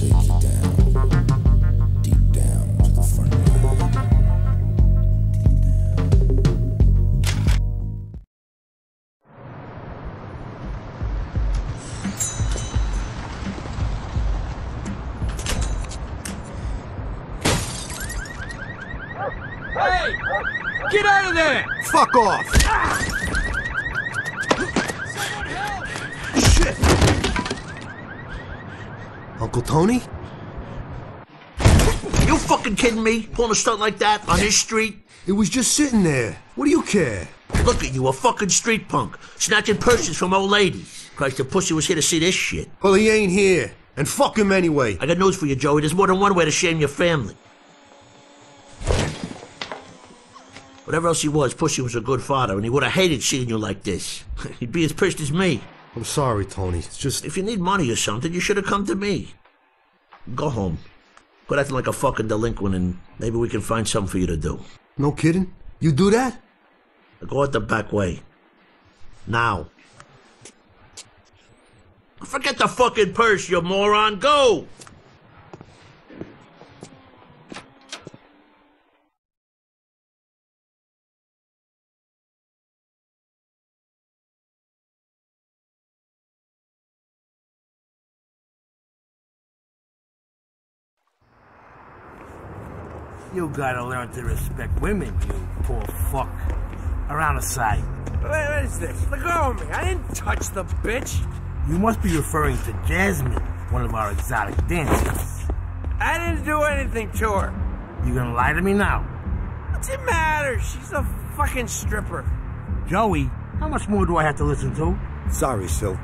take you down, deep down to the front line. Hey! Get out of there! Fuck off! Tony? You fucking kidding me? Pulling a stunt like that on this street? It was just sitting there. What do you care? Look at you, a fucking street punk, snatching purses from old ladies. Christ, the pussy was here to see this shit. Well, he ain't here. And fuck him anyway. I got news for you, Joey. There's more than one way to shame your family. Whatever else he was, Pussy was a good father, and he would have hated seeing you like this. He'd be as pissed as me. I'm sorry, Tony. It's just. If you need money or something, you should have come to me. Go home. Quit acting like a fucking delinquent, and maybe we can find something for you to do. No kidding? You do that? Go out the back way. Now. Forget the fucking purse, you moron. Go! You gotta learn to respect women, you poor fuck. Around the side. What is this? Let go of me. I didn't touch the bitch. You must be referring to Jasmine, one of our exotic dancers. I didn't do anything to her. You gonna lie to me now? What's it matter? She's a fucking stripper. Joey, how much more do I have to listen to? Sorry, Sil.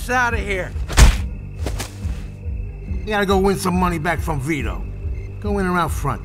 Ass out of here. You gotta go win some money back from Vito. Go in around front.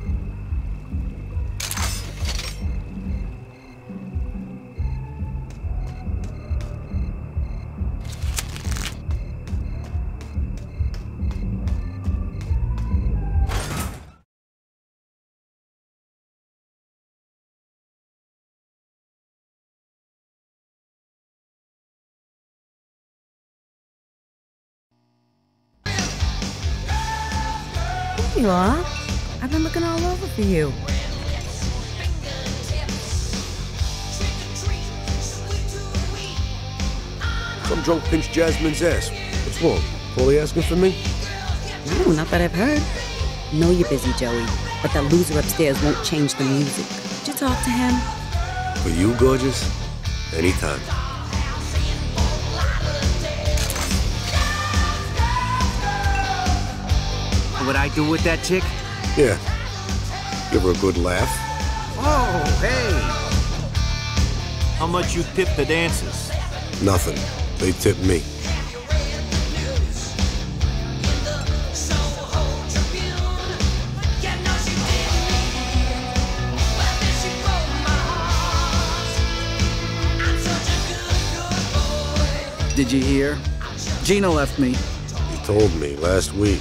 Jasmine's ass. What's wrong? Paulie asking for me? No, not that I've heard. Know you're busy, Joey, but that loser upstairs won't change the music. Did you talk to him? For you, gorgeous? Anytime. What would I do with that chick? Yeah. Give her a good laugh. Oh, hey! How much you tip the dancers? Nothing. They tipped me. Did you hear? Gina left me. He told me last week.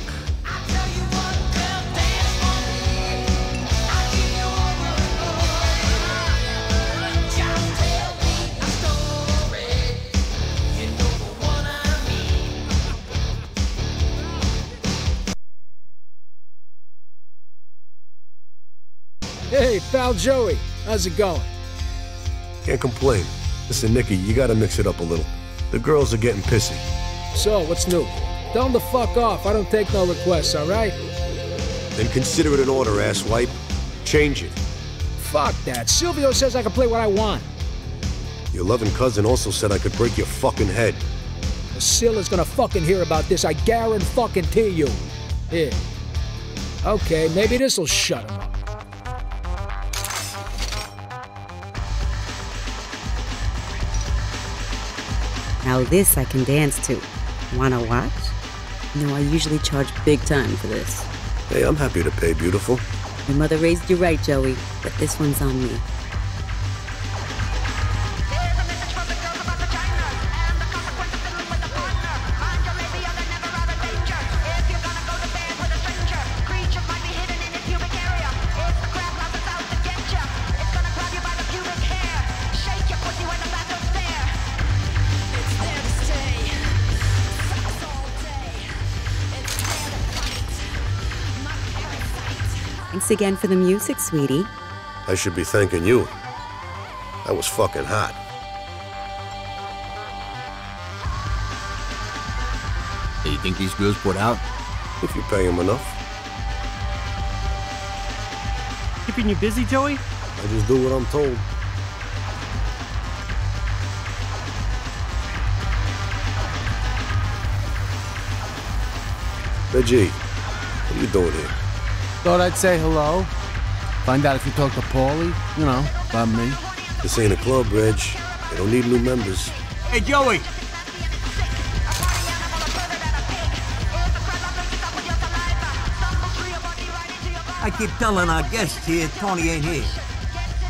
Pal Joey, how's it going? Can't complain. Listen, Nikki, you gotta mix it up a little. The girls are getting pissy. So, what's new? Tell them to fuck off. I don't take no requests, all right? Then consider it an order, asswipe. Change it. Fuck that. Silvio says I can play what I want. Your loving cousin also said I could break your fucking head. Sil is gonna fucking hear about this. I guarantee fucking you. Here. Okay, maybe this'll shut him up. Now this I can dance to. Wanna watch? No, I usually charge big time for this. Hey, I'm happy to pay, beautiful. Your mother raised you right, Joey, but this one's on me. Thanks again for the music, sweetie. I should be thanking you. That was fucking hot. Do you think these girls put out? If you pay them enough, Keeping you busy, Joey? I just do what I'm told. Reggie, what are you doing here? Thought I'd say hello. Find out if you talk to Paulie. You know, about me. This ain't a club, Reg. They don't need new members. Hey, Joey! I keep telling our guests here Tony ain't here.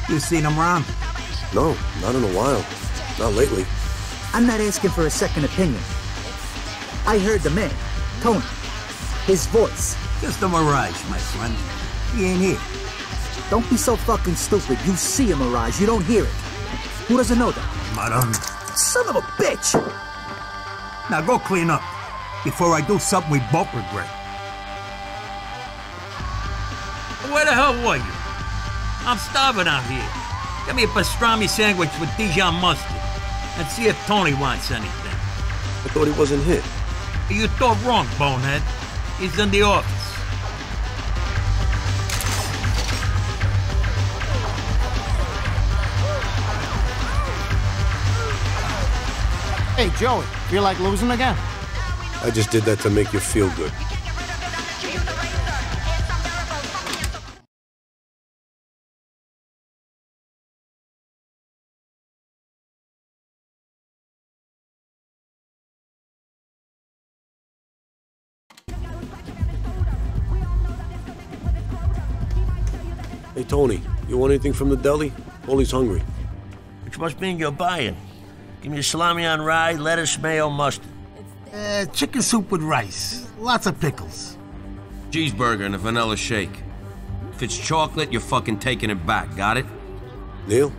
You seen him around? No, not in a while. Not lately. I'm not asking for a second opinion. I heard the man, Tony. His voice. Just a mirage, my friend. He ain't here. Don't be so fucking stupid. You see a mirage, you don't hear it. Who doesn't know that? Madam. Son of a bitch! Now go clean up before I do something we both regret. Where the hell were you? I'm starving out here. Get me a pastrami sandwich with Dijon mustard. And see if Tony wants anything. I thought he wasn't here. You thought wrong, bonehead. He's in the office. Hey, Joey, feel like losing again? I just did that to make you feel good. Hey, Tony, you want anything from the deli? Ollie's hungry. Which must mean you're buying. Give me a salami on rye, lettuce, mayo, mustard. Uh, chicken soup with rice. Lots of pickles. Cheeseburger and a vanilla shake. If it's chocolate, you're fucking taking it back. Got it? Neil?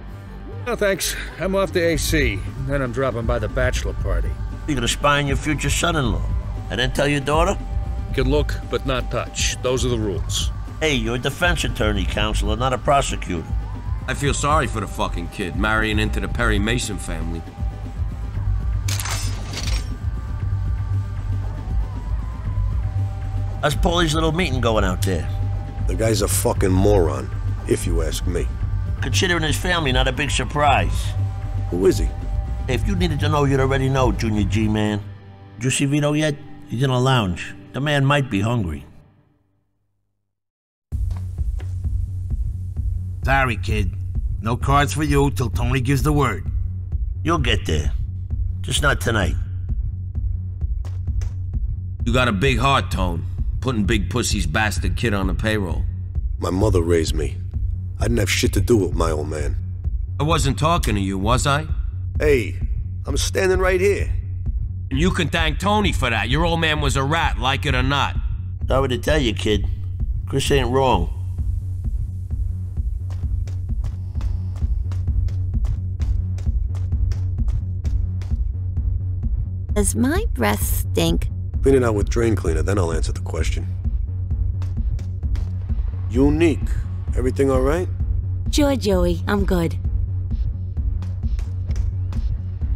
No, thanks. I'm off to AC. Then I'm dropping by the bachelor party. You're gonna spy on your future son-in-law. And then tell your daughter? Can look, but not touch. Those are the rules. Hey, you're a defense attorney, counselor, not a prosecutor. I feel sorry for the fucking kid marrying into the Perry Mason family. How's Paulie's little meeting going out there? The guy's a fucking moron, if you ask me. Considering his family, not a big surprise. Who is he? If you needed to know, you'd already know, Junior G man. Did you see Vito yet? He's in a lounge. The man might be hungry. Sorry, kid. No cards for you till Tony gives the word. You'll get there. Just not tonight. You got a big heart, Tone. Putting Big Pussy's bastard kid on the payroll. My mother raised me. I didn't have shit to do with my old man. I wasn't talking to you, was I? Hey, I'm standing right here. And you can thank Tony for that. Your old man was a rat, like it or not. I Sorry to tell you, kid. Chris ain't wrong. Does my breath stink? Clean it out with drain cleaner, then I'll answer the question. Unique. Everything all right? Sure, Joey. I'm good.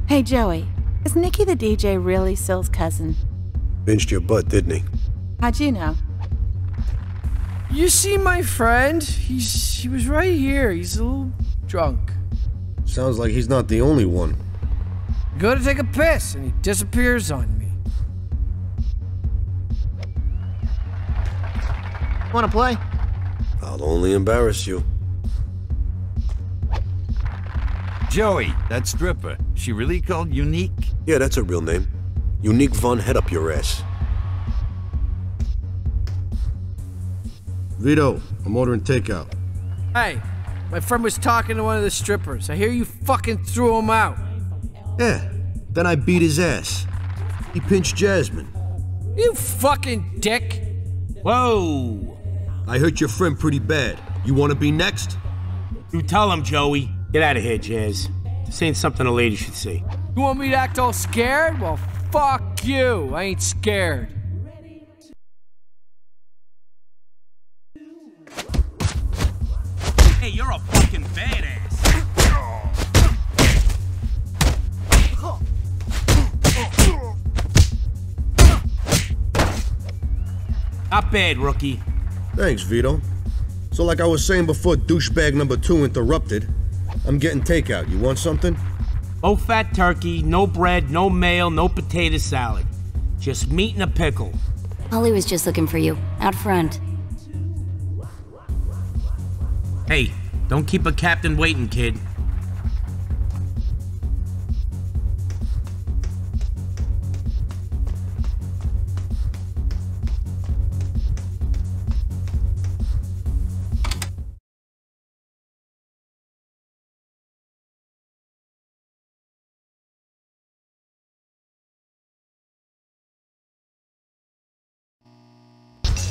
Hey, Joey. Is Nikki the DJ really Sil's cousin? Pinched your butt, didn't he? How'd you know? You see my friend? He's he was right here. He's a little drunk. Sounds like he's not the only one. You Go to take a piss and he disappears on me. Wanna play? I'll only embarrass you. Joey, that stripper, she really called Unique? Yeah, that's a real name. Unique Von Head Up Your Ass. Vito, I'm ordering takeout. Hey, my friend was talking to one of the strippers. I hear you fucking threw him out. Yeah, then I beat his ass. He pinched Jasmine. You fucking dick. Whoa! I hurt your friend pretty bad. You want to be next? You tell him, Joey. Get out of here, Jazz. This ain't something a lady should say. You want me to act all scared? Well, fuck you. I ain't scared. Hey, you're a fucking badass. Not bad, rookie. Thanks, Vito. So, like I was saying before douchebag number two interrupted, I'm getting takeout. You want something? Low fat turkey, no bread, no mayo, no potato salad. Just meat and a pickle. Paulie was just looking for you, out front. Hey, don't keep a captain waiting, kid.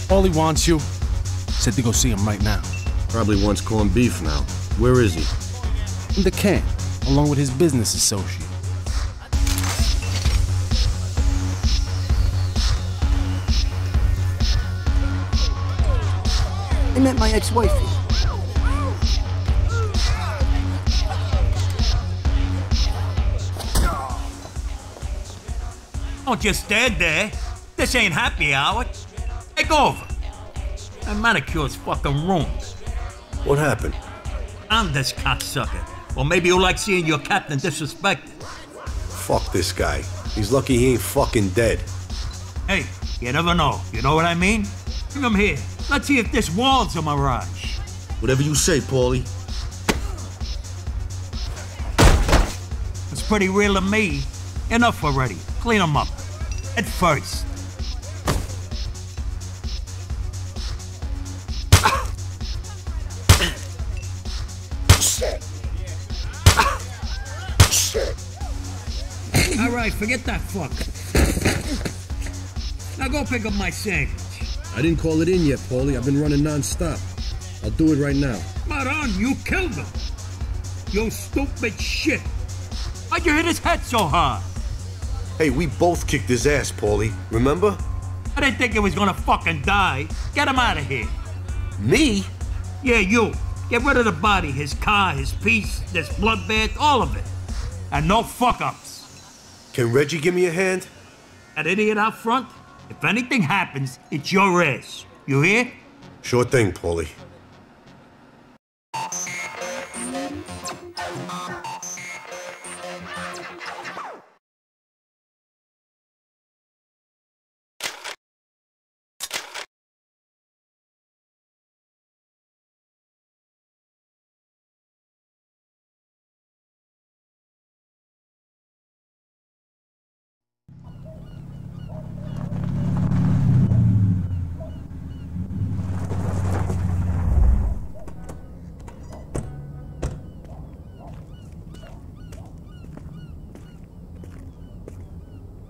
All he wants you. Said to go see him right now. Probably wants corned beef now. Where is he? In the camp, along with his business associate. I met my ex-wife here. Don't just stand there. This ain't happy hour. Take over. My manicure's fucking ruined. What happened? I'm this cocksucker. Or maybe you like seeing your captain disrespected. Fuck this guy. He's lucky he ain't fucking dead. Hey, you never know. You know what I mean? Bring him here. Let's see if this wall's a mirage. Whatever you say, Paulie. It's pretty real to me. Enough already. Clean him up. At first. Forget that fuck. Now go pick up my sandwich. I didn't call it in yet, Paulie. I've been running non-stop. I'll do it right now. Maron, you killed him. You stupid shit. Why'd you hit his head so hard? Hey, we both kicked his ass, Paulie. Remember? I didn't think he was gonna fucking die. Get him out of here. Me? Yeah, you. Get rid of the body, his car, his piece, this bloodbath, all of it. And no fuck ups. Can Reggie give me a hand? That idiot out front? If anything happens, it's your ass. You hear? Sure thing, Paulie.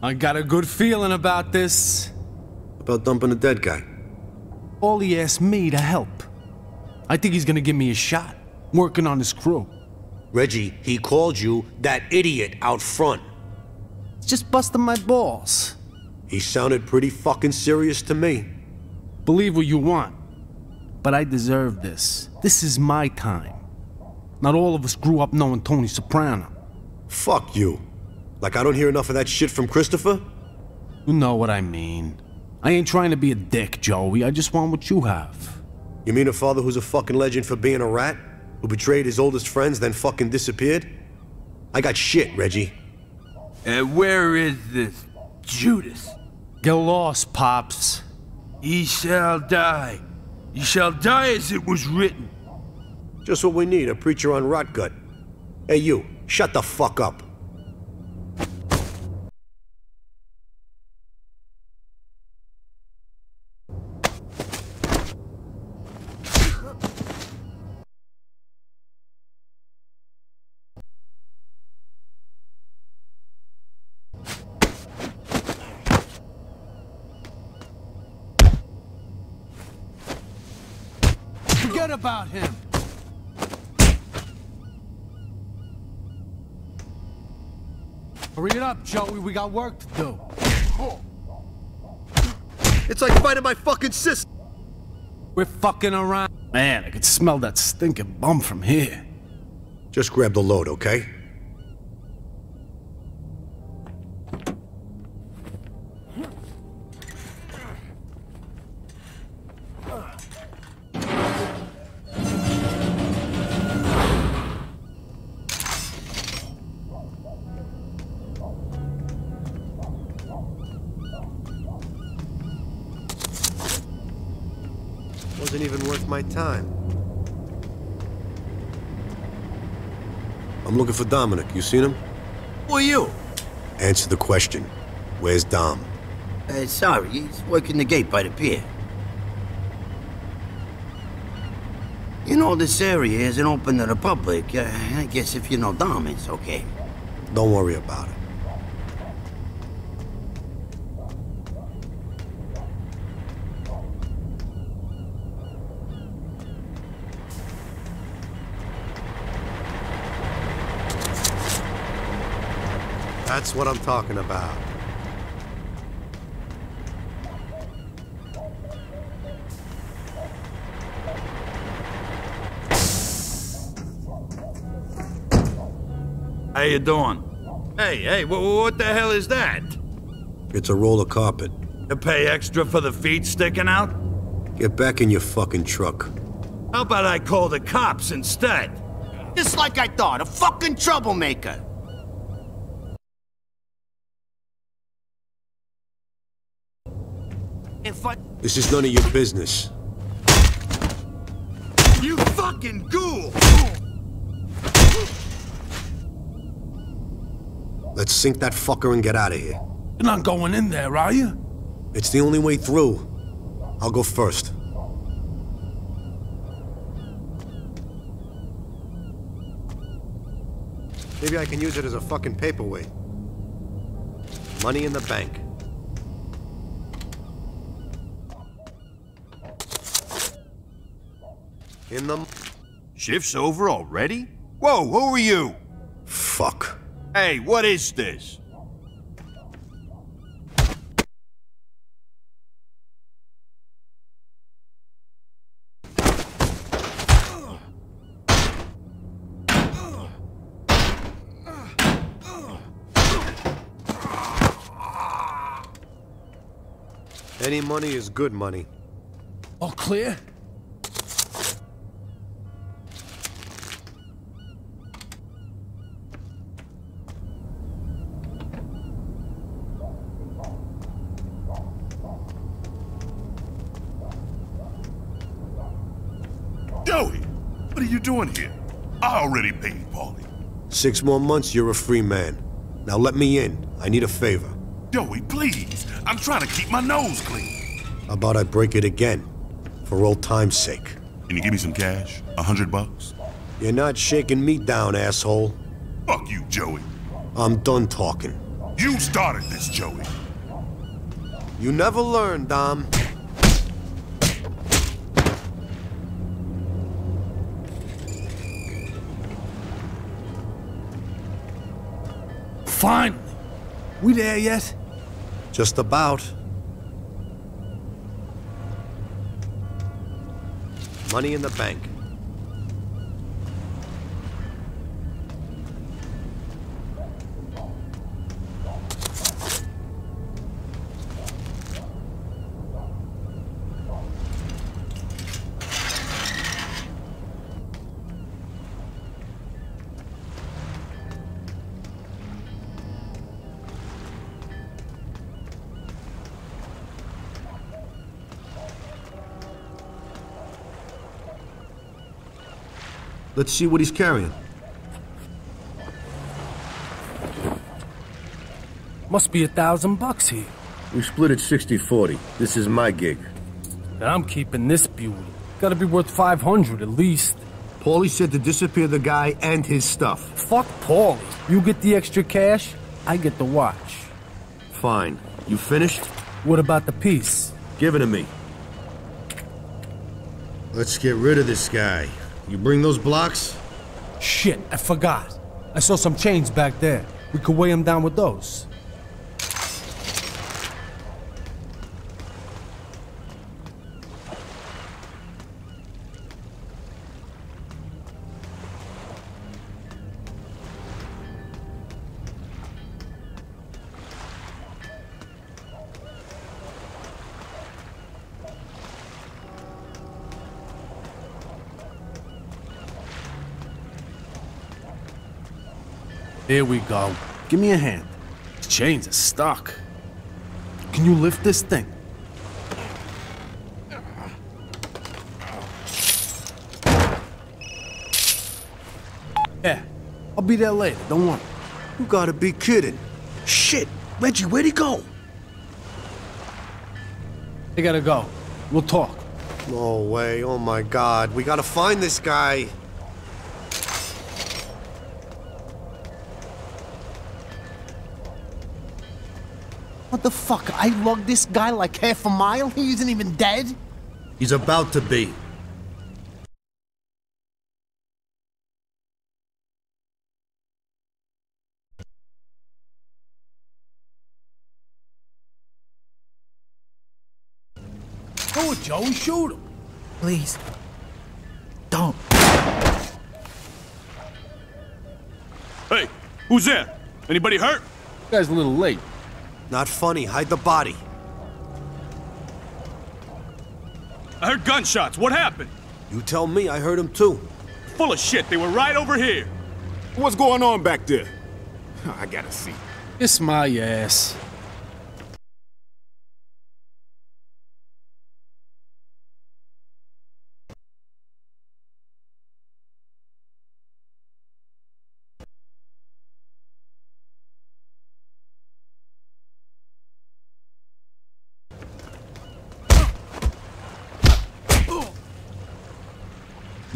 I got a good feeling about this. About dumping a dead guy. All he asked me to help. I think he's gonna give me a shot, working on his crew. Reggie, he called you that idiot out front. It's just busting my balls. He sounded pretty fucking serious to me. Believe what you want. But I deserve this. This is my time. Not all of us grew up knowing Tony Soprano. Fuck you. Like I don't hear enough of that shit from Christopher? You know what I mean. I ain't trying to be a dick, Joey. I just want what you have. You mean a father who's a fucking legend for being a rat? Who betrayed his oldest friends, then fucking disappeared? I got shit, Reggie. And where is this Judas? Get lost, Pops. He shall die. He shall die as it was written. Just what we need, a preacher on Rotgut. Hey, you, shut the fuck up. Forget about him. Hurry it up, Joey. We got work to do. It's like fighting my fucking sister. We're fucking around. Man, I could smell that stinking bum from here. Just grab the load, okay? Dominic. You seen him? Who are you? Answer the question. Where's Dom? Uh, sorry, he's working the gate by the pier. You know, this area isn't open to the public. Uh, I guess if you know Dom, it's okay. Don't worry about it. That's what I'm talking about. How you doing? Hey, hey, wh- wh- what the hell is that? It's a roll of carpet. To pay extra for the feet sticking out? Get back in your fucking truck. How about I call the cops instead? Just like I thought, a fucking troublemaker. This is none of your business. You fucking ghoul! Let's sink that fucker and get out of here. You're not going in there, are you? It's the only way through. I'll go first. Maybe I can use it as a fucking paperweight. Money in the bank. In them. Shift's over already? Whoa, who are you? Fuck. Hey, what is this? Any money is good money. All clear? Joey, what are you doing here? I already paid Paulie. Six more months, you're a free man. Now let me in. I need a favor. Joey, please. I'm trying to keep my nose clean. How about I break it again? For old time's sake. Can you give me some cash? A hundred bucks? You're not shaking me down, asshole. Fuck you, Joey. I'm done talking. You started this, Joey. You never learn, Dom. Finally. We there yet? Just about. Money in the bank. Let's see what he's carrying. Must be a thousand bucks here. We split it 60-40. This is my gig. And I'm keeping this beauty. Gotta be worth 500 at least. Paulie said to disappear the guy and his stuff. Fuck Paulie. You get the extra cash, I get the watch. Fine. You finished? What about the piece? Give it to me. Let's get rid of this guy. You bring those blocks? Shit, I forgot. I saw some chains back there. We could weigh them down with those. Here we go. Give me a hand. These chains are stuck. Can you lift this thing? Yeah, I'll be there later, don't worry. You gotta be kidding. Shit, Reggie, where'd he go? They gotta go. We'll talk. No way, oh my god, we gotta find this guy. What the fuck? I lugged this guy like half a mile? He isn't even dead? He's about to be. Do it, Joey. Shoot him. Please. Don't. Hey, who's there? Anybody hurt? Guy's a little late. Not funny. Hide the body. I heard gunshots. What happened? You tell me. I heard them too. Full of shit. They were right over here. What's going on back there? I gotta see. It's my ass.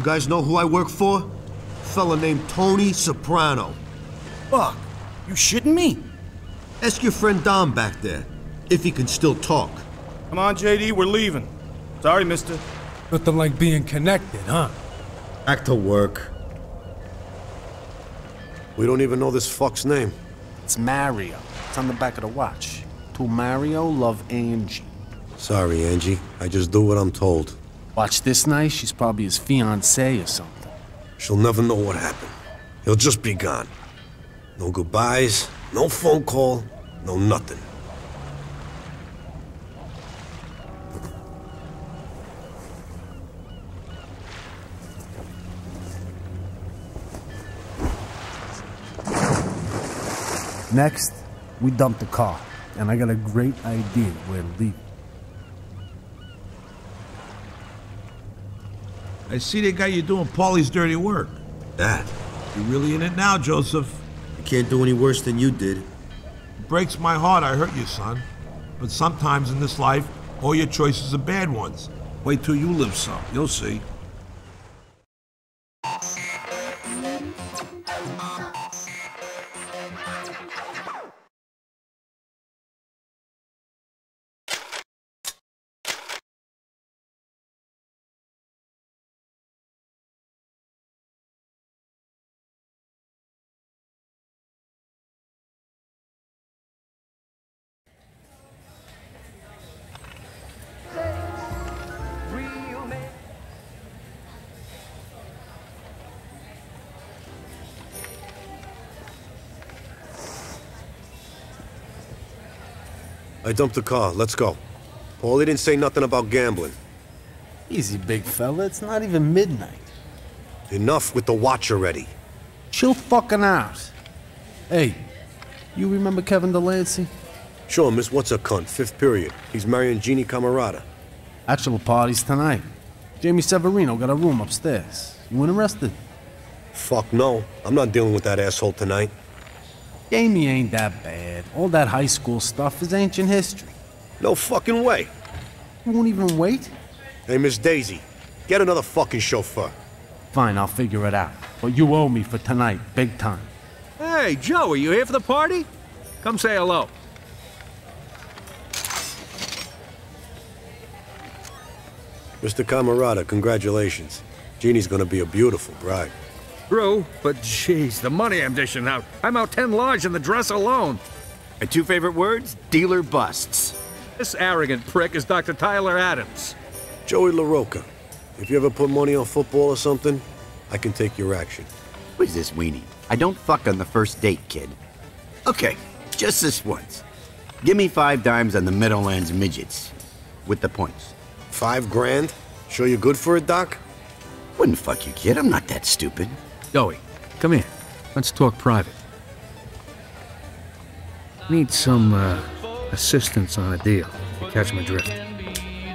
You guys know who I work for? fella named Tony Soprano. Fuck. You shitting me? Ask your friend Dom back there, if he can still talk. Come on, JD, we're leaving. Sorry, mister. Nothing like being connected, huh? Back to work. We don't even know this fuck's name. It's Mario. It's on the back of the watch. To Mario, love Angie. Sorry, Angie. I just do what I'm told. Watch this night, she's probably his fiancée or something. She'll never know what happened. He'll just be gone. No goodbyes, no phone call, no nothing. Next, we dump the car, and I got a great idea where to leave. I see they got you doing Paulie's dirty work. That. You're really in it now, Joseph? I can't do any worse than you did. It breaks my heart I hurt you, son. But sometimes in this life, all your choices are bad ones. Wait till you live some. You'll see. I dumped the car. Let's go. Paulie didn't say nothing about gambling. Easy, big fella. It's not even midnight. Enough with the watch already. Chill fucking out. Hey, you remember Kevin Delancey? Sure, Miss What's a cunt, fifth period. He's marrying Jeannie Camarada. Actual party's tonight. Jamie Severino got a room upstairs. You weren't arrested? Fuck no. I'm not dealing with that asshole tonight. Jamie ain't that bad. All that high school stuff is ancient history. No fucking way. You won't even wait? Hey, Miss Daisy, get another fucking chauffeur. Fine, I'll figure it out. But you owe me for tonight, big time. Hey, Joe, are you here for the party? Come say hello. Mr. Camarada, congratulations. Jeannie's gonna be a beautiful bride. True, but jeez, the money I'm dishing out. I'm out 10 large in the dress alone. My two favorite words? Dealer busts. This arrogant prick is Dr. Tyler Adams. Joey LaRocca. If you ever put money on football or something, I can take your action. What is this weenie? I don't fuck on the first date, kid. Okay, just this once. Give me five dimes on the Meadowlands midgets. With the points. Five grand? Sure you're good for it, Doc? Wouldn't fuck you, kid. I'm not that stupid. Joey, come here. Let's talk private. Need some, uh, assistance on a deal. You catch my drift.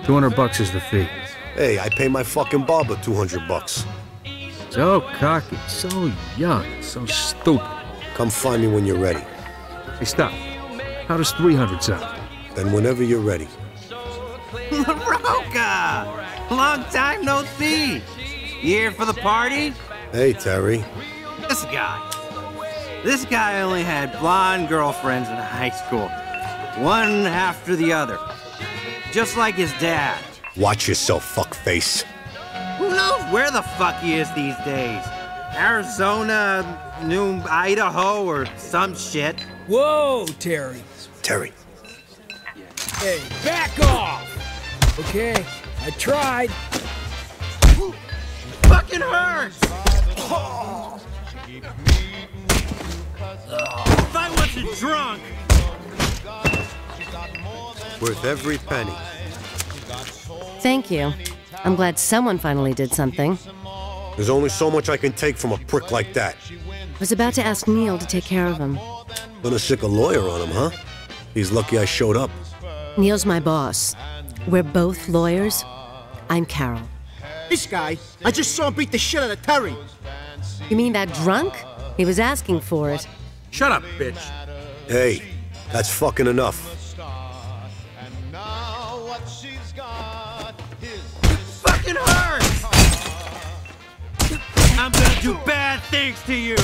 200 bucks is the fee. Hey, I pay my fucking barber 200 bucks. So cocky, so young, so stupid. Come find me when you're ready. Hey, stop. How does 300 sound? Then whenever you're ready. Rocca! Long time no see. You here for the party? Hey, Terry. This guy. This guy only had blonde girlfriends in high school. One after the other. Just like his dad. Watch yourself, fuckface. Who knows where the fuck he is these days? Arizona, New Idaho, or some shit. Whoa, Terry. Terry. Hey, back off! Okay, I tried. Fucking hurts! If I wasn't drunk, Worth every penny. Thank you. I'm glad someone finally did something. There's only so much I can take from a prick like that. I was about to ask Neil to take care of him. Gonna sick a lawyer on him, huh? He's lucky I showed up. Neil's my boss. We're both lawyers. I'm Carol. This guy, I just saw him beat the shit out of Terry. You mean that drunk? He was asking for it. Shut up, bitch. Hey, that's fucking enough. fucking hurts! I'm gonna do bad things to you!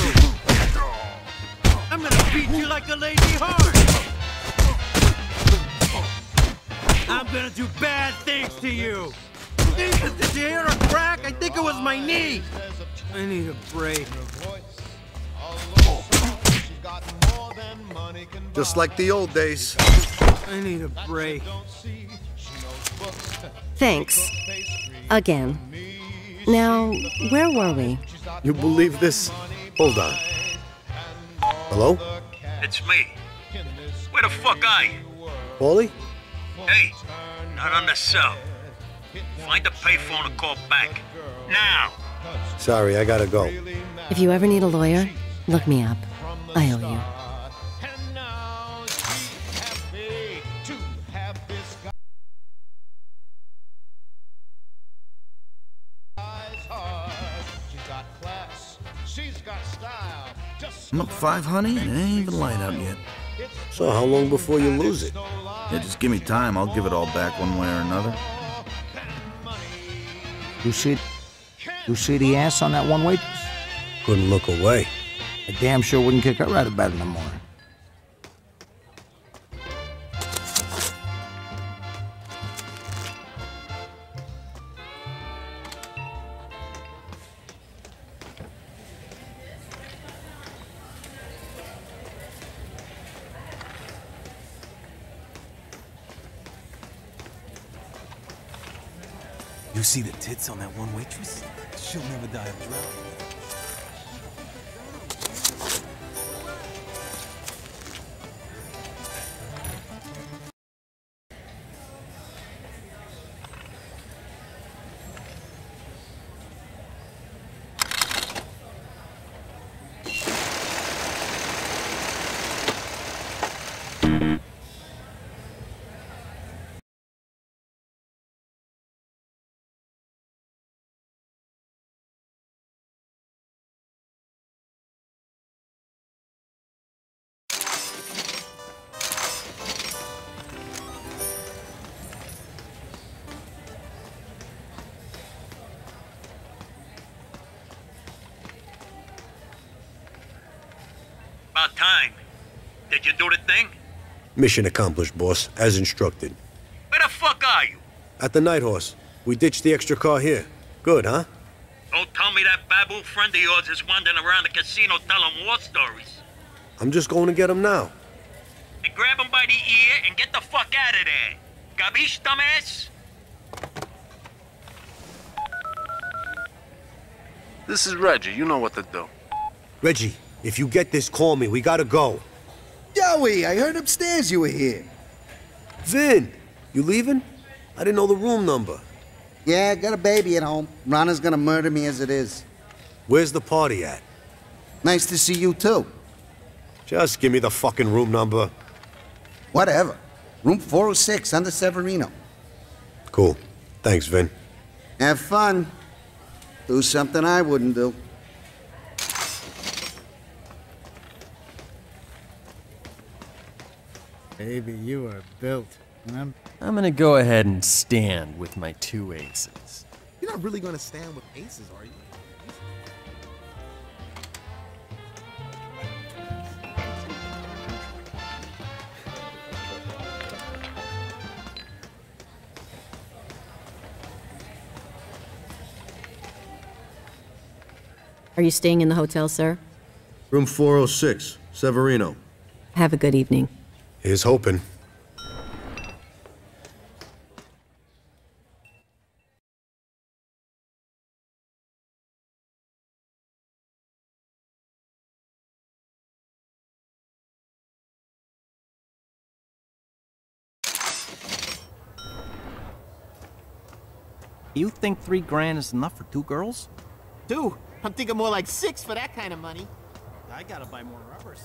I'm gonna beat you like a lazy horse! I'm gonna do bad things to you! Jesus, did you hear a crack? I think it was my knee! I need a break. Just like the old days. I need a break. Thanks. Again. Now, where were we? You believe this? Hold on. Hello? It's me. Where the fuck are you? Paulie? Hey, not on the cell. Find a payphone and call back. Now! Sorry, I gotta go. If you ever need a lawyer, look me up. I owe you. I'm up five, honey, and it ain't even light out yet. So how long before you lose it? Yeah, just give me time. I'll give it all back one way or another. You see, you see the ass on that one waitress? Couldn't look away. I damn sure wouldn't kick her out of bed in the morning. You see the tits on that one waitress? She'll never die of drowning. About time. Did you do the thing? Mission accomplished, boss, as instructed. Where the fuck are you? At the Night Horse. We ditched the extra car here. Good, huh? Don't tell me that babu friend of yours is wandering around the casino telling war stories. I'm just going to get him now. Then grab him by the ear and get the fuck out of there. Gabish, dumbass? This is Reggie. You know what to do. Reggie, if you get this, call me. We gotta go. Joey, I heard upstairs you were here. Vin, you leaving? I didn't know the room number. Yeah, I got a baby at home. Rana's gonna murder me as it is. Where's the party at? Nice to see you too. Just give me the fucking room number. Whatever. Room 406 under Severino. Cool. Thanks, Vin. Have fun. Do something I wouldn't do. Baby, you are built. I'm I'm gonna go ahead and stand with my two aces. You're not really gonna stand with aces, are you? Are you staying in the hotel, sir? Room 406, Severino. Have a good evening. Here's hoping. You think three grand is enough for two girls? Two? I'm thinking more like six for that kind of money. I gotta buy more rubbers.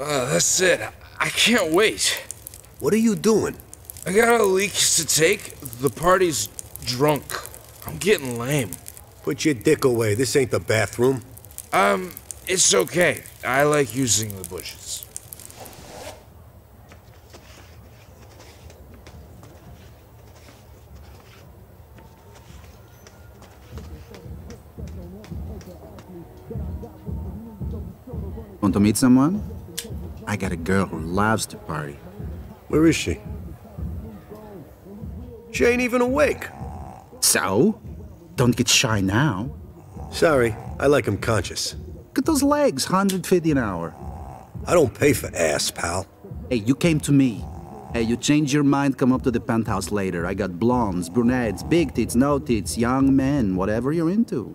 Uh, that's it. I can't wait. What are you doing? I got a leak to take. The party's drunk. I'm getting lame. Put your dick away. This ain't the bathroom. Um, it's okay. I like using the bushes. Want to meet someone? I got a girl who loves to party. Where is she? She ain't even awake. So? Don't get shy now. Sorry, I like him conscious. Look at those legs, 150 an hour. I don't pay for ass, pal. Hey, you came to me. Hey, you change your mind, come up to the penthouse later. I got blondes, brunettes, big tits, no tits, young men, whatever you're into.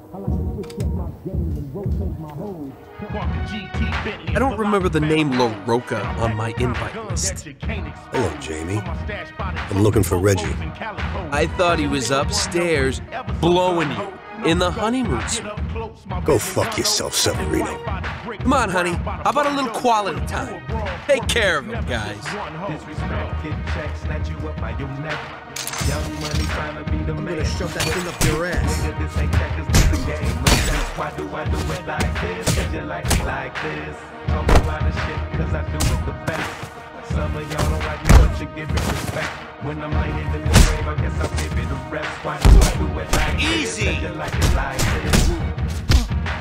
don't remember the name LaRocca on my invite list. Hello, Jamie. I'm looking for Reggie. I thought he was upstairs blowing you in the honeymoon suite. Go fuck yourself, Severino. Come on, honey. How about a little quality time? Take care of him, guys. I'm gonna shove that thing up your ass. Why do I do it like this? Cause you like it like this. Talk a lot of shit cause I do it the best. Some of y'all don't like me, but you give me respect. When I'm laying in the grave, I guess I'll give it a rest. Why do I do it like Easy. this? Cause you like it like this.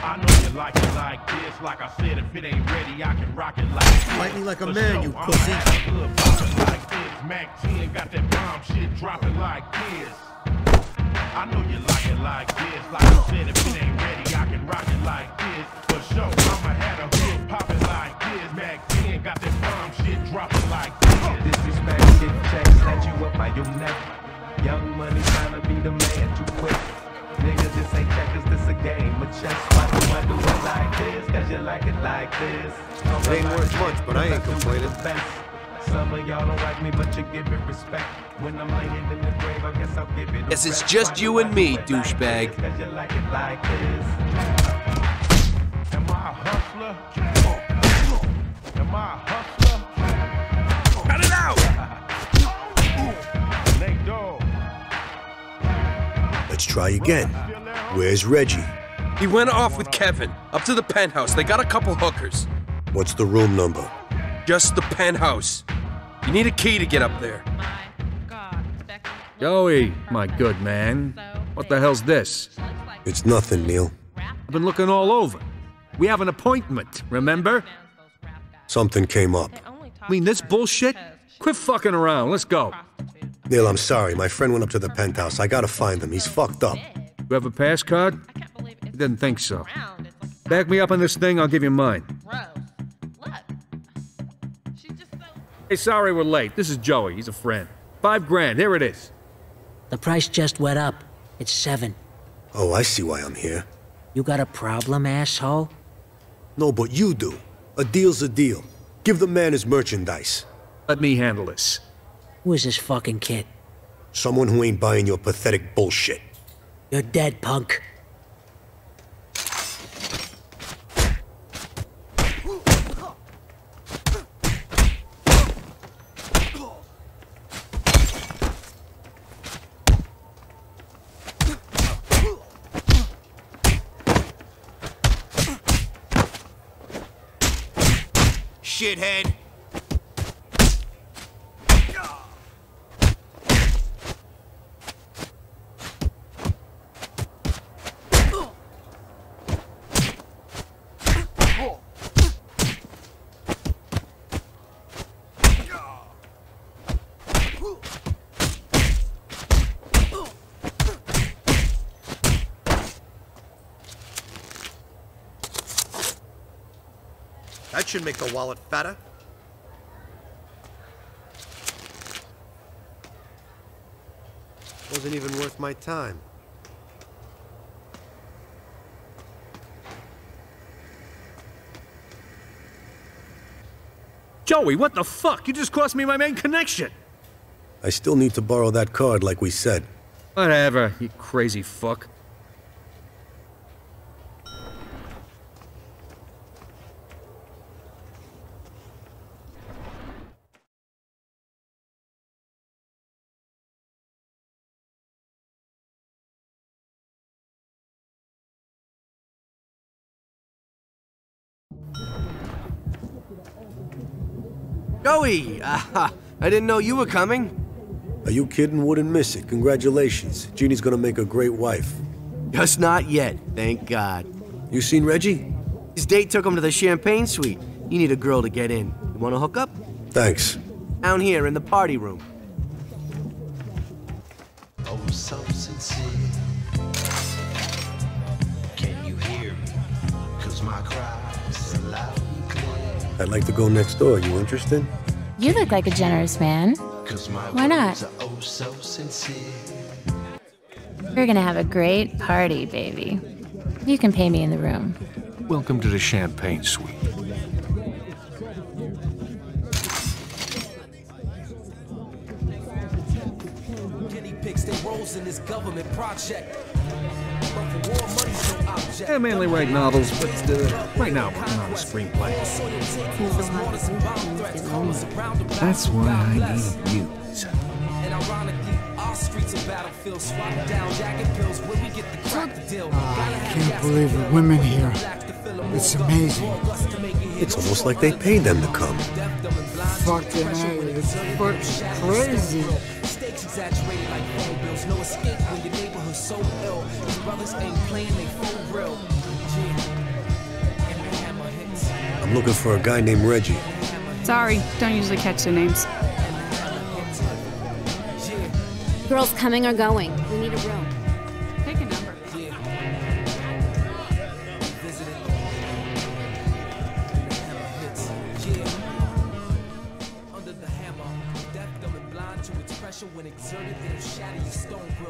I know you like it like this. Like I said, if it ain't ready, I can rock it like this. Fight me like a For man, you sure, pussy. I'ma have a good vibe like this. Mac 10 got that bomb shit dropping like this. I know you like it like this. Like I said, if it ain't ready, I can rock it like this. For sure, I'ma have a hood popping like this. Mac 10 got that bomb shit dropping like this. Disrespect, get checks, snatch you up by your neck. Young money trying to be the man a game of. Why do I do it like this? Cause you like it like this. It ain't worth much, but I ain't complaining. Some of y'all don't like me, but you give it respect. When I'm laying in the grave, I guess I'll give it a Guess it's just you and me, do it like this? douchebag. Cause you like it like this. Am I a hustler? Am I a hustler? Cut it out! Let's try again. Where's Reggie? He went off with Kevin up to the penthouse. They got a couple hookers. What's the room number? Just the penthouse. You need a key to get up there. Joey, my good man. What the hell's this? It's nothing, Neil. I've been looking all over. We have an appointment, remember? Something came up. I mean, this bullshit? Quit fucking around. Let's go. Neil, I'm sorry. My friend went up to the penthouse. I gotta find him. He's fucked up. You have a pass card? I didn't think so. Back me up on this thing, I'll give you mine. Hey, sorry we're late. This is Joey. He's a friend. Five grand. Here it is. The price just went up. It's seven. Oh, I see why I'm here. You got a problem, asshole? No, but you do. A deal's a deal. Give the man his merchandise. Let me handle this. Who is this fucking kid? Someone who ain't buying your pathetic bullshit. You're dead, punk. That should make the wallet fatter. Wasn't even worth my time. Joey, what the fuck? You just cost me my main connection. I still need to borrow that card like we said. Whatever, you crazy fuck. Joey! Uh, I didn't know you were coming. Are you kidding? Wouldn't miss it. Congratulations. Jeannie's gonna make a great wife. Just not yet, thank God. You seen Reggie? His date took him to the champagne suite. You need a girl to get in. You wanna hook up? Thanks. Down here in the party room. Oh, so sincere. Can you hear me? Cause my cries are loud and clear. I'd like to go next door. You interested? You look like a generous man. Why not? oh so. We're gonna have a great party, baby. You can pay me in the room. Welcome to the champagne suite. Guinea pigs, they roles in this government project. But for war, money's no object. I mainly write novels, but uh, right now I'm working on a screenplay. That's why I need you. muse. And ironically, our streets are battlefields. Swap down jacket pills where we get the crack the deal. I can't believe the women here. It's amazing. It's almost like they paid them to come. Fucking A, it's fucking crazy. Stakes exaggerated like phone bills. No escape when your neighborhood's so ill. These brothers ain't playing, they full real. Yeah. And the hammer hits. I'm looking for a guy named Reggie. Sorry, don't usually catch their names. Girls coming or going? We need a room.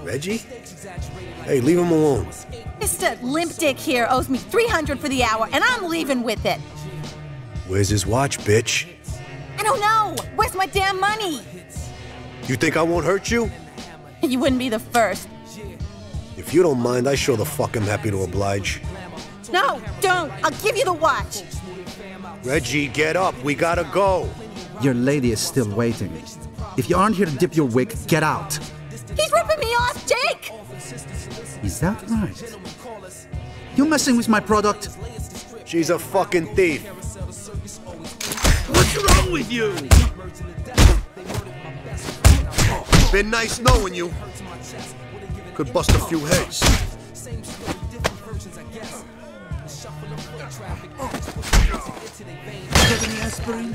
Reggie? Hey, leave him alone. Mr. Limp Dick here owes me 300 for the hour, and I'm leaving with it. Where's his watch, bitch? I don't know. Where's my damn money? You think I won't hurt you? You wouldn't be the first. If you don't mind, I sure the fuck am happy to oblige. No, don't. I'll give you the watch. Reggie, get up. We gotta go. Your lady is still waiting. If you aren't here to dip your wig, get out. He's ripping me off, Jake! Is that right? You messing with my product? She's a fucking thief. What's wrong with you? Been nice knowing you. Could bust a few heads. Taking aspirin?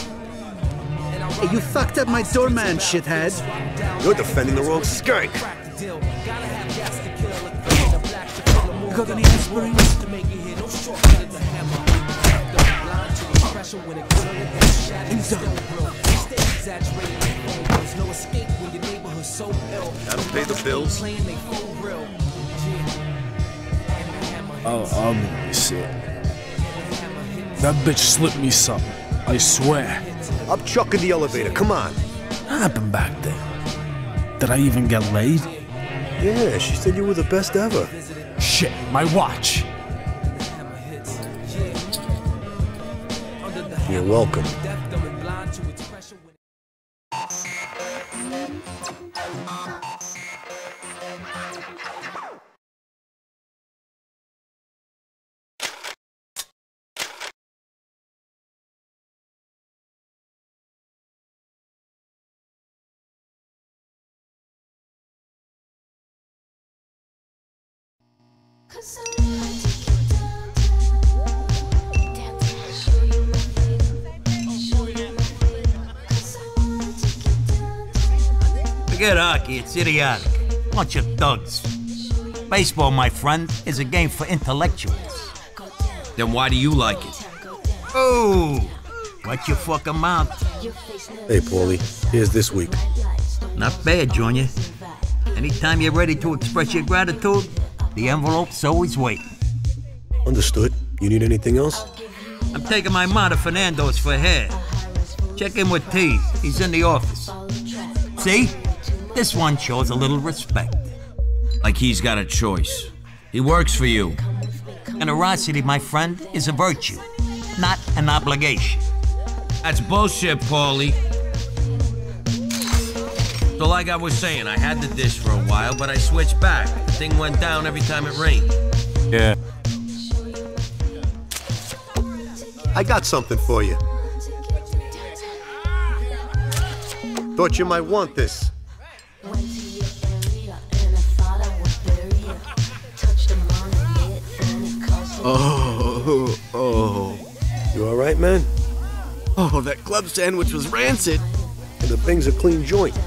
Hey, you fucked up my doorman, shithead. You're defending the wrong skank. You got any aspirin? That'll pay the bills. Oh, um, shit. That bitch slipped me something. I swear. I'm chucking the elevator. Come on. What happened back there? Did I even get laid? Yeah, she said you were the best ever. Shit, my watch. You're welcome. Forget hockey, it's idiotic. Bunch of thugs. Baseball, my friend, is a game for intellectuals. Then why do you like it? Oh, watch your fucking mouth. Hey, Paulie. Here's this week. Not bad, Junior. Anytime you're ready to express your gratitude, the envelope's always waiting. Understood. You need anything else? I'm taking my ma to Fernando's for hair. Check in with T. He's in the office. See? This one shows a little respect. Like he's got a choice. He works for you. Generosity, my friend, is a virtue, not an obligation. That's bullshit, Paulie. So like I was saying, I had the dish for a while, but I switched back. The thing went down every time it rained. Yeah. I got something for you. Thought you might want this. Oh, oh. You all right, man? Oh, that club sandwich was rancid. And the thing's a clean joint.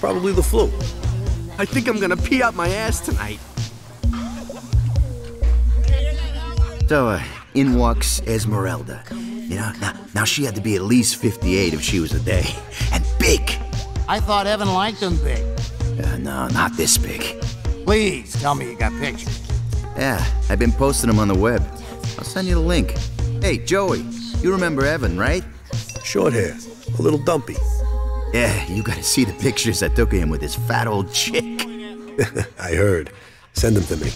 Probably the flu. I think I'm gonna pee out my ass tonight. So, uh, in walks Esmeralda. You know, now, now she had to be at least 58 if she was a day. And big. I thought Evan liked them big. Uh, no, not this big. Please tell me you got pictures. Yeah, I've been posting them on the web. I'll send you the link. Hey, Joey, you remember Evan, right? Short hair, a little dumpy. Yeah, you gotta see the pictures I took of him with his fat old chick. I heard. Send them to me.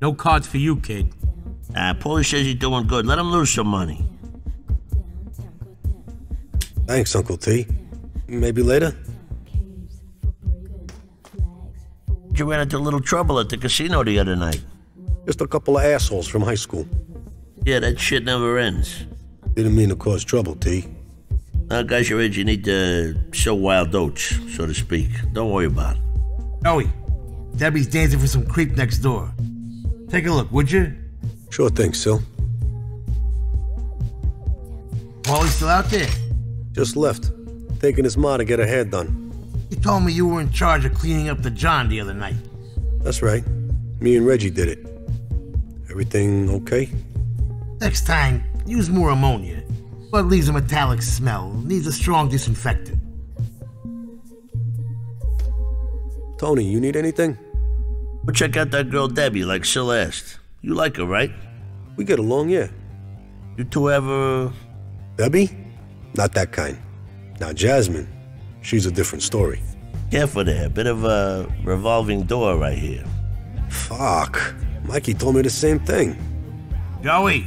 No cards for you, kid. Uh, Paulie says he's doing good. Let him lose some money. Thanks, Uncle T. Maybe later? You ran into a little trouble at the casino the other night. Just a couple of assholes from high school. Yeah, that shit never ends. Didn't mean to cause trouble, T. Now, guys your age, you need to show wild oats, so to speak. Don't worry about it. Joey, Debbie's dancing for some creep next door. Take a look, would you? Sure thing, Sil. Paulie's still out there. Just left. Taking his ma to get her hair done. You told me you were in charge of cleaning up the John the other night. That's right. Me and Reggie did it. Everything okay? Next time, use more ammonia. Blood leaves a metallic smell, needs a strong disinfectant. Tony, you need anything? Well, check out that girl Debbie, like Celeste. You like her, right? We get along, yeah. You two ever. Debbie? Not that kind. Now, Jasmine, she's a different story. Careful there, bit of a revolving door right here. Fuck. Mikey told me the same thing. Joey,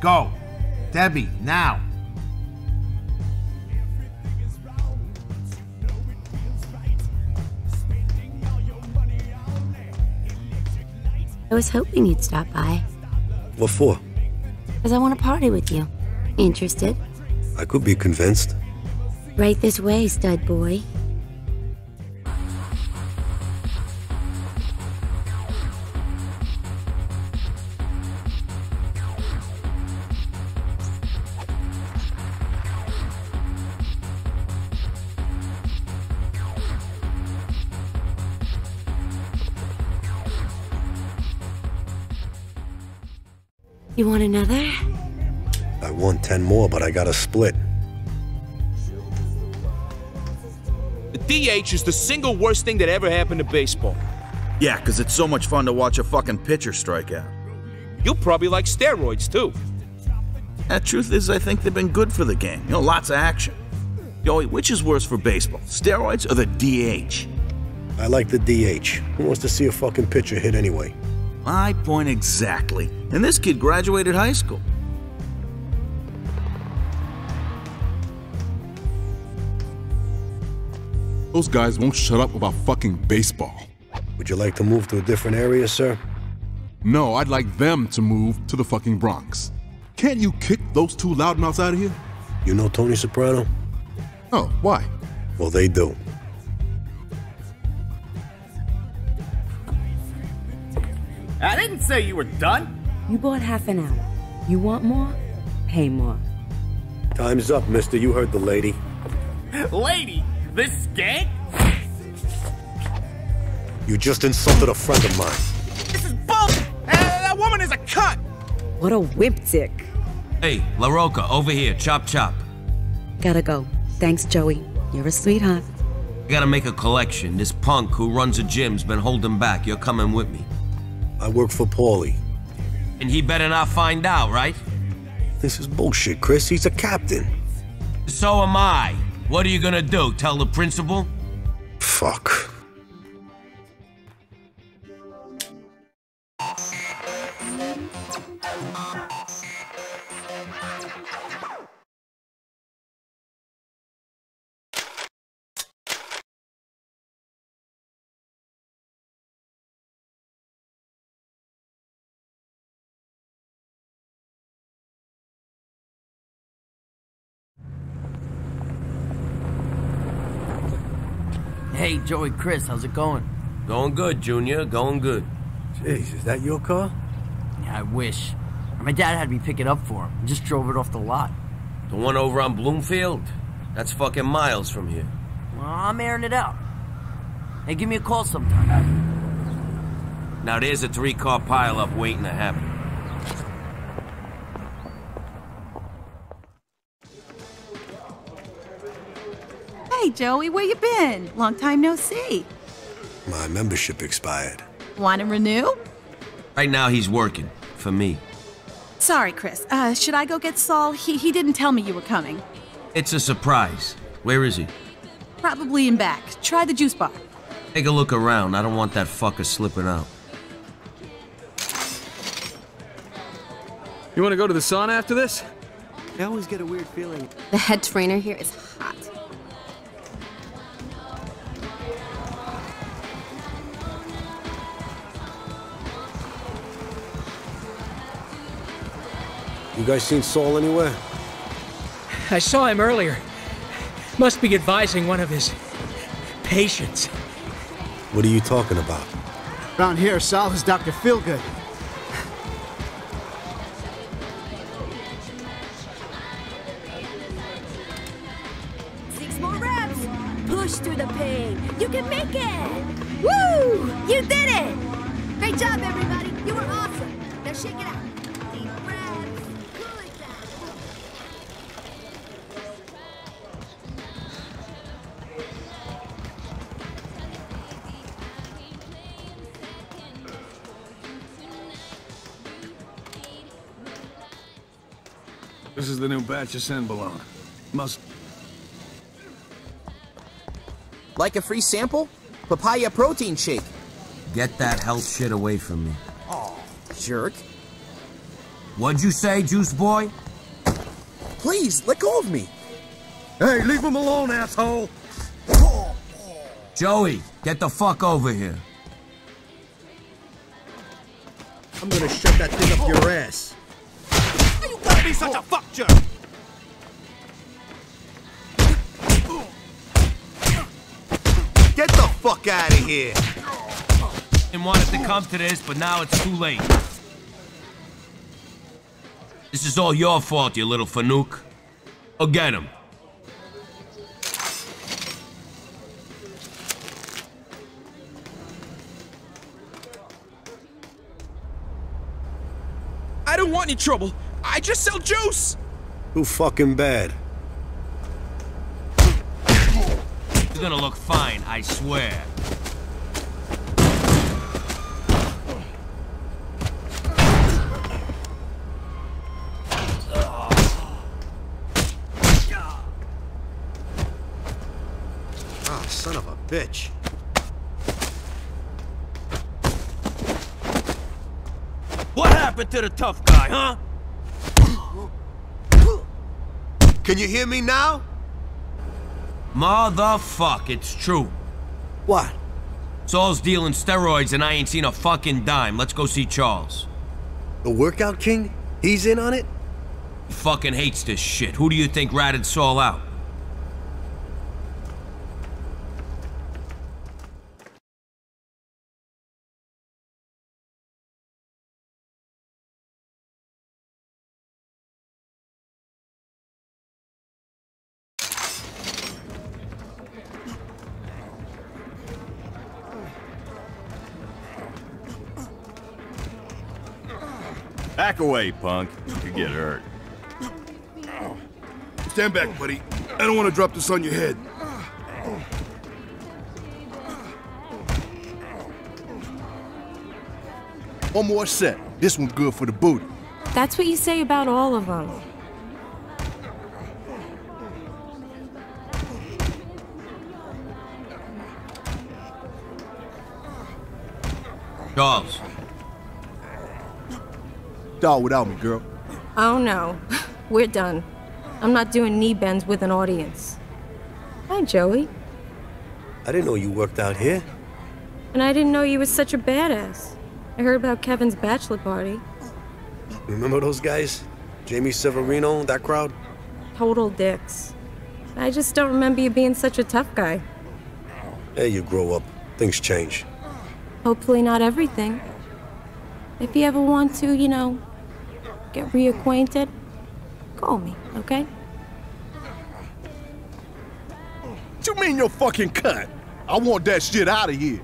go. Debbie, now. I was hoping you'd stop by, What for? because I want to party with you. Interested? I could be convinced. Right this way, stud boy. You want another? I want 10 more, but I got a split. The DH is the single worst thing that ever happened to baseball. Yeah, because it's so much fun to watch a fucking pitcher strike out. You'll probably like steroids too. The truth is, I think they've been good for the game. You know, lots of action. Joey, which is worse for baseball, steroids or the DH? I like the DH. Who wants to see a fucking pitcher hit anyway? My point exactly. And this kid graduated high school. Those guys won't shut up about fucking baseball. Would you like to move to a different area, sir? No, I'd like them to move to the fucking Bronx. Can't you kick those two loudmouths out of here? You know Tony Soprano? Oh, why? Well, they do. I didn't say you were done. You bought half an hour. You want more? Pay more. Time's up, mister. You heard the lady. Lady, this skank? You just insulted a friend of mine. This is bull. Uh, that woman is a cunt. What a whip dick. Hey, LaRocca, over here. Chop chop. Gotta go. Thanks, Joey. You're a sweetheart. I gotta make a collection. This punk who runs a gym's been holding back. You're coming with me. I work for Paulie. And he better not find out, right? This is bullshit, Chris. He's a captain. So am I. What are you gonna do? Tell the principal? Fuck. Joey, Chris, how's it going? Going good, Junior. Going good. Jeez, is that your car? Yeah, I wish. My dad had me pick it up for him. I just drove it off the lot. The one over on Bloomfield? That's fucking miles from here. Well, I'm airing it out. Hey, give me a call sometime. Now there's a three-car pileup waiting to happen. Hey, Joey, where you been? Long time no see. My membership expired. Want to renew? Right now he's working. For me. Sorry, Chris. Uh, should I go get Saul? He, he didn't tell me you were coming. It's a surprise. Where is he? Probably in back. Try the juice bar. Take a look around. I don't want that fucker slipping out. You want to go to the sauna after this? I always get a weird feeling. The head trainer here is hot. You guys seen Saul anywhere? I saw him earlier. Must be advising one of his patients. What are you talking about? Around here, Sal is Dr. Feelgood. Six more reps. Push through the pain. You can make it. Woo! You did it! Great job, everybody. You were awesome. Now shake it out. This is the new batch of Trenbolone. Must... Like a free sample? Papaya protein shake. Get that health shit away from me. Oh, jerk. What'd you say, Juice Boy? Please, let go of me. Hey, leave him alone, asshole! Joey, get the fuck over here. I'm gonna shove that thing up your ass. You be such a fuck jerk! Get the fuck out of here. Didn't want it to come to this, but now it's too late. This is all your fault, you little fanook. Go get him. I don't want any trouble. I just sell juice. Too fucking bad. You're gonna look fine, I swear. Ah, son of a bitch. What happened to the tough guy, huh? Can you hear me now? Motherfuck, it's true. What? Saul's dealing steroids and I ain't seen a fucking dime. Let's go see Charles. The workout king? He's in on it? He fucking hates this shit. Who do you think ratted Saul out? Back away, punk. You could get hurt. Stand back, buddy. I don't want to drop this on your head. One more set. This one's good for the booty. That's what you say about all of them. Charles. Dog without me, girl. Oh no, we're done. I'm not doing knee bends with an audience. Hi, Joey. I didn't know you worked out here. And I didn't know you was such a badass. I heard about Kevin's bachelor party. Remember those guys? Jamie Severino, that crowd? Total dicks. I just don't remember you being such a tough guy. Hey, you grow up. Things change. Hopefully not everything. If you ever want to, you know, get reacquainted, call me, okay? What you mean you're fucking cut? I want that shit out of here.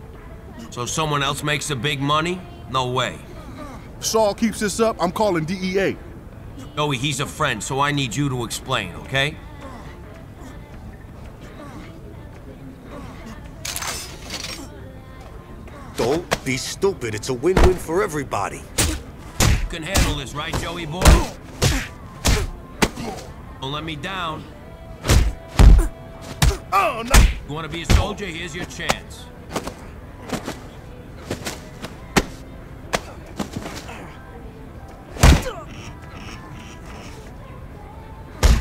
So someone else makes the big money? No way. Saul keeps this up, I'm calling E DEA. Joey, he's a friend, so I need you to explain, okay? Don't be stupid. It's a win-win for everybody. Can handle this, right, Joey boy? Don't let me down. Oh, no! You want to be a soldier? Here's your chance.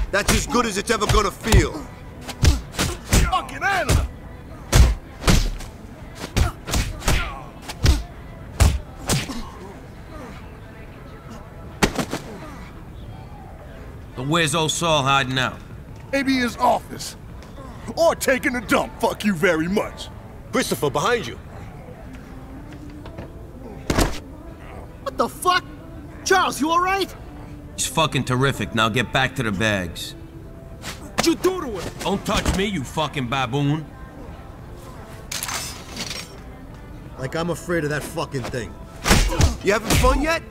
That's as good as it's ever gonna feel. Fucking animal! But where's old Saul hiding out? Maybe his office. Or taking a dump, fuck you very much. Christopher, behind you. What the fuck? Charles, you alright? He's fucking terrific. Now get back to the bags. What'd you do to him? Don't touch me, you fucking baboon. Like I'm afraid of that fucking thing. You having fun yet?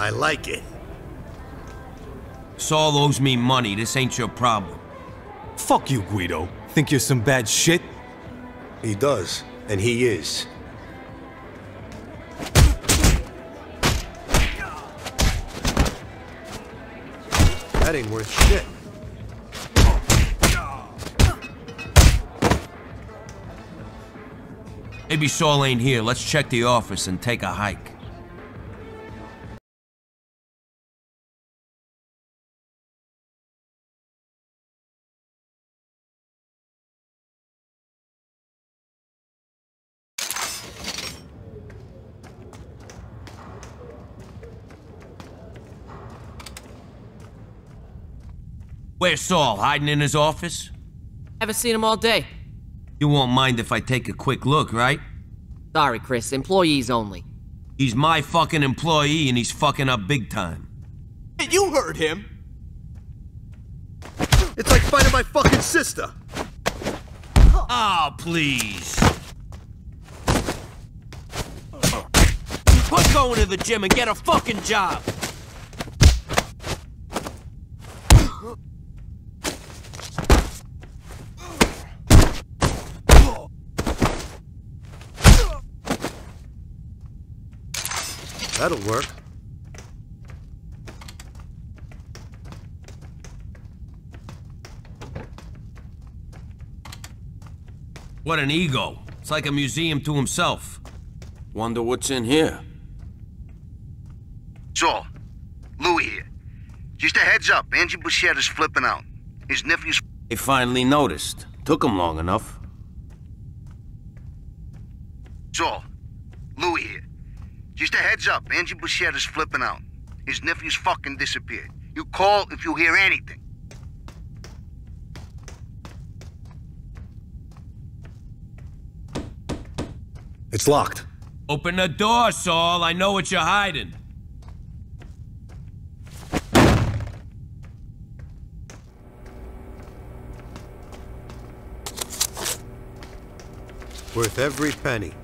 I like it. Saul owes me money. This ain't your problem. Fuck you, Guido. Think you're some bad shit? He does, and he is. That ain't worth shit. Maybe Saul ain't here. Let's check the office and take a hike. Where's Saul? Hiding in his office? Haven't seen him all day. You won't mind if I take a quick look, right? Sorry, Chris. Employees only. He's my fucking employee and he's fucking up big time. You heard him! It's like fighting my fucking sister! Oh, please. Quit going to the gym and get a fucking job. That'll work. What an ego. It's like a museum to himself. Wonder what's in here. Saul, Louis here. Just a heads up, Angie Bouchette is flipping out. His nephew's... They finally noticed. Took him long enough. Saul, Louis here. Just a heads up, Angie Bouchette is flipping out. His nephew's fucking disappeared. You call if you hear anything. It's locked. Open the door, Saul. I know what you're hiding. Worth every penny.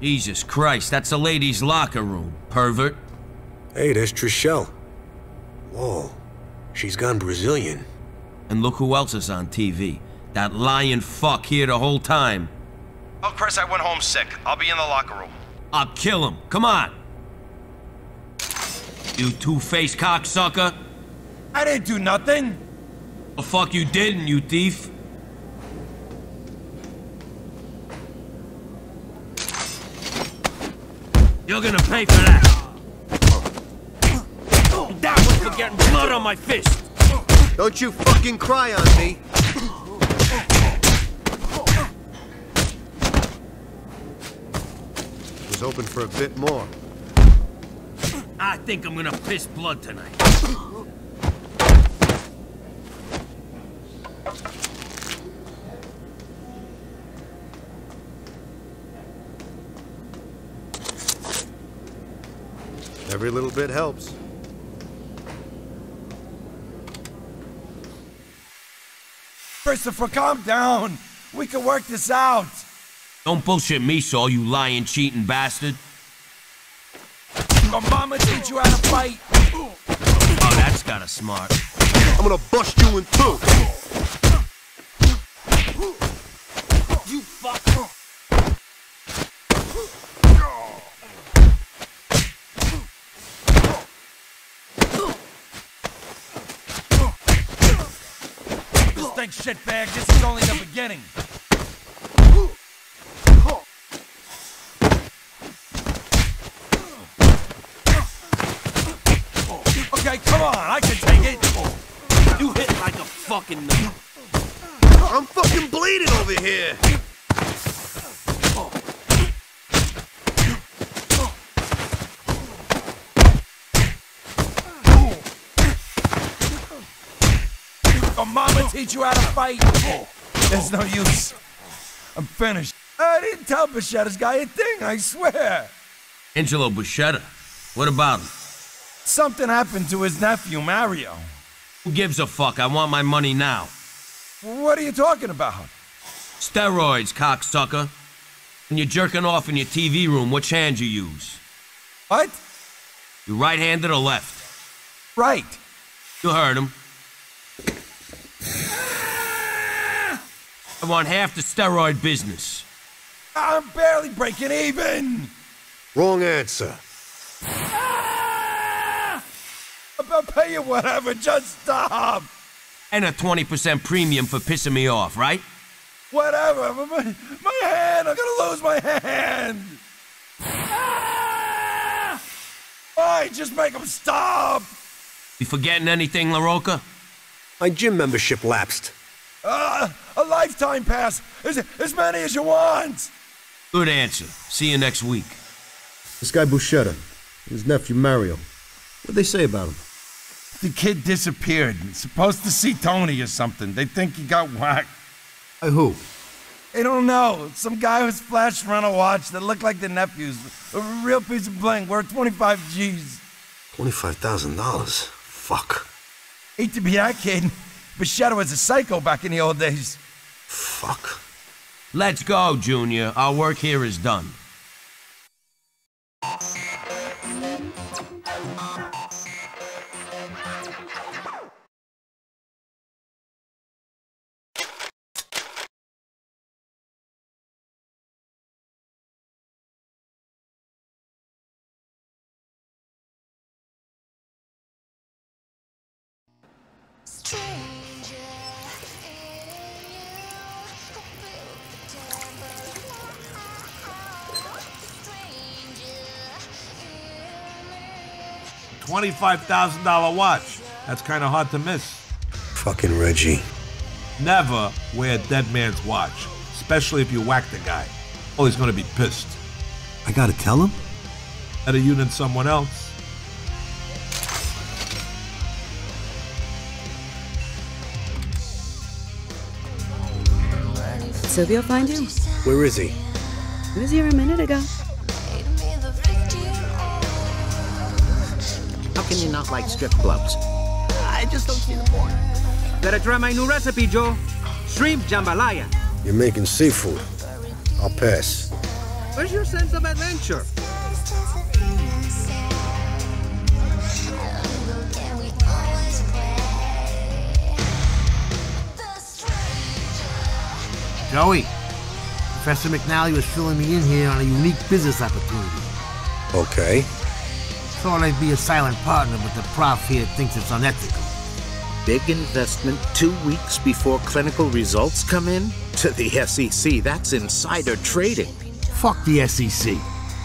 Jesus Christ, that's a lady's locker room, pervert. Hey, there's Trishelle. Whoa, she's gone Brazilian. And look who else is on TV. That lying fuck here the whole time. Oh, Chris, I went home sick. I'll be in the locker room. I'll kill him. Come on. You two-faced cocksucker. I didn't do nothing. The fuck you didn't, you thief. You're gonna pay for that. That was for getting blood on my fist. Don't you fucking cry on me. Was open for a bit more. I think I'm gonna piss blood tonight. Every little bit helps. Christopher, calm down. We can work this out. Don't bullshit me, Saul, you lying, cheating bastard. Your mama teach you how to fight. Oh, that's kinda smart. I'm gonna bust you in two. You stink shitbag. This is only the beginning. Okay, come on. I can take it. You hit like a fucking nut. I'm fucking bleeding over here. Your mama teach you how to fight. There's no use. I'm finished. I didn't tell Buscetta's guy a thing, I swear. Angelo Buscetta. What about him? Something happened to his nephew, Mario. Who gives a fuck? I want my money now. What are you talking about? Steroids, cocksucker. When you're jerking off in your TV room, which hand you use? What? You right-handed or left? Right. You heard him. I want half the steroid business. I'm barely breaking even. Wrong answer. I'll pay you whatever, just stop. And a 20% premium for pissing me off, right? Whatever. My, my hand, I'm gonna lose my hand. Ah! Fine, just make him stop. You forgetting anything, LaRocca? My gym membership lapsed. Uh, a lifetime pass. As, as many as you want. Good answer. See you next week. This guy Buscetta, his nephew Mario. What'd they say about him? The kid disappeared. Supposed to see Tony or something. They think he got whacked. By who? They don't know. Some guy was flashing around a watch that looked like the nephew's. A real piece of bling worth 25 G's. $25,000? Fuck. Hate to be that kid, but Shadow was a psycho back in the old days. Fuck. Let's go, Junior. Our work here is done. $25,000 watch. That's kind of hard to miss. Fucking Reggie. Never wear a dead man's watch, especially if you whack the guy. Oh, he's gonna be pissed. I gotta tell him? Better you than someone else. Silvio find you? Where is he? He was here a minute ago. Can you not like strip clubs? I just don't see the point. Better try my new recipe, Joe. Shrimp jambalaya. You're making seafood. I'll pass. Where's your sense of adventure? Joey, Professor McNally was filling me in here on a unique business opportunity. Okay. Thought I'd be a silent partner, but the prof here thinks it's unethical. Big investment two weeks before clinical results come in? To the SEC, that's insider trading. Fuck the SEC.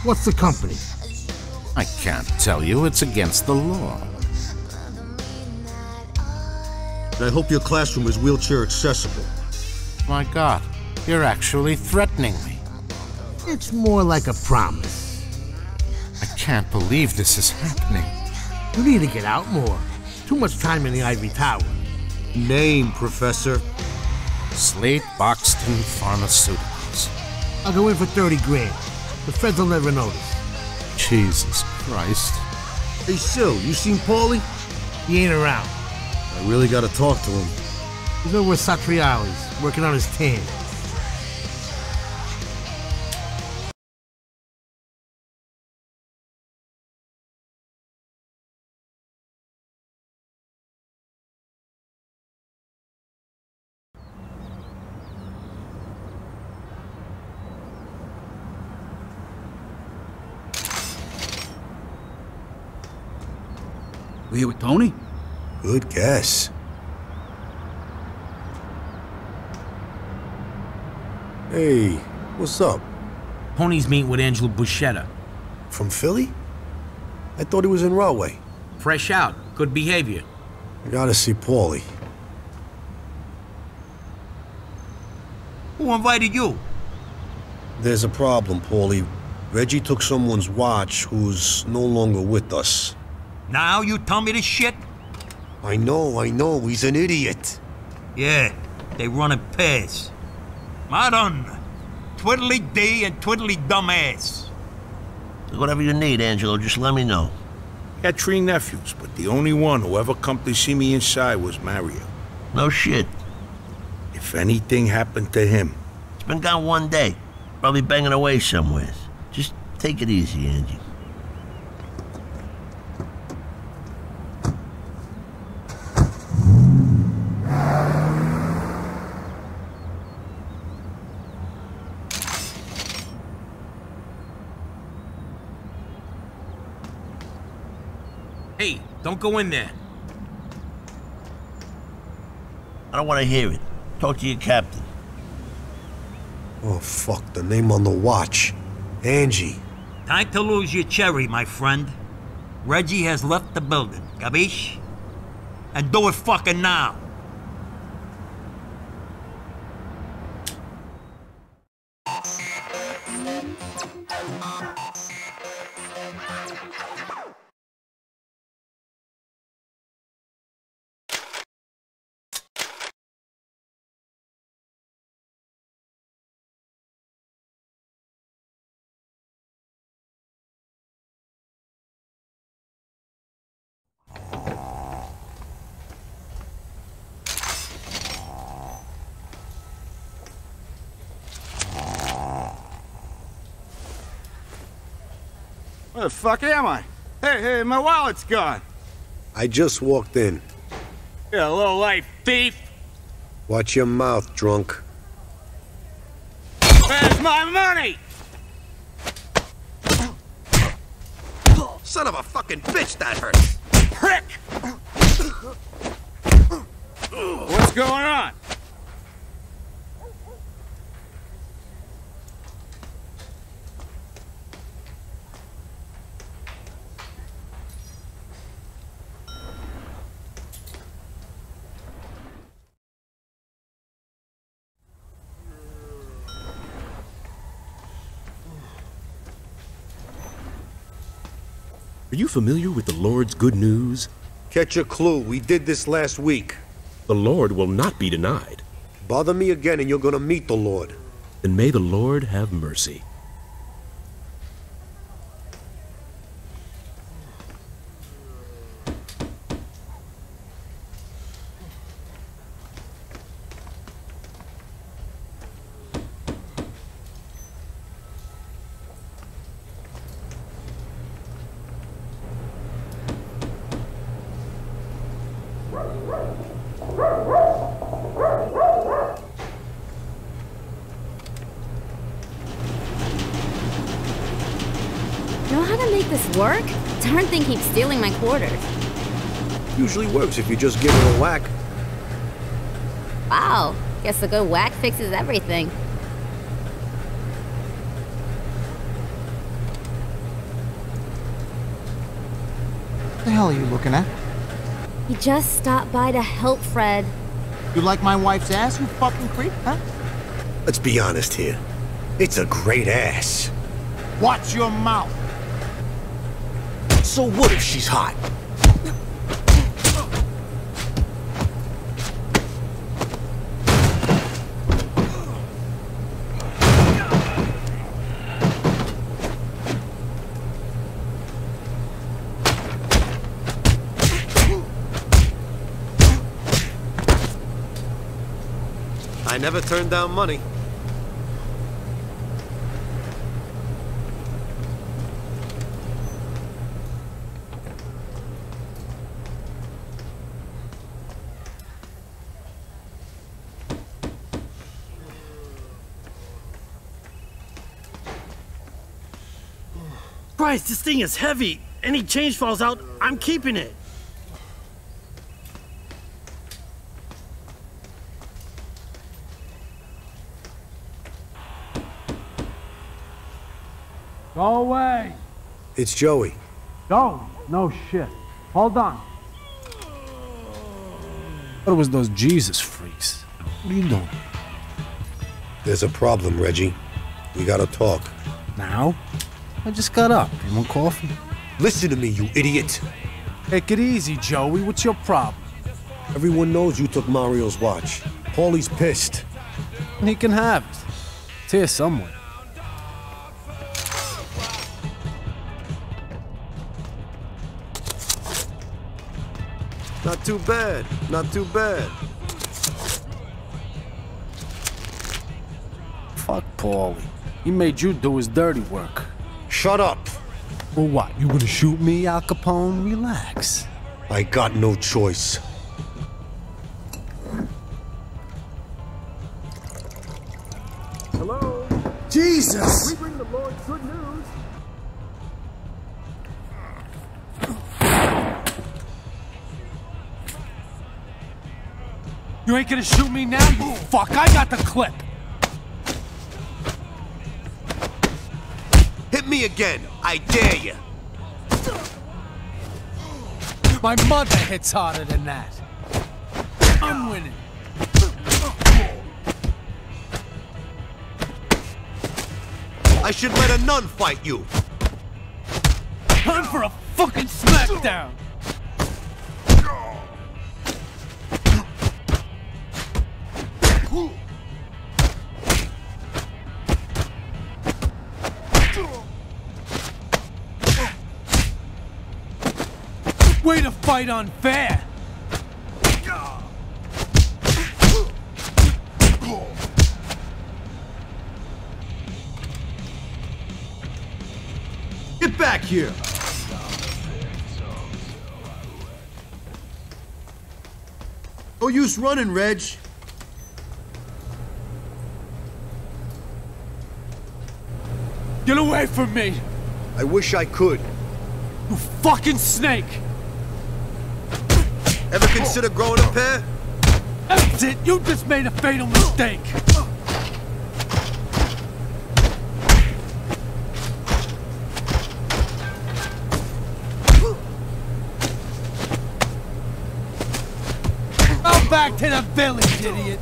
What's the company? I can't tell you. It's against the law. I hope your classroom is wheelchair accessible. My God, you're actually threatening me. It's more like a promise. I can't believe this is happening. You need to get out more. Too much time in the ivory tower. Name, Professor. Slate Boxton Pharmaceuticals. I'll go in for 30 grand. The feds will never notice. Jesus Christ. Hey, Sil, you seen Paulie? He ain't around. I really gotta talk to him. He's over at Satriali's, working on his tan. Here with Tony? Good guess. Hey, what's up? Tony's meeting with Angelo Buscetta. From Philly? I thought he was in Rahway. Fresh out. Good behavior. I gotta see Paulie. Who invited you? There's a problem, Paulie. Reggie took someone's watch who's no longer with us. Now you tell me this shit? I know, I know, he's an idiot. Yeah, they run in pairs. Madon, twiddly dee and twiddly dumbass. Whatever you need, Angelo, just let me know. Got three nephews, but the only one who ever come to see me inside was Mario. No shit. If anything happened to him, He's been gone one day. Probably banging away somewhere. Just take it easy, Angie. Hey, don't go in there. I don't want to hear it. Talk to your captain. Oh, fuck, the name on the watch. Angie. Time to lose your cherry, my friend. Reggie has left the building, gabish? And do it fucking now. The fuck am I? Hey, hey, my wallet's gone. I just walked in. You low life thief. Watch your mouth, drunk. Where's my money? Son of a fucking bitch, that hurts. Prick! What's going on? You familiar with the Lord's good news? Catch a clue. We did this last week. The Lord will not be denied. Bother me again and you're gonna meet the Lord. Then may the Lord have mercy. Usually works if you just give it a whack. Wow, guess a good whack fixes everything. What the hell are you looking at? He just stopped by to help Fred. You like my wife's ass, you fucking creep, huh? Let's be honest here. It's a great ass. Watch your mouth. So what if she's hot? Never turn down money. Christ, this thing is heavy. Any change falls out, I'm keeping it. Go away. It's Joey. Go. No shit. Hold on. What was those Jesus freaks. What are you doing? There's a problem, Reggie. We gotta talk. Now? I just got up. You want coffee? Listen to me, you idiot. Take it easy, Joey. What's your problem? Everyone knows you took Mario's watch. Paulie's pissed. And he can have it. It's here somewhere. Not too bad. Not too bad. Fuck Paulie. He made you do his dirty work. Shut up. Well, what? You gonna shoot me, Al Capone? Relax. I got no choice. Hello? Jesus! We bring the Lord good news. Ain't gonna shoot me now, you fuck! I got the clip! Hit me again. I dare you. My mother hits harder than that. I'm winning. I should let a nun fight you. Time for a fucking smackdown! To unfair! Get back here. No use running, Reg. Get away from me! I wish I could. You fucking snake! Consider growing a pair? That's it! You just made a fatal mistake! Go back to the village, idiot!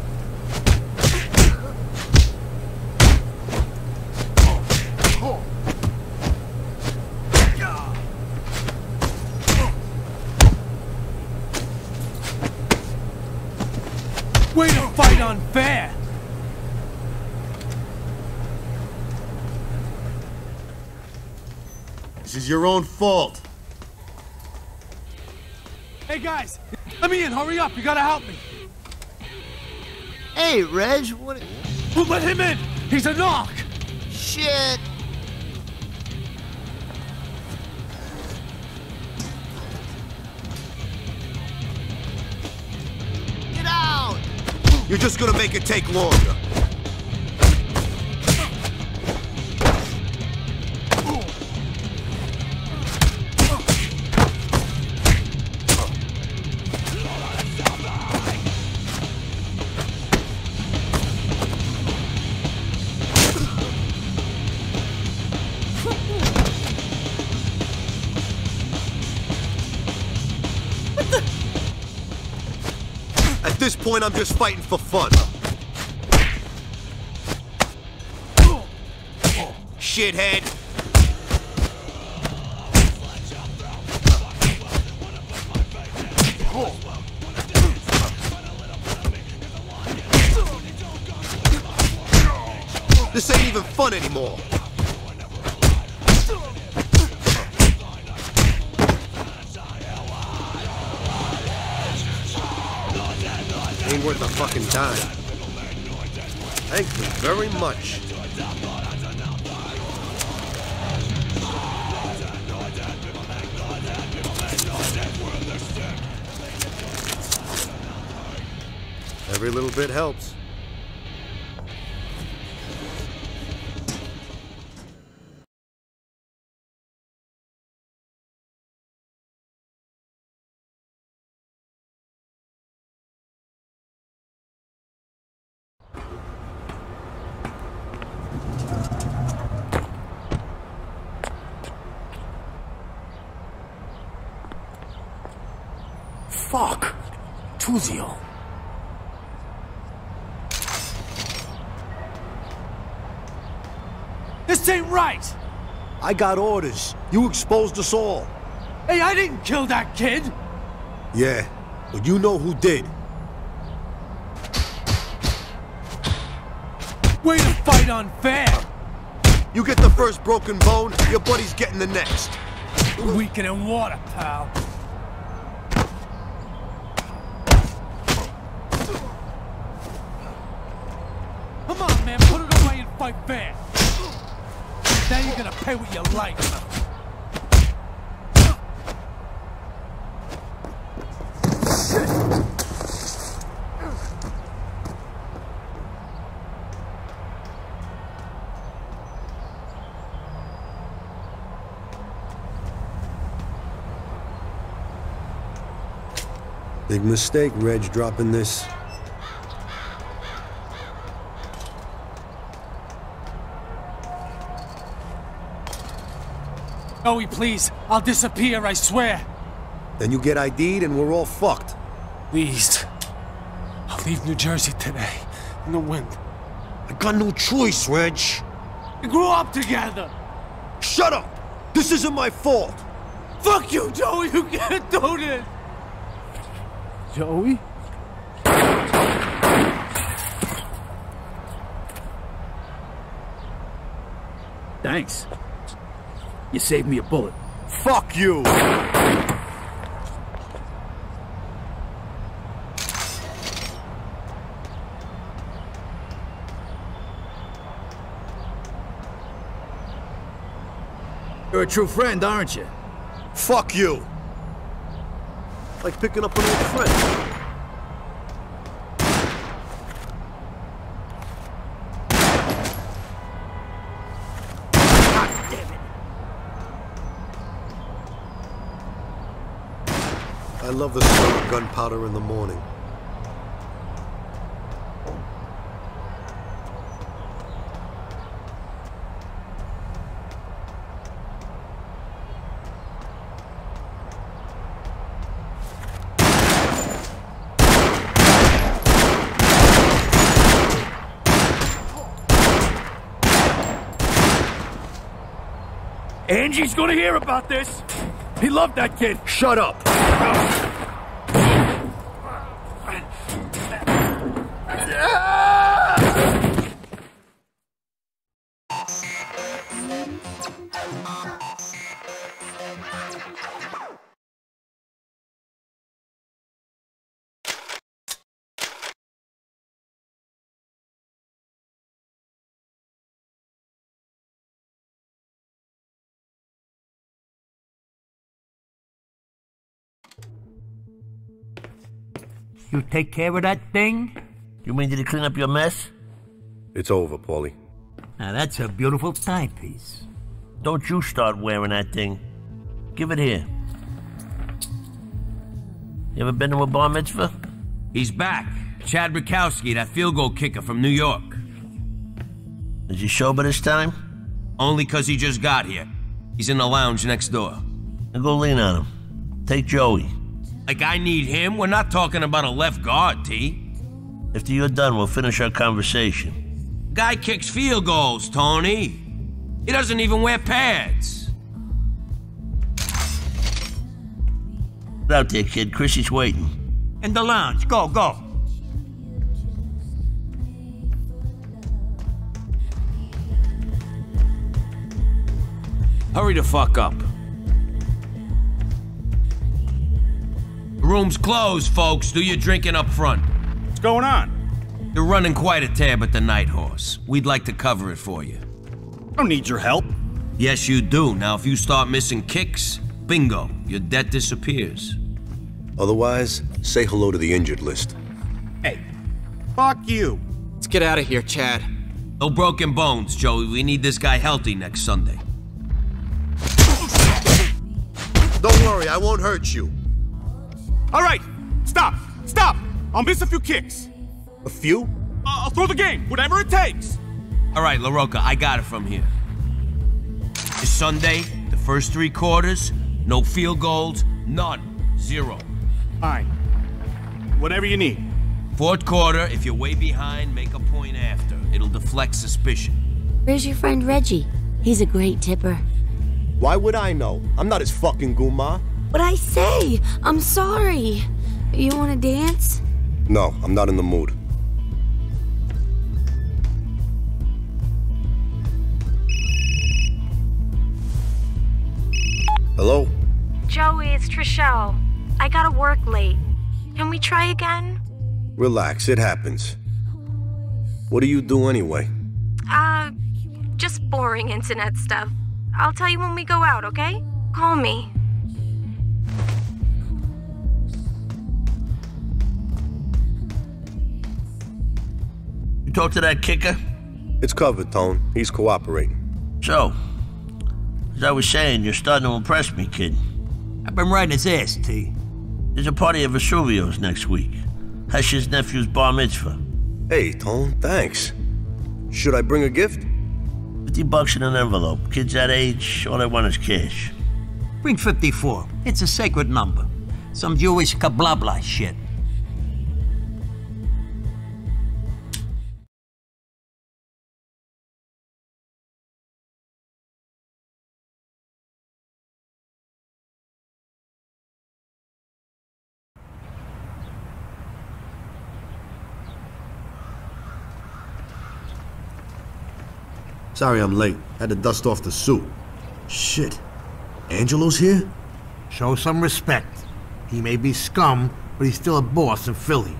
This your own fault. Hey guys, let me in, hurry up, you gotta help me! Hey, Reg, what? Who let him in? He's a knock! Shit! Get out! You're just gonna make it take longer. At this point, I'm just fighting for fun. Shithead. This ain't even fun anymore. Worth a fucking dime. Thank you very much. Every little bit helps. I got orders. You exposed us all. Hey, I didn't kill that kid! Yeah, but you know who did. Way to fight unfair! You get the first broken bone, your buddy's getting the next. Weaken in water, pal. Come on, man, put it away and fight fair! You're gonna pay with your life. Big mistake, Reg, dropping this. Joey, please. I'll disappear, I swear. Then you get ID'd and we're all fucked. Please. I'll leave New Jersey today. In the wind. I got no choice, Reg. We grew up together. Shut up! This isn't my fault! Fuck you, Joey! You can't do this! Joey? Thanks. You saved me a bullet. Fuck you! You're a true friend, aren't you? Fuck you! Like picking up an old friend. Love the smell of gunpowder in the morning. Angie's gonna hear about this. He loved that kid. Shut up! You take care of that thing? You mean did he clean up your mess? It's over, Paulie. Now that's a beautiful timepiece. Don't you start wearing that thing. Give it here. You ever been to a bar mitzvah? He's back. Chad Bukowski, that field goal kicker from New York. Is he sober this time? Only 'cause he just got here. He's in the lounge next door. Now go lean on him. Take Joey. Like I need him? We're not talking about a left guard, T. After you're done, we'll finish our conversation. Guy kicks field goals, Tony. He doesn't even wear pads. Get out there, kid. Chrissy's waiting. In the lounge. Go, go. Hurry the fuck up. Room's closed, folks. Do your drinking up front. What's going on? You're running quite a tab at the Night Horse. We'd like to cover it for you. I don't need your help. Yes, you do. Now, if you start missing kicks, bingo, your debt disappears. Otherwise, say hello to the injured list. Hey, fuck you. Let's get out of here, Chad. No broken bones, Joey. We need this guy healthy next Sunday. Don't worry, I won't hurt you. All right, stop, stop. I'll miss a few kicks. A few? Uh, I'll throw the game, whatever it takes. All right, LaRocca, I got it from here. It's Sunday, the first three quarters, no field goals, none. Zero. Fine. Whatever you need. Fourth quarter, if you're way behind, make a point after. It'll deflect suspicion. Where's your friend Reggie? He's a great tipper. Why would I know? I'm not his fucking guma. But I say, I'm sorry. You want to dance? No, I'm not in the mood. Hello? Joey, it's Trishelle. I gotta work late. Can we try again? Relax, it happens. What do you do anyway? Uh, Just boring internet stuff. I'll tell you when we go out, okay? Call me. You talk to that kicker? It's covered, Tone. He's cooperating. So, as I was saying, you're starting to impress me, kid. I've been riding his ass, T. There's a party at Vesuvio's next week. Hesh's nephew's bar mitzvah. Hey, Tone, thanks. Should I bring a gift? 50 bucks in an envelope. Kids that age, all they want is cash. Bring 54. It's a sacred number. Some Jewish kablabla shit. Sorry I'm late. Had to dust off the suit. Shit. Angelo's here? Show some respect. He may be scum, but he's still a boss in Philly.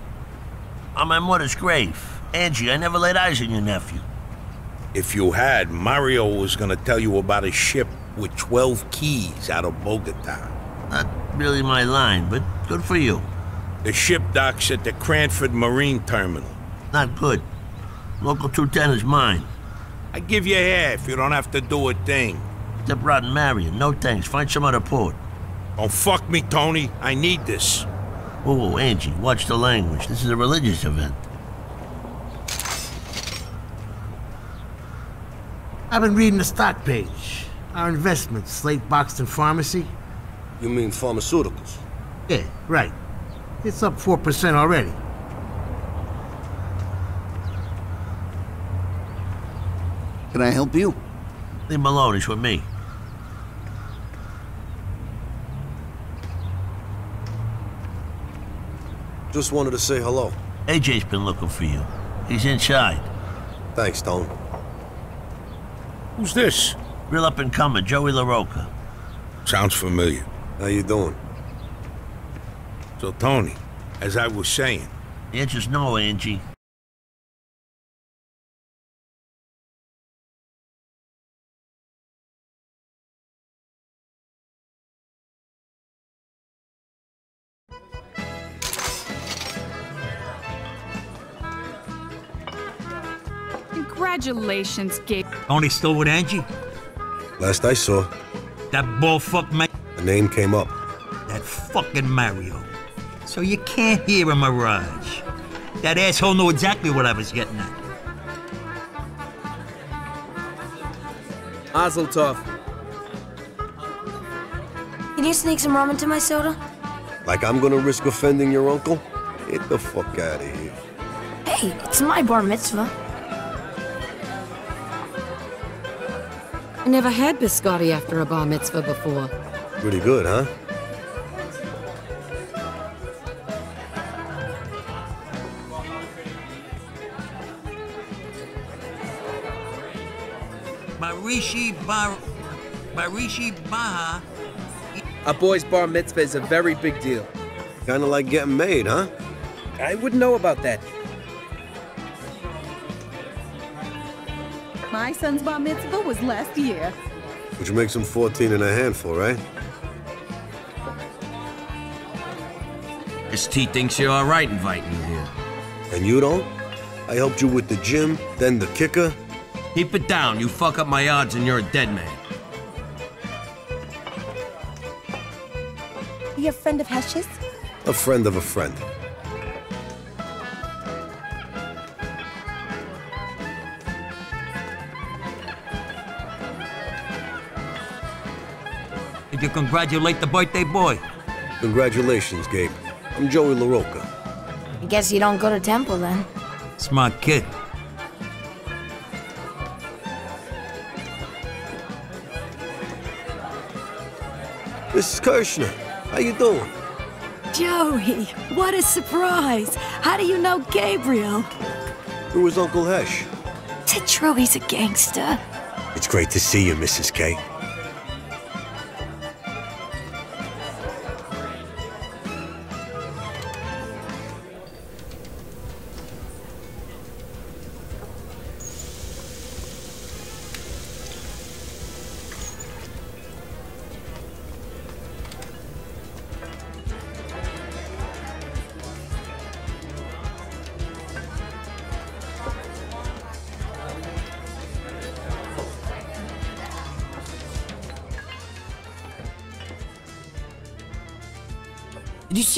On my mother's grave. Angie, I never laid eyes on your nephew. If you had, Mario was gonna tell you about a ship with 12 keys out of Bogota. Not really my line, but good for you. The ship docks at the Cranford Marine Terminal. Not good. Local 210 is mine. I give you half. You don't have to do a thing. Step rotten Marion. No thanks. Find some other port. Don't fuck me, Tony. I need this. Whoa, whoa, Angie, watch the language. This is a religious event. I've been reading the stock page. Our investments, Slate Boxton Pharmacy. You mean pharmaceuticals? Yeah, right. It's up 4% already. Can I help you? Leave him alone. He's with me. Just wanted to say hello. AJ's been looking for you. He's inside. Thanks, Tone. Who's this? Real up and comer, Joey LaRocca. Sounds familiar. How you doing? So, Tony, as I was saying... The answer's no, Angie. Congratulations, Gabe. Tony still with Angie? Last I saw, That bullfuck man. the name came up. That fucking Mario. So you can't hear a mirage. That asshole knew exactly what I was getting at. Mazel tov. Can you sneak some rum into my soda? Like I'm gonna risk offending your uncle? Get the fuck out of here. Hey, it's my bar mitzvah. Never had biscotti after a bar mitzvah before. Pretty good, huh? Marishi Bar... Marishi Baha... A boy's bar mitzvah is a very big deal. Kinda like getting made, huh? I wouldn't know about that. My son's bar mitzvah was last year. Which makes him 14 and a handful, right? This T thinks you're alright inviting you here. And you don't? I helped you with the gym, then the kicker. Keep it down. You fuck up my odds and you're a dead man. You a friend of Hesh's? A friend of a friend. Did you congratulate the birthday boy? Congratulations, Gabe. I'm Joey LaRocca. I guess you don't go to temple then. Smart kid. Mrs. Kirshner, how you doing? Joey, what a surprise! How do you know Gabriel? Who is Uncle Hesh? Is it true he's a gangster? It's great to see you, Mrs. K.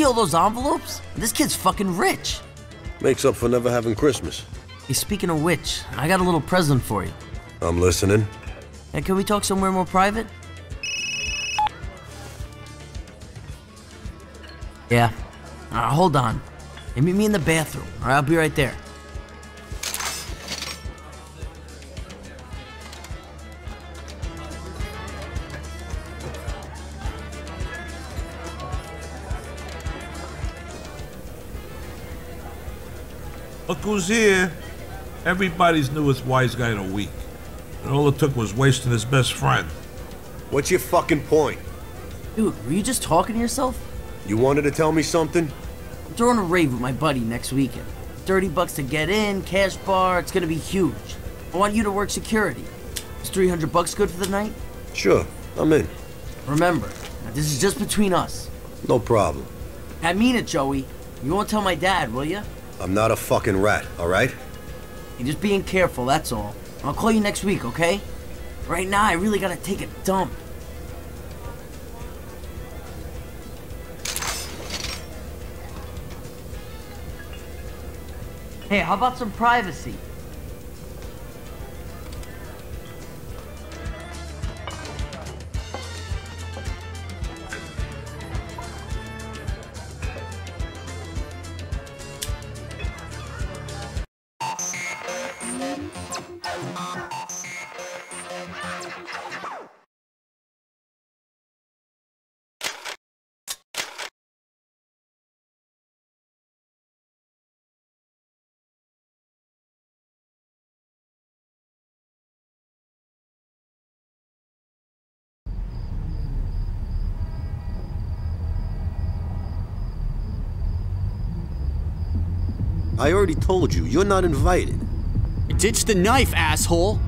see all those envelopes? This kid's fucking rich. Makes up for never having Christmas. Hey, speaking of which, I got a little present for you. I'm listening. Hey, can we talk somewhere more private? Yeah. Uh, hold on. Hey, meet me in the bathroom. Right, I'll be right there. Look who's here. Everybody's newest wise guy in a week. And all it took was wasting his best friend. What's your fucking point? Dude, were you just talking to yourself? You wanted to tell me something? I'm throwing a rave with my buddy next weekend. 30 bucks to get in, cash bar, it's gonna be huge. I want you to work security. Is 300 bucks good for the night? Sure, I'm in. Remember, now this is just between us. No problem. I mean it, Joey. You won't tell my dad, will you? I'm not a fucking rat, alright? You're just being careful, that's all. I'll call you next week, okay? Right now, I really gotta take a dump. Hey, how about some privacy? I already told you, you're not invited. Ditch the knife, asshole!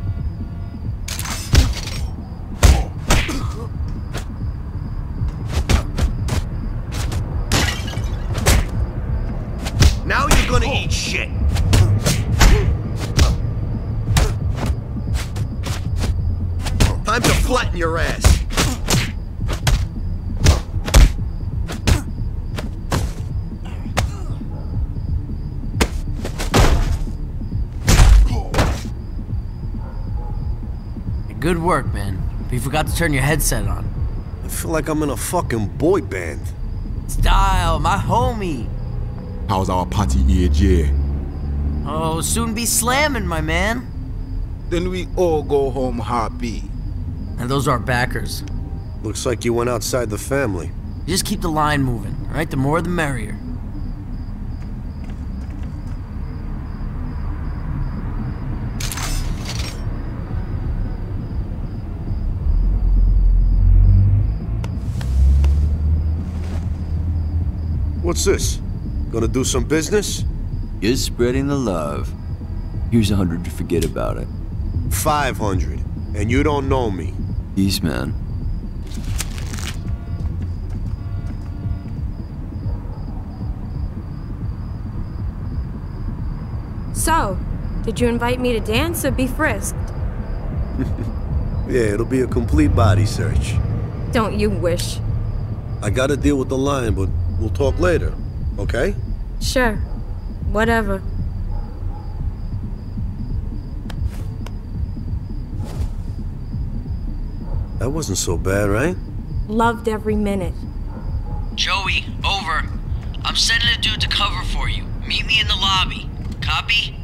Good work, man. But you forgot to turn your headset on. I feel like I'm in a fucking boy band. Style, my homie. How's our party AJ? Oh, soon be slamming, my man. Then we all go home happy. And those are our backers. Looks like you went outside the family. You just keep the line moving, all right? The more the merrier. What's this? Gonna do some business? Just spreading the love. Here's a hundred to forget about it. 500. And you don't know me. Peace, man. So, did you invite me to dance or be frisked? Yeah, it'll be a complete body search. Don't you wish? I gotta deal with the line, but we'll talk later, okay? Sure. Whatever. That wasn't so bad, right? Loved every minute. Joey, over. I'm sending a dude to cover for you. Meet me in the lobby. Copy?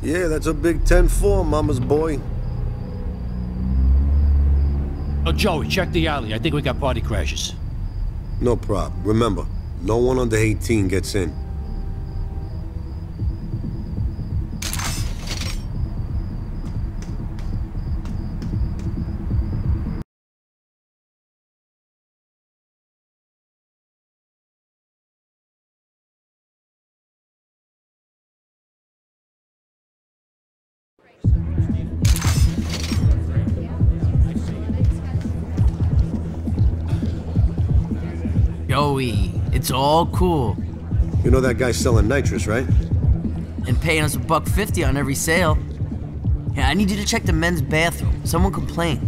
Yeah, that's a big 10-4, mama's boy. Oh, Joey, check the alley. I think we got party crashes. No problem. Remember, no one under 18 gets in. It's all cool. You know that guy selling nitrous, right? And paying us a buck fifty on every sale. Yeah, I need you to check the men's bathroom. Someone complained.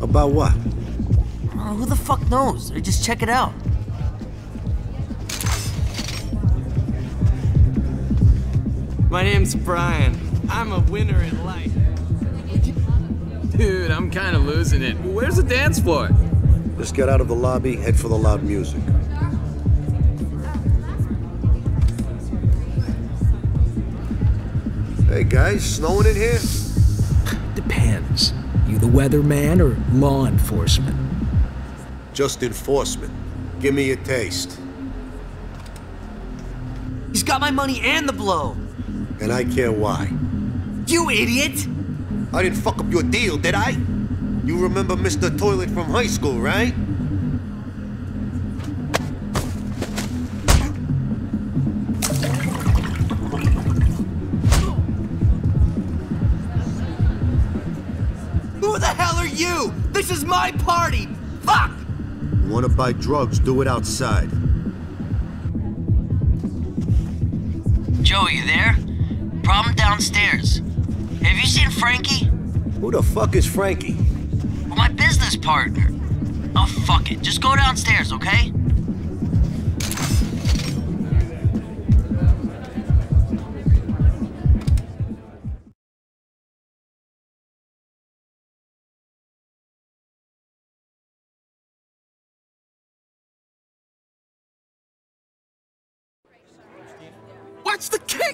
About what? Who the fuck knows? Or just check it out. My name's Brian. I'm a winner in life. Dude, I'm kind of losing it. Where's the dance floor? Just get out of the lobby, head for the loud music. Hey guys, snowing in here? Depends. You the weatherman or law enforcement? Just enforcement. Give me a taste. He's got my money and the blow. And I care why. You idiot! I didn't fuck up your deal, did I? You remember Mr. Toilet from high school, right? This is my party! Fuck! You wanna buy drugs, do it outside. Joey, you there? Problem downstairs. Have you seen Frankie? Who the fuck is Frankie? Well, my business partner. Oh, fuck it. Just go downstairs, okay?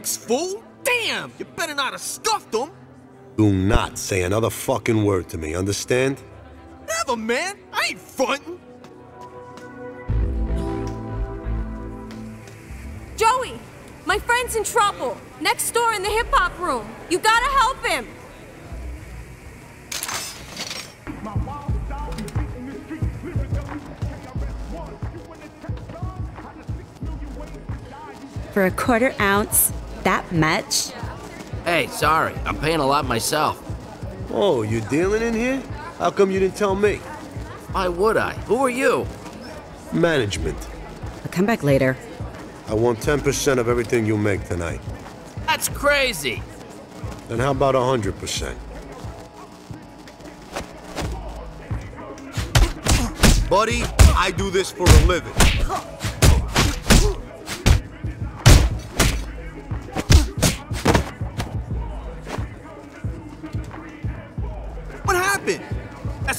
Watch fool! Damn! You better not have stuffed them! Do not say another fucking word to me, understand? Never, man! I ain't frontin'! Joey! My friend's in trouble. Next door in the hip hop room. You gotta help him! For a quarter ounce, that much? Hey, sorry. I'm paying a lot myself. Oh, you dealing in here? How come you didn't tell me? Why would I? Who are you? Management. I'll come back later. I want 10% of everything you make tonight. That's crazy. Then how about 100%? Buddy, I do this for a living.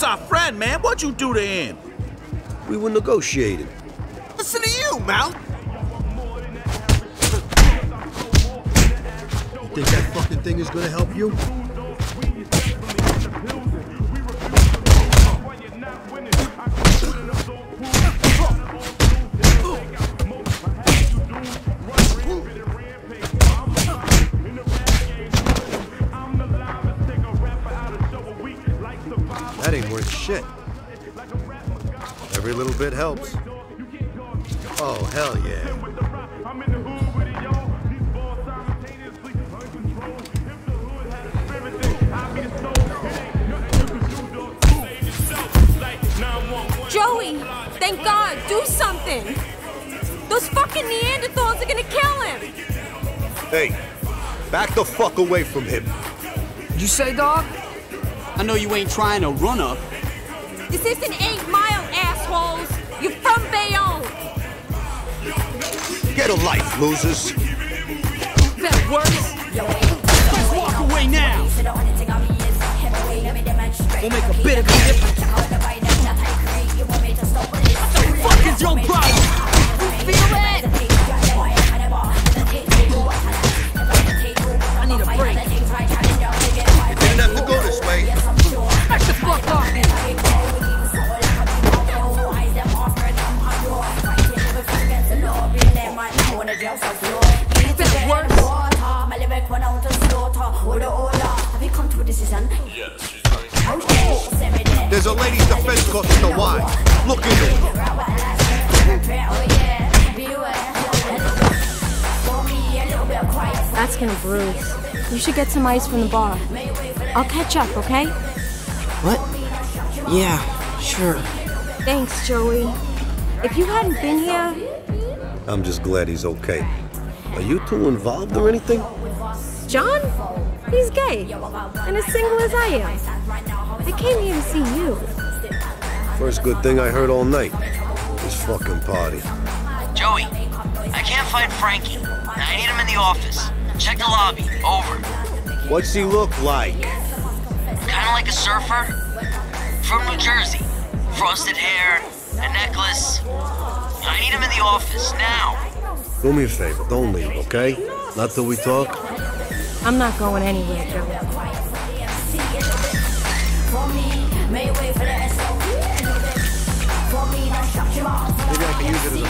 Our friend, man. What'd you do to him? We were negotiating. Listen to you, Mount. You think that fucking thing is gonna help you? Shit. Every little bit helps. Oh, hell yeah. Joey! Thank God! Do something! Those fucking Neanderthals are gonna kill him! Hey, back the fuck away from him. You say, dog? I know you ain't trying to run up. This isn't Eight Mile, assholes! You're from Bayonne! Get a life, losers. That works? Just walk away now! We'll make a bit of a difference. What The fuck is your problem? You feel it? There's a ladies' defense course at the Y. Look into it. That's gonna bruise. You should get some ice from the bar. I'll catch up, okay? What? Yeah, sure. Thanks, Joey. If you hadn't been here, I'm just glad he's okay. Are you two involved or anything? John? He's gay. And as single as I am. I came here to see you. First good thing I heard all night. This fucking party. Joey, I can't find Frankie. I need him in the office. Check the lobby. Over. What's he look like? Kinda like a surfer. From New Jersey. Frosted hair, a necklace. I need him in the office, now. Do me a favor, don't leave, okay? Not till we talk. I'm not going anywhere, Joe.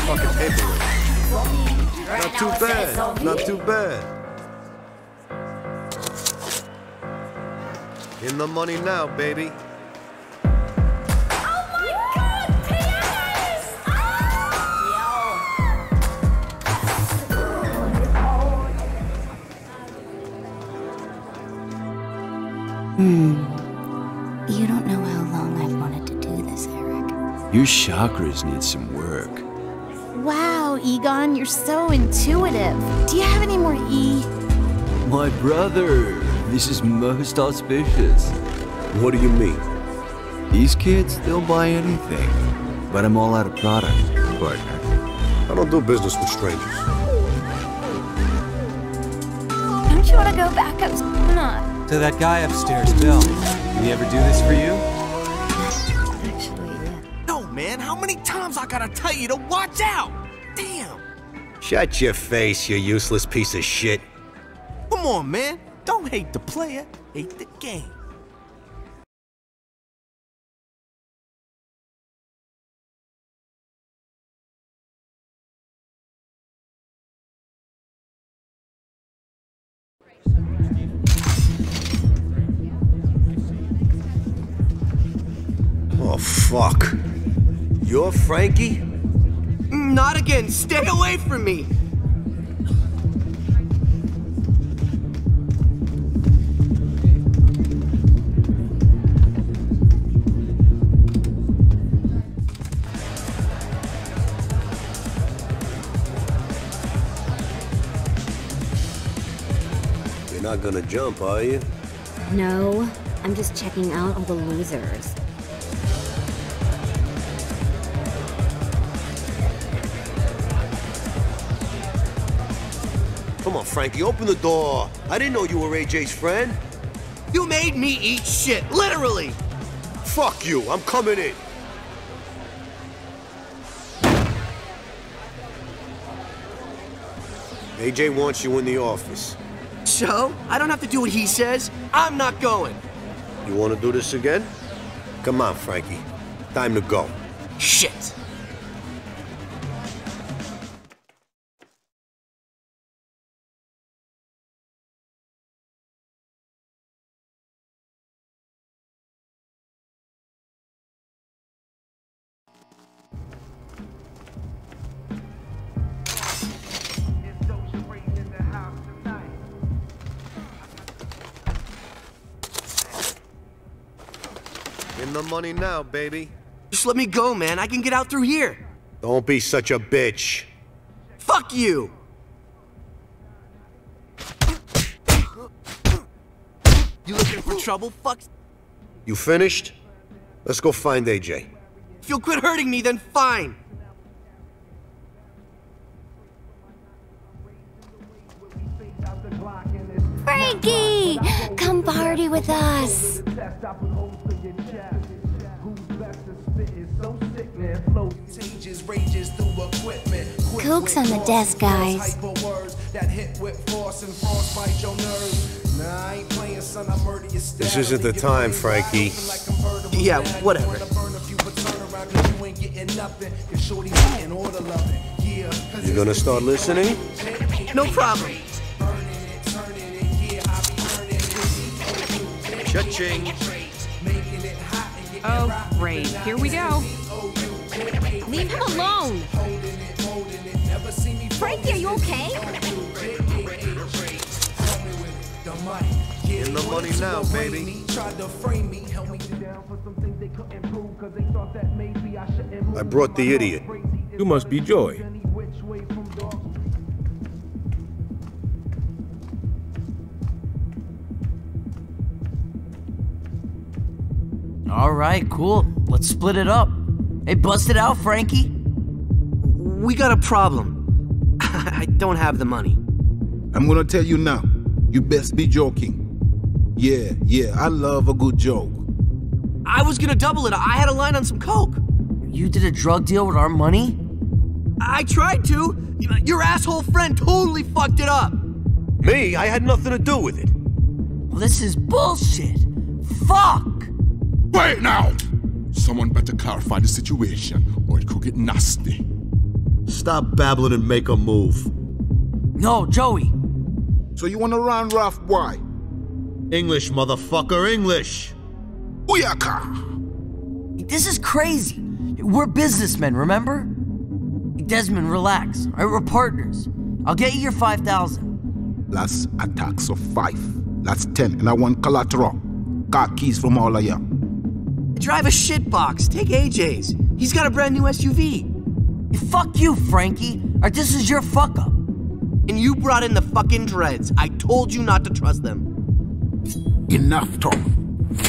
Can use it fucking paper. Not too bad. Not too bad. In the money now, baby. Oh my God, T.J. Hmm. You don't know how long I've wanted to do this, Eric. Your chakras need some work. Wow, Egon, you're so intuitive. Do you have any more E? My brother, this is most auspicious. What do you mean? These kids, they'll buy anything. But I'm all out of product, partner. I don't do business with strangers. Don't you want to go back up? Not. To that guy upstairs, Bill. Did he ever do this for you? Actually, yeah. No, man, how many times I gotta tell you to watch out? Shut your face, you useless piece of shit. Come on, man. Don't hate the player, hate the game. Oh, fuck. You're Frankie? Not again. Stay away from me. You're not gonna jump, are you? No, I'm just checking out all the losers. Come on, Frankie, open the door. I didn't know you were AJ's friend. You made me eat shit, literally. Fuck you, I'm coming in. AJ wants you in the office. So? I don't have to do what he says. I'm not going. You want to do this again? Come on, Frankie. Time to go. Shit. Money now, baby. Just let me go, man. I can get out through here. Don't be such a bitch. Fuck you! You looking for trouble? Fuck. You finished? Let's go find AJ. If you'll quit hurting me, then fine. Frankie! Come party with us. Coke's on the desk, guys. This isn't the time, Frankie. Yeah, whatever. You gonna start listening? No problem. Cha-ching. Oh, great. Here we go. Leave him alone. Frankie, are you okay? In the money now, baby. I brought the idiot. You must be Joy. All right, cool. Let's split it up. Hey, bust it out, Frankie. We got a problem. I don't have the money. I'm gonna tell you now. You best be joking. Yeah, yeah, I love a good joke. I was gonna double it. I had a line on some coke. You did a drug deal with our money? I tried to. Your asshole friend totally fucked it up. Me? I had nothing to do with it. Well, this is bullshit. Fuck! Wait now! Someone better clarify the situation, or it could get nasty. Stop babbling and make a move. No, Joey. So you wanna run rough, boy? English, motherfucker, English! Booyaka! This is crazy. We're businessmen, remember? Desmond, relax. All right, we're partners. I'll get you your 5,000. That's a tax of five. That's ten, and I want collateral. Got keys from all of you. Drive a shitbox. Take AJ's. He's got a brand new SUV. Fuck you, Frankie. All right, this is your fuck up. And you brought in the fucking dreads. I told you not to trust them. Enough talk.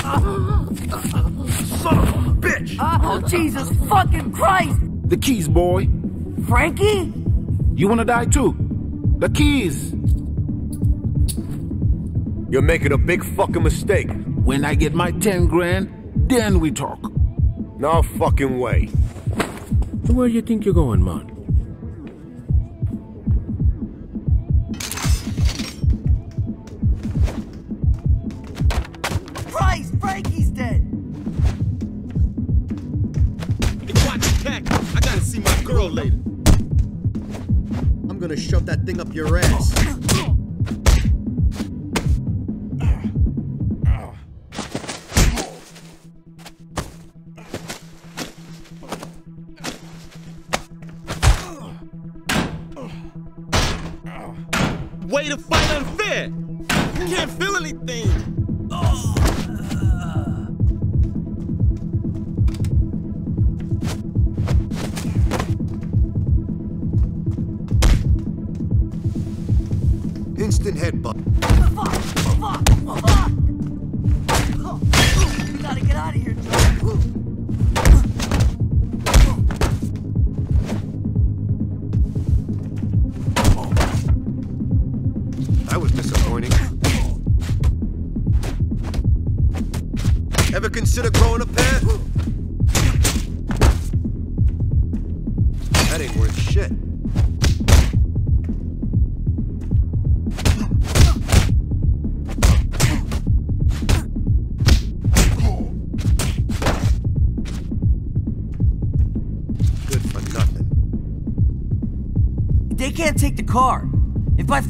Son of a bitch! Oh, Jesus fucking Christ! The keys, boy. Frankie? You wanna die too? The keys. You're making a big fucking mistake. When I get my 10 grand, then we talk. No fucking way. Where do you think you're going, man? Christ, Frankie's dead! Watch tech. I gotta see my girl later. I'm gonna shove that thing up your ass. To fight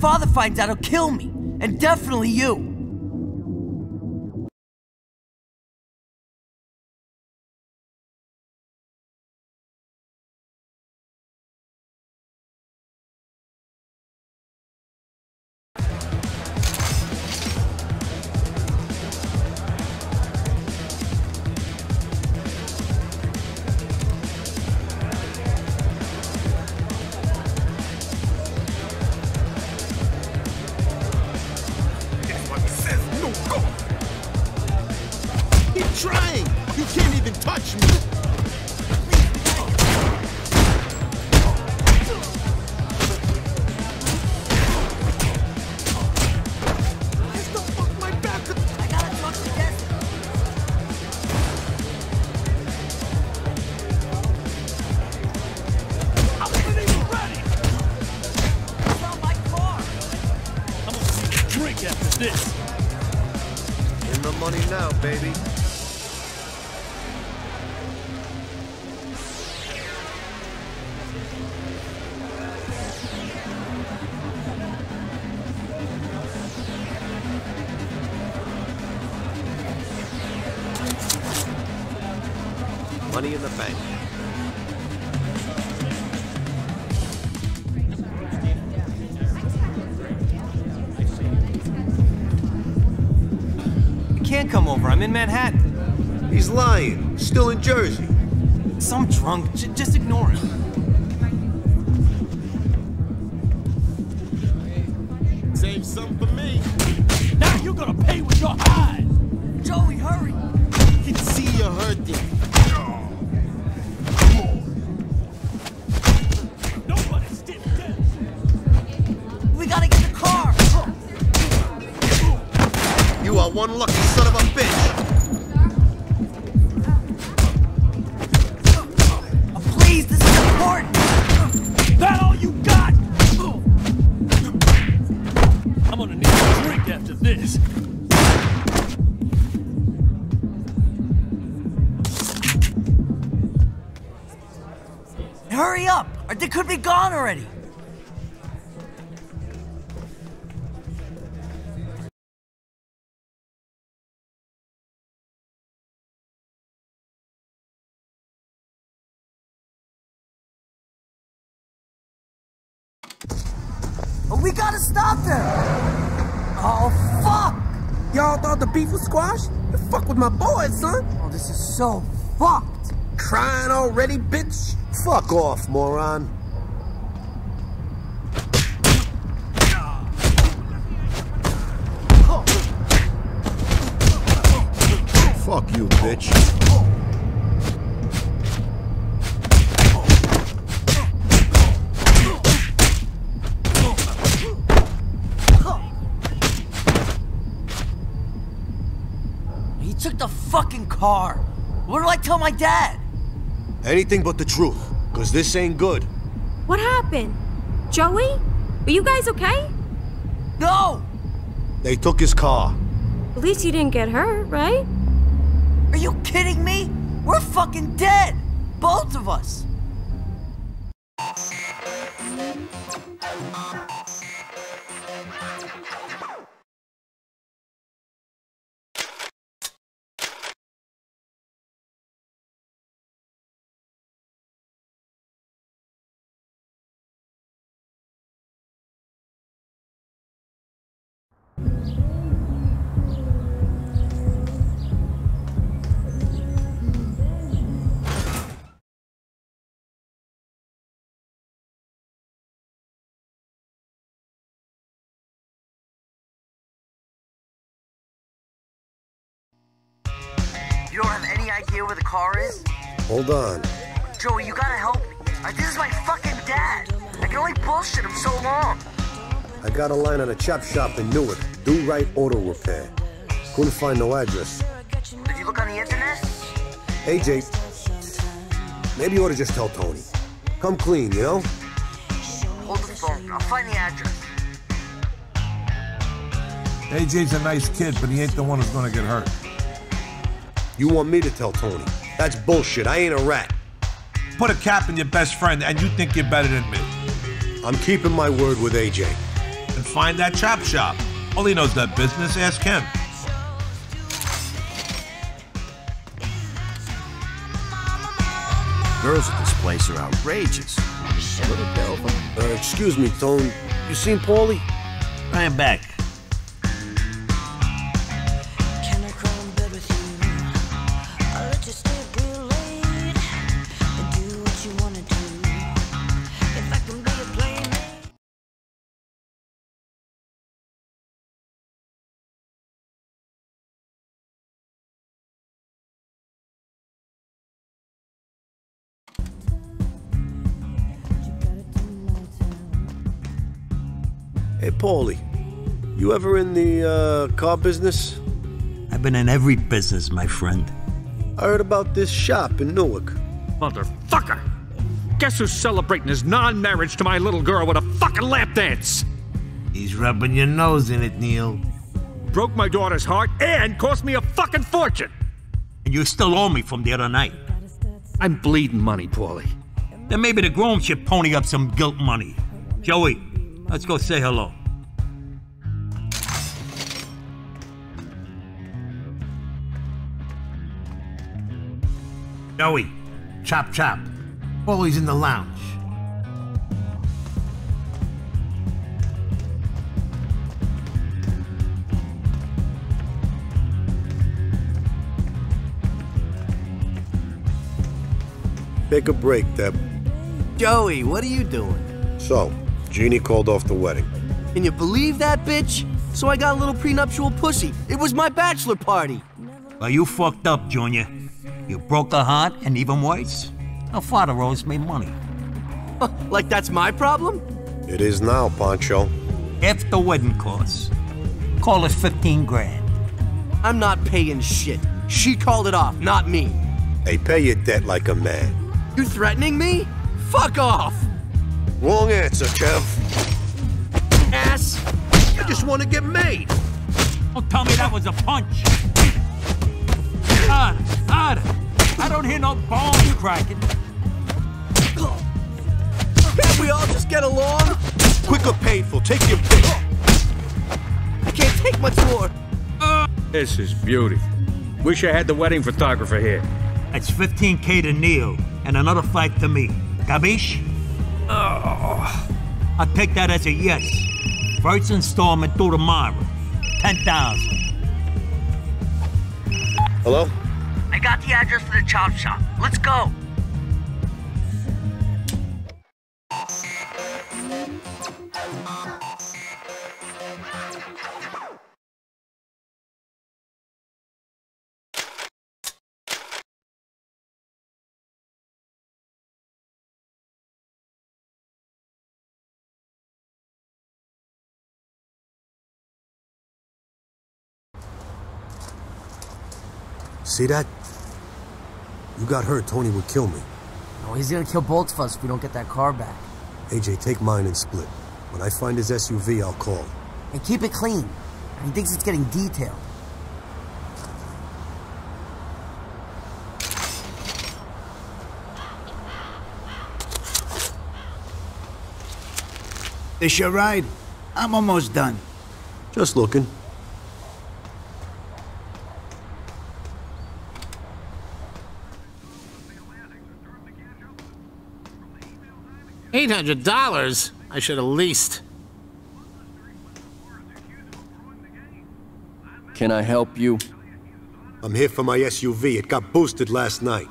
father finds out, he'll kill me. And definitely you. In Manhattan. He's lying. Still in Jersey. Some drunk. J- just ignore him. They could be gone already. Oh, we gotta stop them! Oh, fuck! Y'all thought the beef was squashed? You fuck with my boys, son. Oh, this is so fucked. Crying already, bitch? Fuck off, moron. Fuck you, bitch. He took the fucking car. What do I tell my dad? Anything but the truth, because this ain't good. What happened? Joey? Are you guys okay? No! They took his car. At least you didn't get hurt, right? Are you kidding me? We're fucking dead! Both of us! Where the car is? Hold on. Joey, you gotta help me. This is my fucking dad. I can only bullshit him so long. I got a line on a chop shop in Newark. Do right auto repair. Couldn't find no address. Did you look on the internet? AJ, maybe you ought to just tell Tony. Come clean, you know? Hold the phone. I'll find the address. AJ's a nice kid, but he ain't the one who's gonna get hurt. You want me to tell Tony? That's bullshit. I ain't a rat. Put a cap in your best friend, and you think you're better than me. I'm keeping my word with AJ. And find that chop shop. All he knows that business. Ask him. Girls at this place are outrageous. A little Uh, excuse me, Tone. You seen Paulie? I am back. Paulie. You ever in the uh, car business? I've been in every business, my friend. I heard about this shop in Newark. Motherfucker! Guess who's celebrating his non-marriage to my little girl with a fucking lap dance? He's rubbing your nose in it, Neil. Broke my daughter's heart and cost me a fucking fortune. And you still owe me from the other night. I'm bleeding money, Paulie. Then maybe the groom should pony up some guilt money. Joey, let's go say hello. Joey, chop chop. Paulie's in the lounge. Take a break, Deb. Joey, what are you doing? So, Jeannie called off the wedding. Can you believe that, bitch? So I got a little prenuptial pussy. It was my bachelor party. Well, you fucked up, Junior. You broke her heart, and even worse, her father owes me money. like that's my problem? It is now, Pancho. Half the wedding costs. Call it 15 grand. I'm not paying shit. She called it off, not me. Hey, pay your debt like a man. You threatening me? Fuck off! Wrong answer, Kev. Ass! I just want to get made. Don't tell me that was a punch. Odd, odd. I don't hear no bones cracking. Can't we all just get along? Quick or painful, take your pick. I can't take much more. This is beautiful. Wish I had the wedding photographer here. It's 15k to Neil and another five to me. Gabish? Oh. I'll take that as a yes. First installment due tomorrow. 10,000. Hello? I got the address for the chop shop. Let's go. See that? You got hurt, Tony would kill me. No, he's gonna kill both of us if we don't get that car back. AJ, take mine and split. When I find his SUV, I'll call. And keep it clean. He thinks it's getting detailed. This your ride? I'm almost done. Just looking. Eight hundred dollars? I should have leased. Can I help you? I'm here for my SUV. It got boosted last night.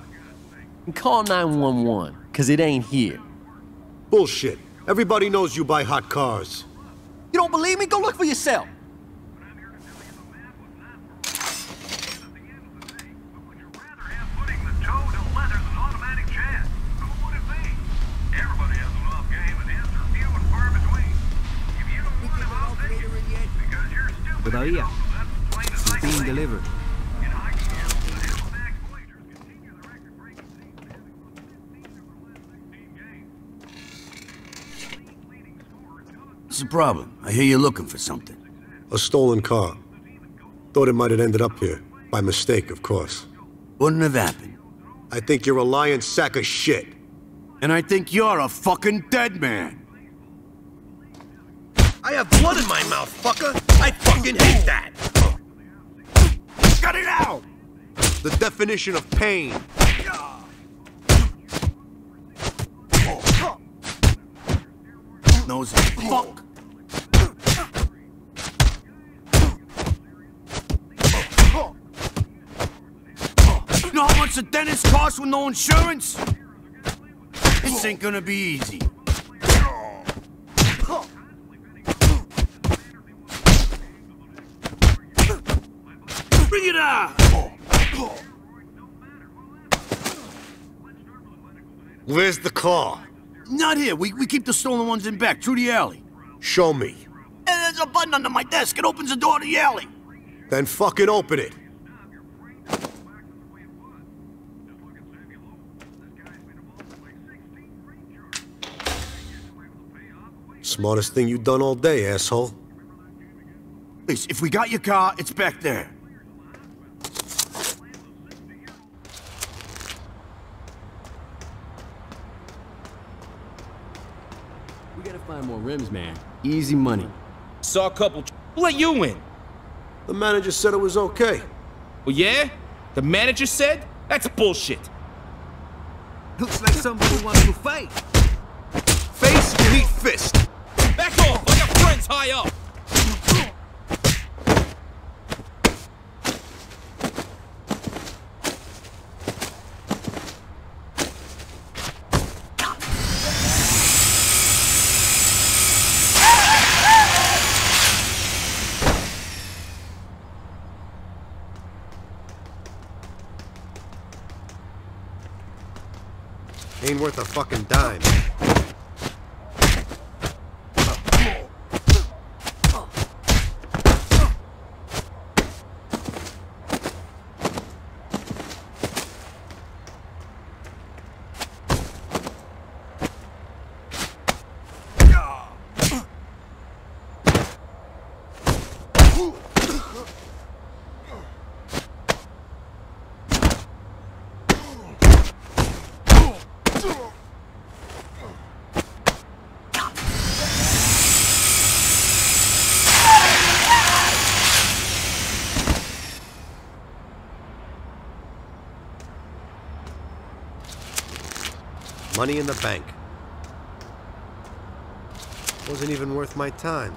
Call 911, cause it ain't here. Bullshit. Everybody knows you buy hot cars. You don't believe me? Go look for yourself. Todavía. It's being delivered. What's the problem? I hear you're looking for something. A stolen car. Thought it might have ended up here. By mistake, of course. Wouldn't have happened. I think you're a lying sack of shit. And I think you're a fucking dead man. I have blood in my mouth, fucker! I fucking hate that! Cut it out! The definition of pain. Nose fuck. You know how much the dentist costs with no insurance? This ain't gonna be easy. Bring it on! Where's the car? Not here. We, we keep the stolen ones in back, through the alley. Show me. And there's a button under my desk. It opens the door to the alley. Then fucking open it. Smartest thing you've done all day, asshole. If we got your car, it's back there. We gotta find more rims, man. Easy money. Saw a couple. Let you in? The manager said it was okay. Well, yeah? The manager said? That's bullshit. Looks like somebody wants to fight. Face, you need fist. Back off! I got friends high up! Ain't worth a fucking dime. Money in the bank. Wasn't even worth my time.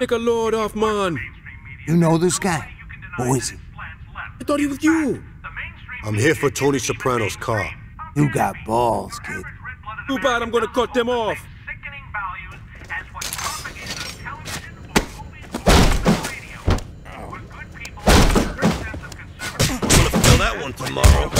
Take a load off, man. You know this guy? Who is he? I thought he was you. I'm here for Tony Soprano's car. You got balls, kid. Too bad I'm gonna cut them off. I'm gonna fill that one tomorrow.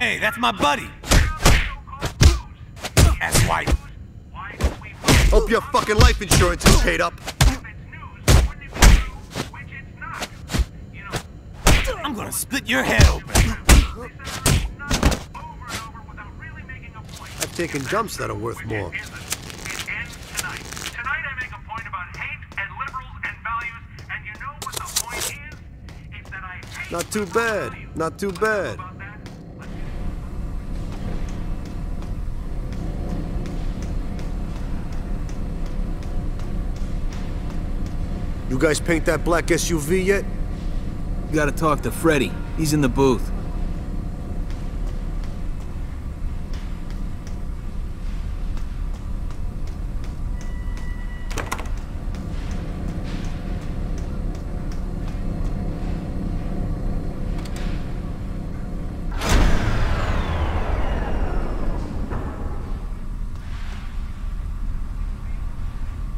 Hey, that's my buddy. That's white. Hope your fucking life insurance is paid up. I'm gonna split your head open. I've taken dumps that are worth more. Not too bad. Not too bad. Guys paint that black SUV yet? You gotta talk to Freddy. He's in the booth.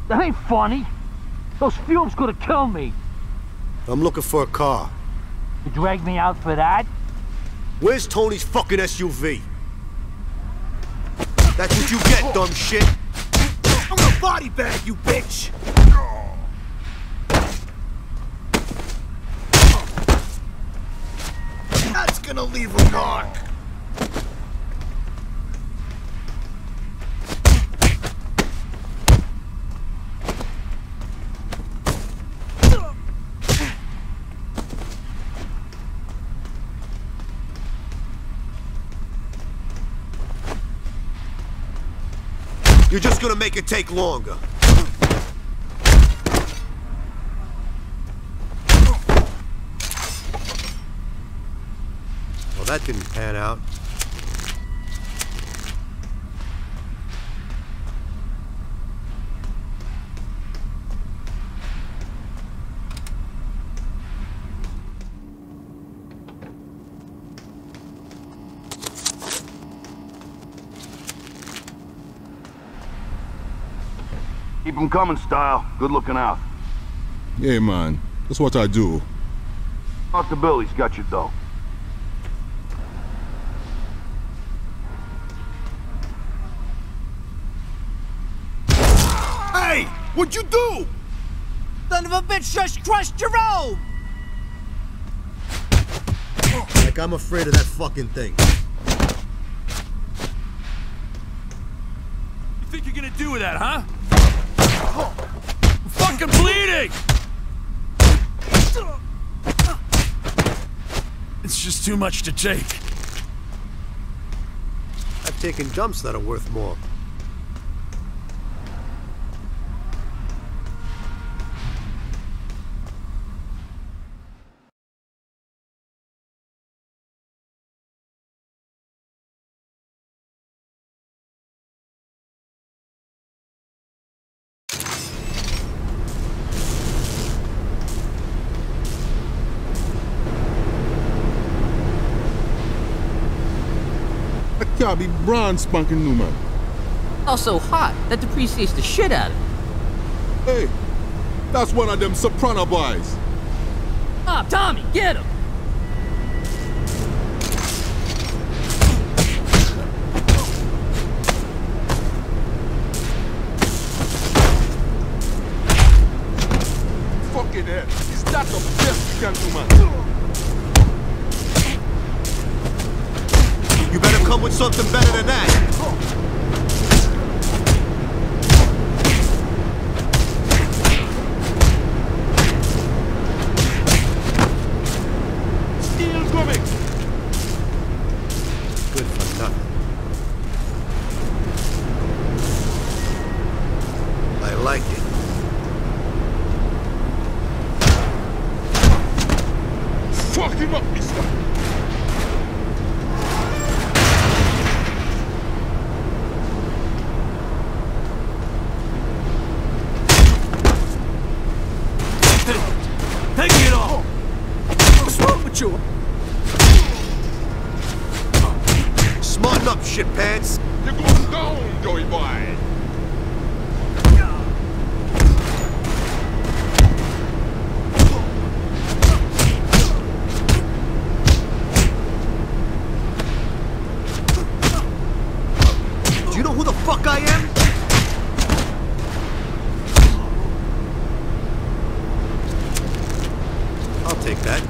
That ain't funny. Those fumes could have killed me. I'm looking for a car. You dragged me out for that? Where's Tony's fucking SUV? That's what you get, dumb shit. I'm gonna body bag you, bitch! That's gonna leave a mark. You're just gonna make it take longer. Well, that didn't pan out. Keep 'em coming, Style. Good looking out. Yeah, man. That's what I do. Talk to Bill, he's got you, though. Hey! What'd you do? Son of a bitch just crushed Jerome! Like I'm afraid of that fucking thing. You think you're gonna do with that, huh? Bleeding! It's just too much to take. I've taken dumps that are worth more. brand spanking new, man. Also hot. That depreciates the shit out of it. Hey, that's one of them soprano boys. Ah, Tommy, get him! Fucking it. Eh. Is that the best you can do, man? Something better than that. Steel coming! Good for nothing. I like it. Fuck him up, mister! Take it off! What's wrong with you? Smarten up, shit pants. You're going down, Joey boy! Do you know who the fuck I am? I'll take that.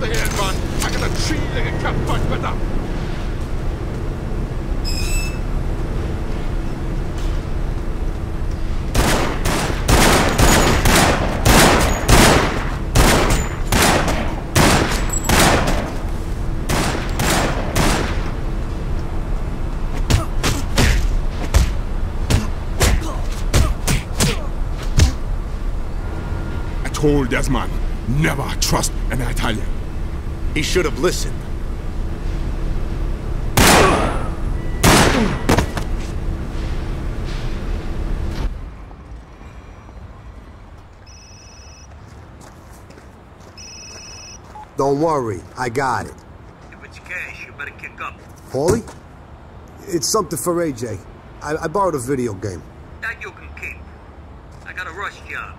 The head, man! I got a tree like a cat fight better! I told Desmond, never trust an Italian. He should have listened. Don't worry, I got it. If it's cash, you better kick up. Paulie? It's something for AJ. I, I borrowed a video game. That you can keep. I got a rush job.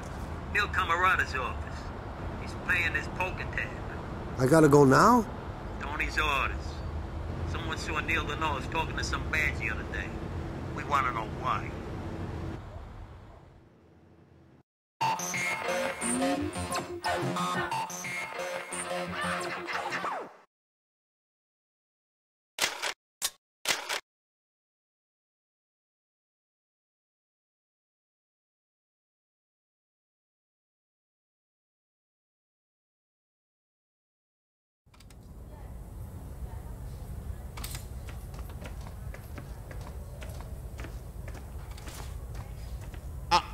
Neil Camarada's office. He's paying his poker tab. I gotta go now?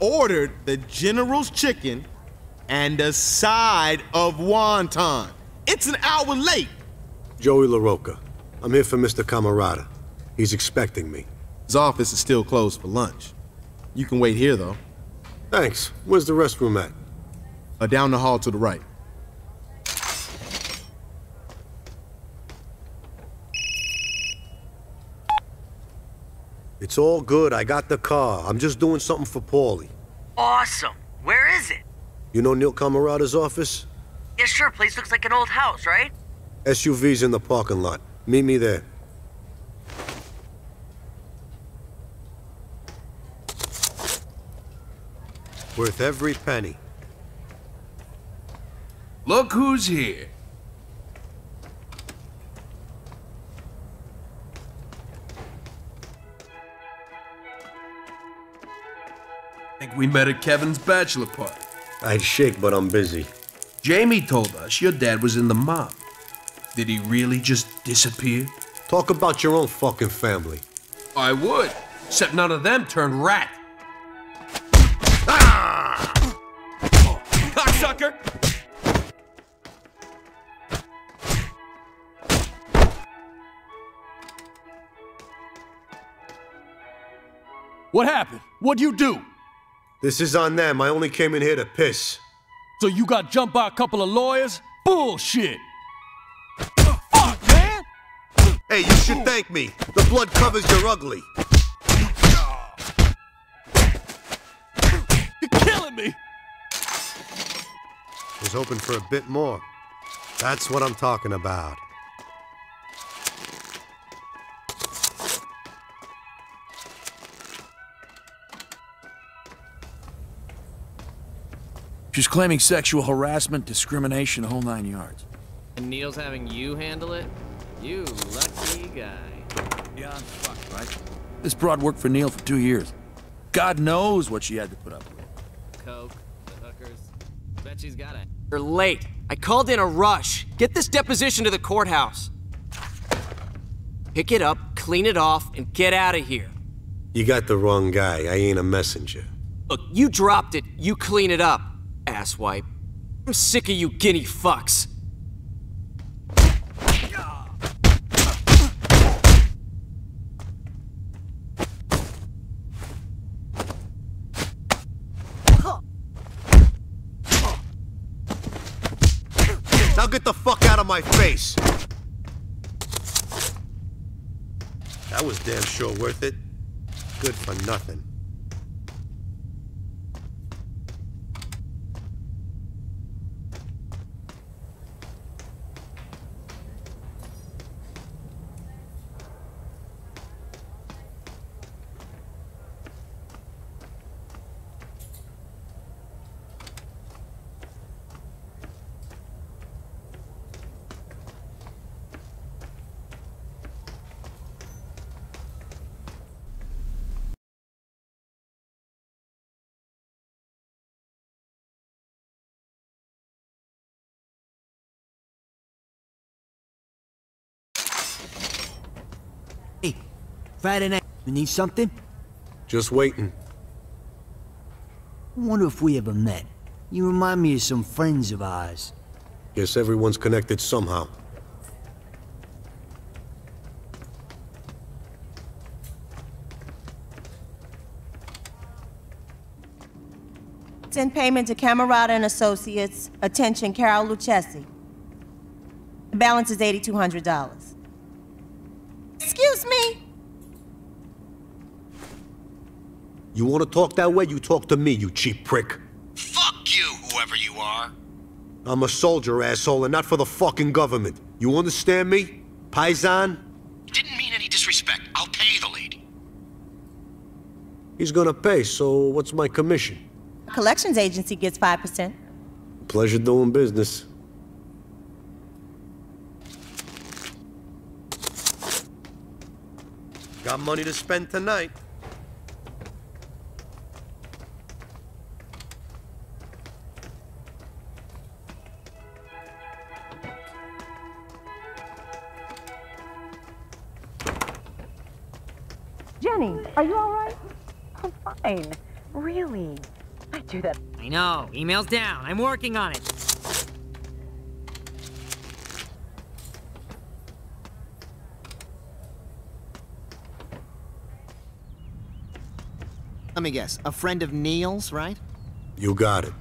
Ordered the General's chicken and a side of wonton. It's an hour late. Joey LaRocca. I'm here for Mr. Camarada. He's expecting me. His office is still closed for lunch. You can wait here, though. Thanks. Where's the restroom at? Uh, down the hall to the right. It's all good. I got the car. I'm just doing something for Paulie. Awesome. Where is it? You know Neil Camarada's office? Yeah, sure. Place looks like an old house, right? SUV's in the parking lot. Meet me there. Worth every penny. Look who's here. Think we met at Kevin's bachelor party. I'd shake, but I'm busy. Jamie told us your dad was in the mob. Did he really just disappear? Talk about your own fucking family. I would, except none of them turned rat. Ah! Cocksucker! What happened? What'd you do? This is on them. I only came in here to piss. So you got jumped by a couple of lawyers? Bullshit! Fuck, man! Hey, you should thank me. The blood covers your ugly. You're killing me! Was hoping for a bit more. That's what I'm talking about. She's claiming sexual harassment, discrimination, the whole nine yards. And Neil's having you handle it? You lucky guy. Yeah, I'm fucked, right? This broad worked for Neil for two years. God knows what she had to put up with. Coke, the hookers. Bet she's got it. You're late. I called in a rush. Get this deposition to the courthouse. Pick it up, clean it off, and get out of here. You got the wrong guy. I ain't a messenger. Look, you dropped it. You clean it up, asswipe. I'm sick of you guinea fucks. Now get the fuck out of my face! That was damn sure worth it. Good for nothing. Hey, Friday night, you need something? Just waiting. I wonder if we ever met. You remind me of some friends of ours. Guess everyone's connected somehow. Send payment to Camerata and Associates. Attention, Carol Lucchesi. The balance is $8,200. Excuse me? You want to talk that way? You talk to me, you cheap prick. Fuck you, whoever you are. I'm a soldier, asshole, and not for the fucking government. You understand me? Paisan? Didn't mean any disrespect. I'll pay the lady. He's gonna pay, so what's my commission? Collections agency gets 5%. Pleasure doing business. Got money to spend tonight. Are you all right? I'm fine. Really? I do that. I know. Email's down. I'm working on it. Let me guess. A friend of Neil's, right? You got it.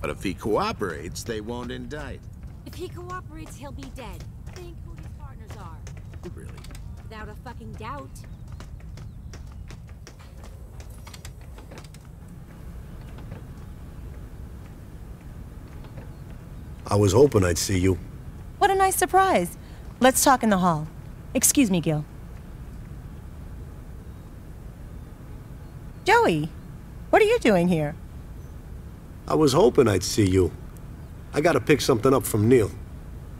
But if he cooperates, they won't indict. If he cooperates, he'll be dead. Think who his partners are. Really? Without a fucking doubt. I was hoping I'd see you. What a nice surprise. Let's talk in the hall. Excuse me, Gil. Joey, what are you doing here? I was hoping I'd see you. I gotta pick something up from Neil.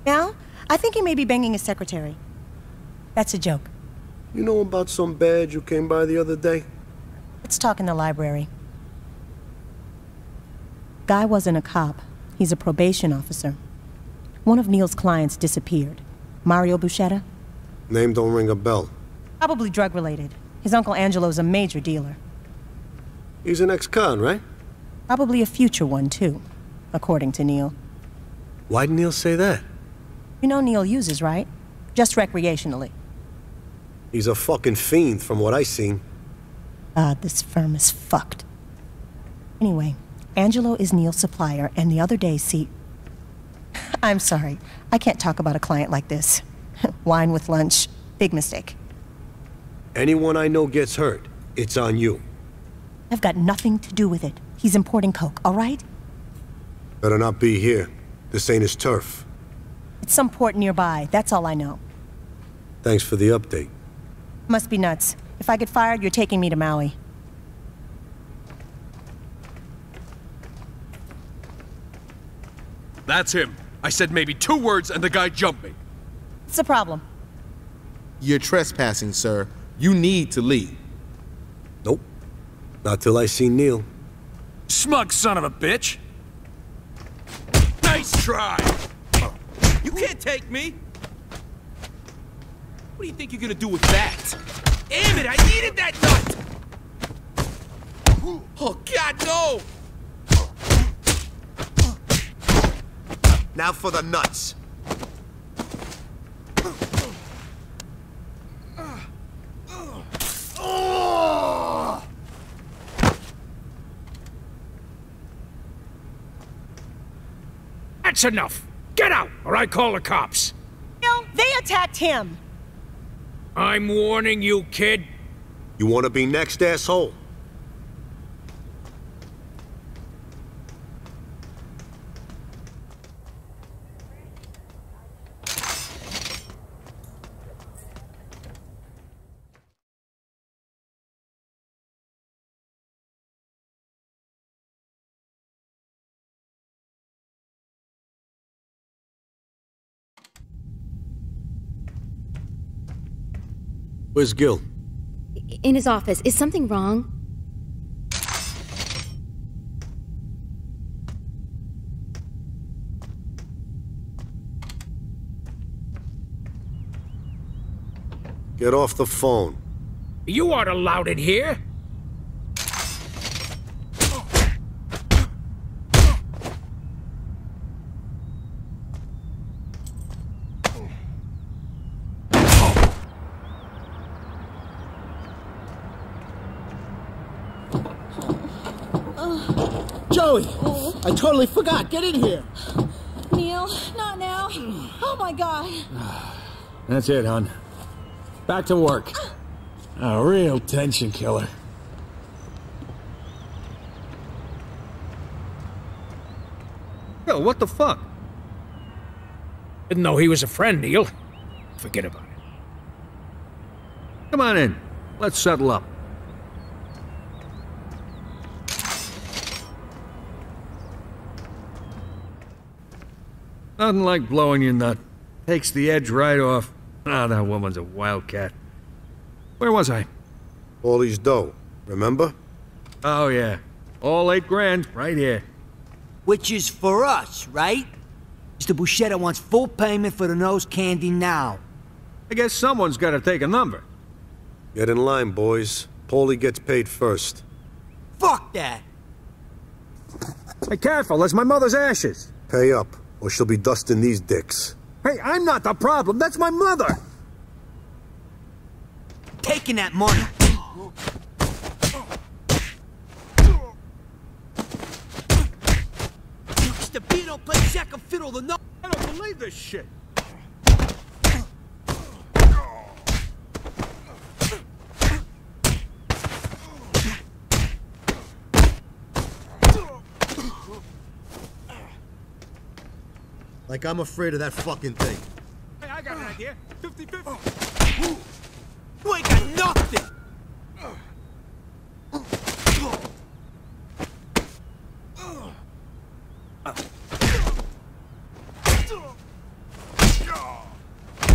Now, I think he may be banging his secretary. That's a joke. You know about some badge you came by the other day? Let's talk in the library. Guy wasn't a cop. He's a probation officer. One of Neil's clients disappeared. Mario Buscetta? Name don't ring a bell. Probably drug related. His uncle Angelo's a major dealer. He's an ex-con, right? Probably a future one, too, according to Neil. Why'd Neil say that? You know Neil uses, right? Just recreationally. He's a fucking fiend from what I seen. God, this firm is fucked. Anyway, Angelo is Neil's supplier, and the other day, see. I'm sorry. I can't talk about a client like this. Wine with lunch. Big mistake. Anyone I know gets hurt, it's on you. I've got nothing to do with it. He's importing coke, all right? Better not be here. This ain't his turf. It's some port nearby. That's all I know. Thanks for the update. Must be nuts. If I get fired, you're taking me to Maui. That's him. I said maybe two words and the guy jumped me. What's the problem? You're trespassing, sir. You need to leave. Nope. Not till I see Neil. Smug son of a bitch! Nice try! You can't take me! What do you think you're gonna do with that? Damn it, I needed that nut! Oh, God, no! Now for the nuts. That's enough. Get out, or I call the cops. No, they attacked him. I'm warning you, kid. You want to be next, asshole? Where's Gil? In his office. Is something wrong? Get off the phone. You aren't allowed in here. Joey! I totally forgot. Get in here. Neil, not now. Oh my god. That's it, hon. Back to work. A real tension killer. Yo, what the fuck? Didn't know he was a friend, Neil. Forget about it. Come on in. Let's settle up. Nothing like blowing your nut. Takes the edge right off. Ah, that woman's a wildcat. Where was I? Paulie's dough, remember? Oh, yeah. All eight grand, right here. Which is for us, right? Mr. Buscetta wants full payment for the nose candy now. I guess someone's got to take a number. Get in line, boys. Paulie gets paid first. Fuck that! Hey, careful, that's my mother's ashes. Pay up, or she'll be dusting these dicks. Hey, I'm not the problem, that's my mother! Taking that money. Mr. B don't play second fiddle the no. I don't believe this shit. Like I'm afraid of that fucking thing. Hey, I got an idea. 50-50. You ain't got nothing!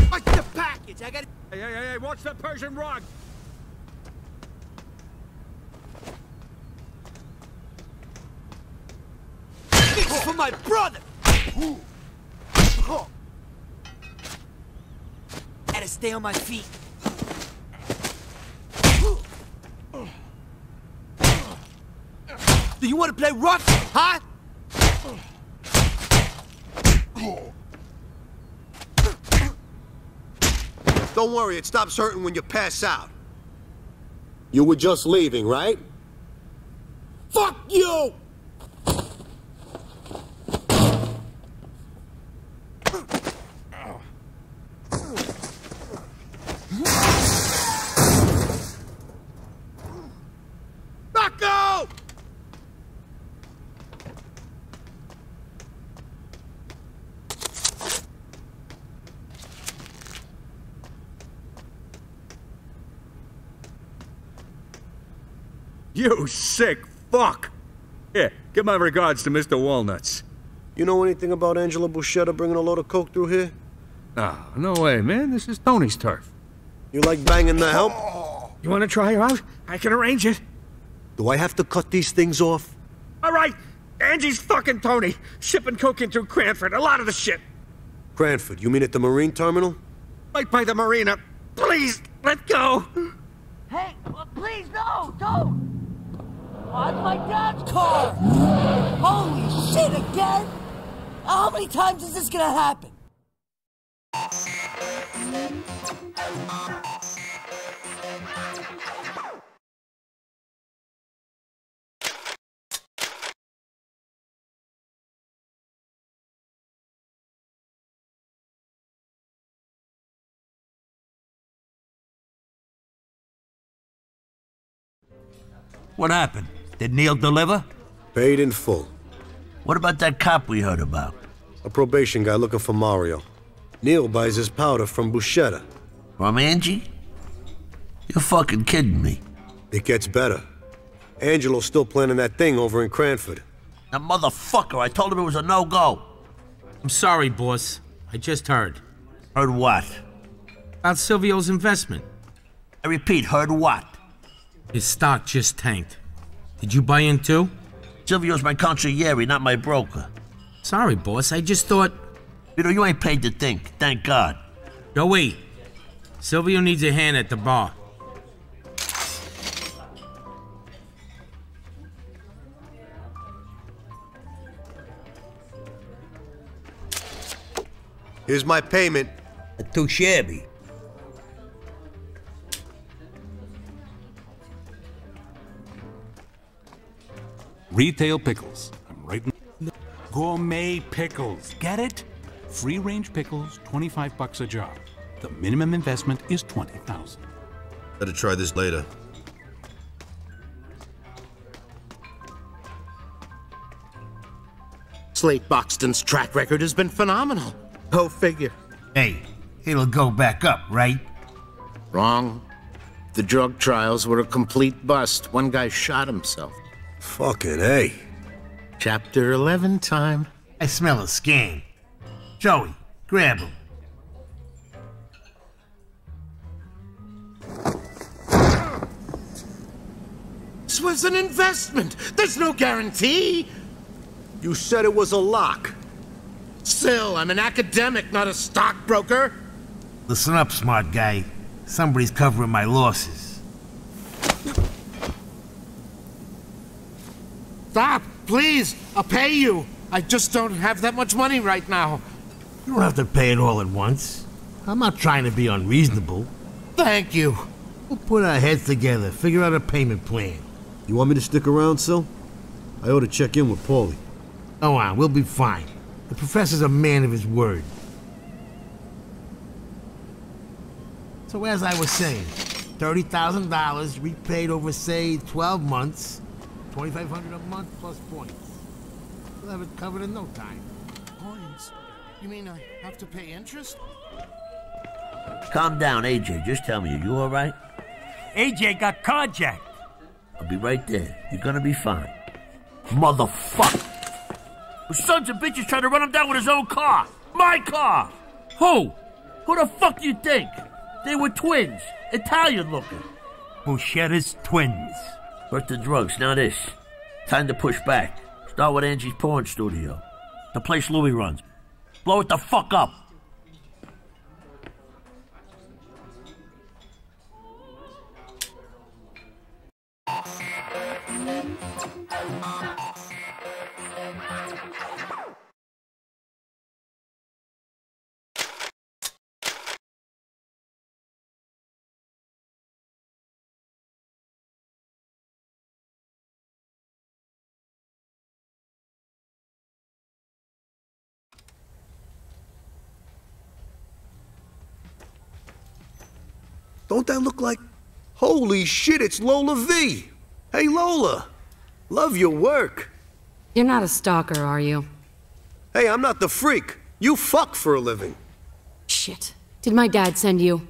What's the package? I got Hey, hey, hey, hey, watch that Persian rug! This for my brother! Gotta stay on my feet. Do you want to play rough, huh? Don't worry, it stops hurting when you pass out. You were just leaving, right? Fuck you! You sick fuck! Here, give my regards to Mr. Walnuts. You know anything about Angelo Buscetta bringing a load of coke through here? Ah, no way, man. This is Tony's turf. You like banging the help? You want to try her out? I can arrange it. Do I have to cut these things off? All right. Angie's fucking Tony. Shipping coke in through Cranford. A lot of the shit. Cranford, you mean at the marine terminal? Right by the marina. Please, let go. Hey, please, no, don't! On my dad's car! Holy shit, again? How many times is this gonna happen? What happened? Did Neil deliver? Paid in full. What about that cop we heard about? A probation guy looking for Mario. Neil buys his powder from Buscetta. From Angie? You're fucking kidding me. It gets better. Angelo's still planning that thing over in Cranford. That motherfucker, I told him it was a no-go. I'm sorry, boss. I just heard. Heard what? About Silvio's investment. I repeat, heard what? His stock just tanked. Did you buy in too? Silvio's my consigliere, not my broker. Sorry, boss. I just thought. You know, you ain't paid to think. Thank God. Yo, wait. Silvio needs a hand at the bar. Here's my payment. Too shabby. Retail pickles. I'm right in Gourmet pickles. Get it? Free range pickles, 25 bucks a jar. The minimum investment is 20,000. Better try this later. Slate Boxton's track record has been phenomenal. Go figure. Hey, it'll go back up, right? Wrong. The drug trials were a complete bust. One guy shot himself. Fucking A. Chapter 11 time. I smell a scam. Joey, grab him. This was an investment. There's no guarantee. You said it was a lock. Still, I'm an academic, not a stockbroker. Listen up, smart guy. Somebody's covering my losses. Stop, please. I'll pay you. I just don't have that much money right now. You don't have to pay it all at once. I'm not trying to be unreasonable. Thank you. We'll put our heads together, figure out a payment plan. You want me to stick around, Sil? I ought to check in with Paulie. Go on, we'll be fine. The professor's a man of his word. So as I was saying, $30,000 repaid over, say, 12 months. 2500 a month plus points. We'll have it covered in no time. Points? You mean I have to pay interest? Calm down, AJ. Just tell me, are you all right? AJ got carjacked. I'll be right there. You're gonna be fine. Motherfucker! The sons of bitches trying to run him down with his own car! My car! Who? Who the fuck do you think? They were twins. Italian looking. Buscetta's twins. First the drugs, now this. Time to push back. Start with Angie's porn studio. The place Louis runs. Blow it the fuck up. Don't that look like... Holy shit, it's Lola V! Hey, Lola! Love your work. You're not a stalker, are you? Hey, I'm not the freak. You fuck for a living. Shit. Did my dad send you?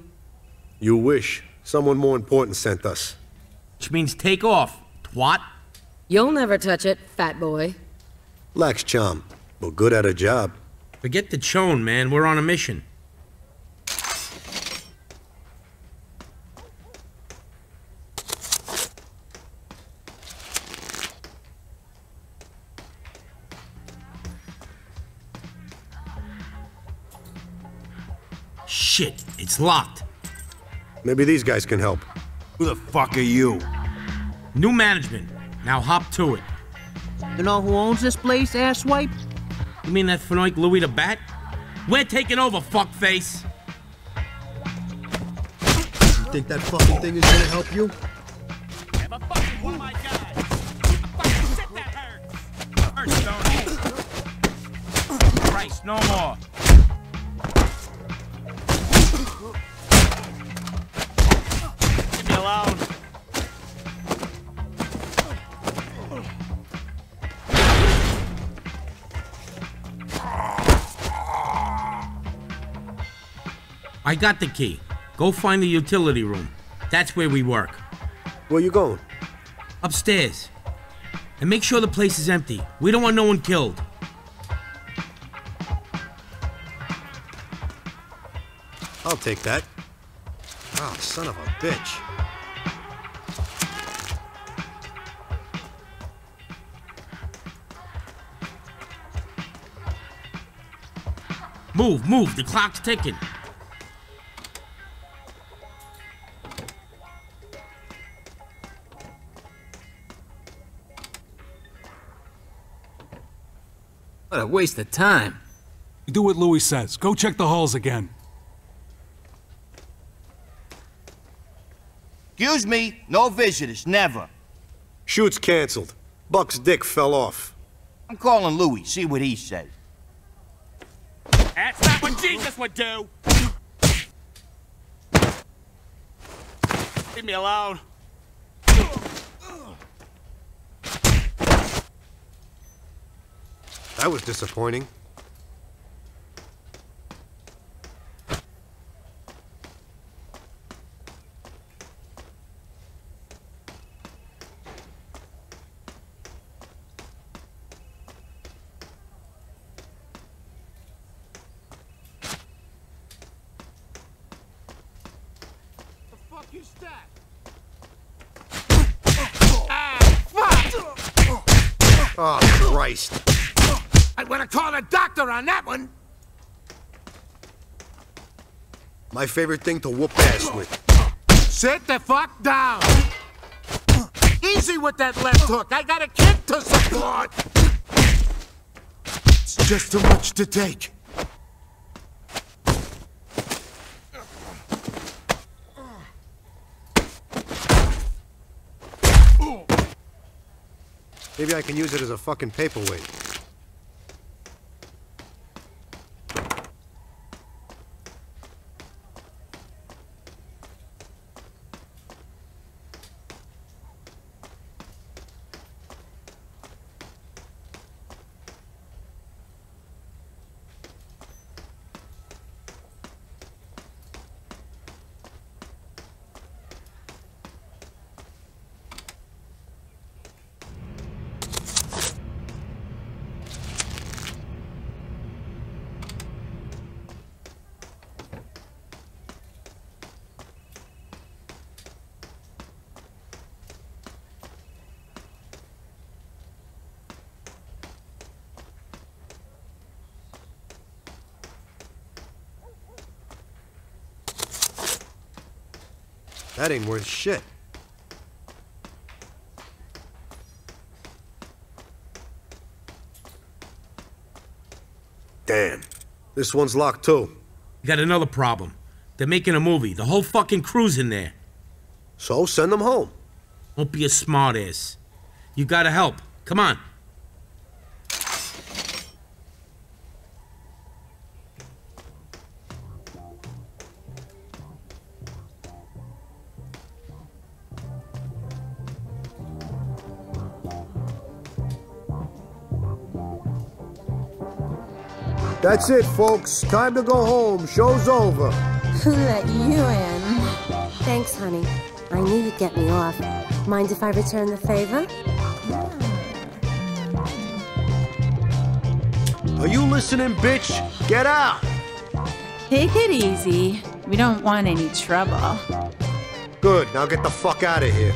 You wish. Someone more important sent us. Which means take off, twat. You'll never touch it, fat boy. Lax charm. but good at a job. Forget the chone, man. We're on a mission. It's locked. Maybe these guys can help. Who the fuck are you? New management. Now hop to it. You know who owns this place, asswipe? You mean that Fenoik Louis the Bat? We're taking over, fuckface! You think that fucking thing is gonna help you? Christ, no more. I got the key. Go find the utility room. That's where we work. Where you going? Upstairs. And make sure the place is empty. We don't want no one killed. I'll take that. Oh, son of a bitch. Move, move. The clock's ticking. What a waste of time. Do what Louis says. Go check the halls again. Excuse me, no visitors, never. Shoot's canceled. Buck's dick fell off. I'm calling Louis, see what he says. That's not what Jesus would do. Leave me alone. That was disappointing. The fuck is that? Oh, Christ. I would have called a doctor on that one. My favorite thing to whoop ass with. Sit the fuck down. Easy with that left hook. I got a kid to support. It's just too much to take. Maybe I can use it as a fucking paperweight. That ain't worth shit. Damn. This one's locked too. You got another problem. They're making a movie. The whole fucking crew's in there. So send them home. Don't be a smartass. You gotta help. Come on. That's it, folks. Time to go home. Show's over. Who let you in? Thanks, honey. I knew you'd get me off. Mind if I return the favor? Are you listening, bitch? Get out! Take it easy. We don't want any trouble. Good, now get the fuck out of here.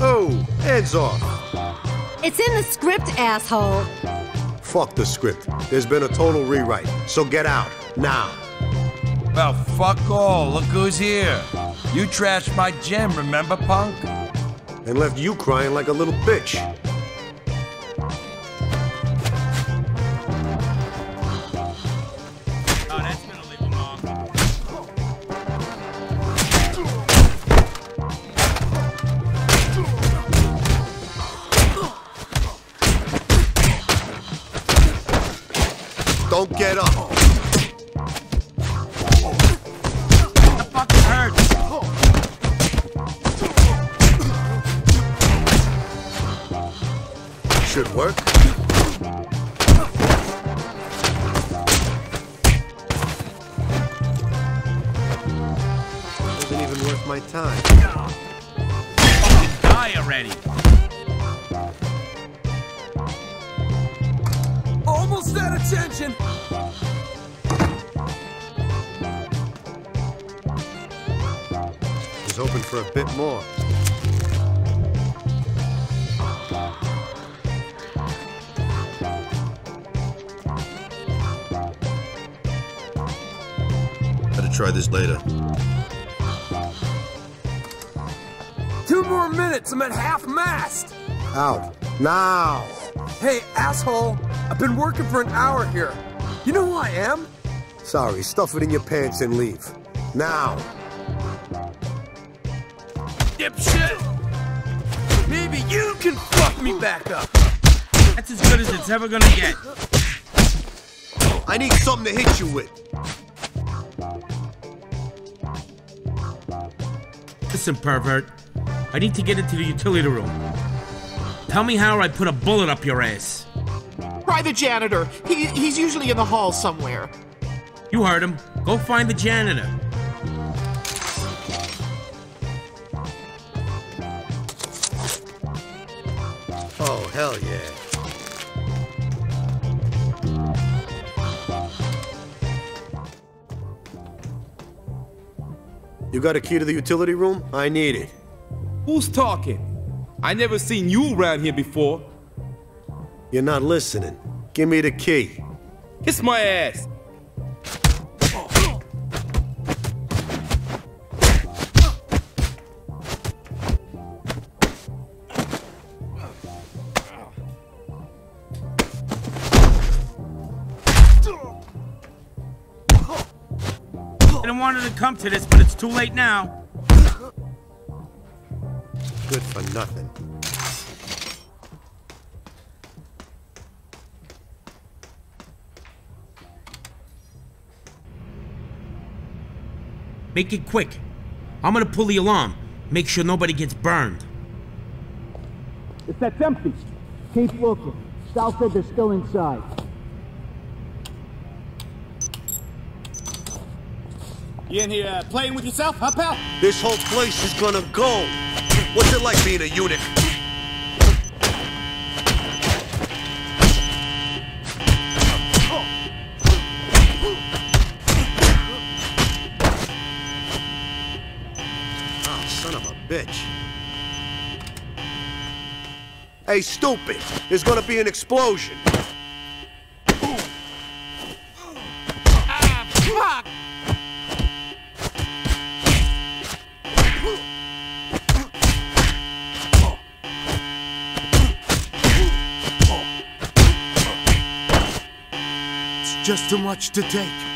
Oh, hands off. It's in the script, asshole. Fuck the script. There's been a total rewrite. So get out, now. Well, fuck all. Look who's here. You trashed my gym, remember, punk? And left you crying like a little bitch. Don't get up. Should work. For a bit more. Better try this later. Two more minutes. I'm at half mast. Out. Now! Hey, asshole. I've been working for an hour here. You know who I am? Sorry, stuff it in your pants and leave. Now! Dipshit. Maybe you can fuck me back up. That's as good as it's ever gonna get. I need something to hit you with. Listen, pervert. I need to get into the utility room. Tell me how I put a bullet up your ass. Try the janitor. He, he's usually in the hall somewhere. You heard him. Go find the janitor. Hell yeah. You got a key to the utility room? I need it. Who's talking? I never seen you around here before. You're not listening. Give me the key. Kiss my ass. Come to this, but it's too late now. Good for nothing. Make it quick. I'm gonna pull the alarm. Make sure nobody gets burned. It's that's empty. Keep looking. Sal said they're still inside. You in here uh, playing with yourself, huh, pal? This whole place is gonna go. What's it like being a eunuch? Oh, son of a bitch. Hey, stupid! There's gonna be an explosion. Just too much to take.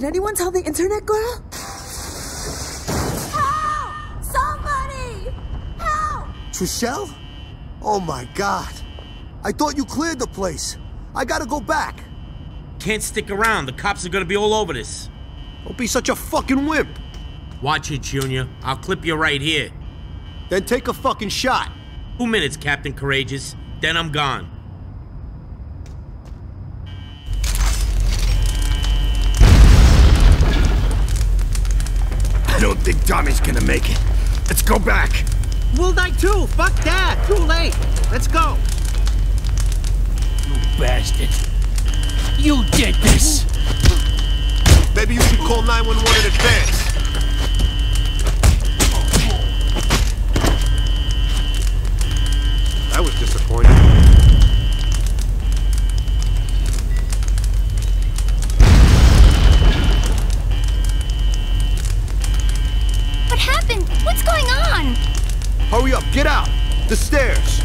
Did anyone tell the internet girl? Help! Somebody! Help! Trishelle? Oh my god. I thought you cleared the place. I gotta go back. Can't stick around. The cops are gonna be all over this. Don't be such a fucking wimp. Watch it, Junior. I'll clip you right here. Then take a fucking shot. Two minutes, Captain Courageous. Then I'm gone. I don't think Tommy's gonna make it. Let's go back. We'll die too. Fuck that. Too late. Let's go. You bastard. You did this. Maybe you should call 911 in advance. That was disappointing. Happened? What's going on? Hurry up, get out! The stairs!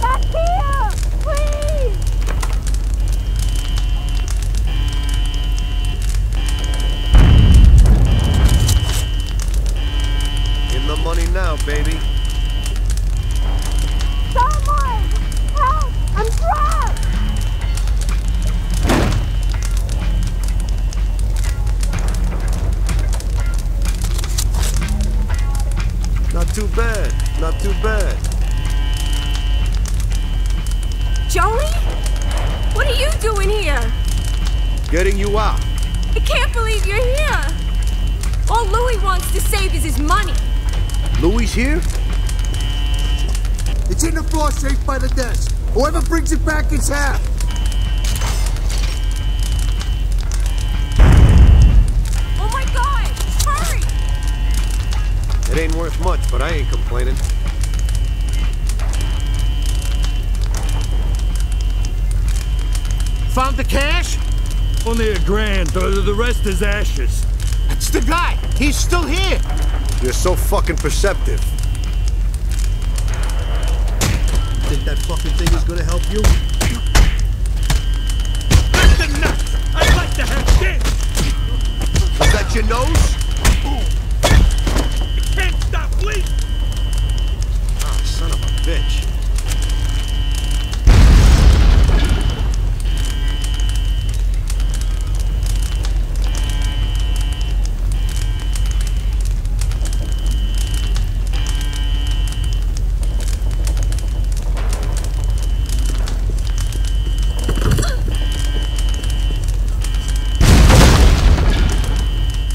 Back here! Please! In the money now, baby. Someone! Help! I'm trapped! Not too bad, not too bad. Joey? What are you doing here? Getting you out. I can't believe you're here. All Louis wants to save is his money. Louis here? It's in the floor safe by the desk. Whoever brings it back gets half. Ain't worth much, but I ain't complaining. Found the cash? Only a grand. The, the rest is ashes. That's the guy. He's still here. You're so fucking perceptive. Think that fucking thing is gonna help you? That's the nuts! I'd like to have this! Is that your nose? Bleeding! Oh, ah, son of a bitch.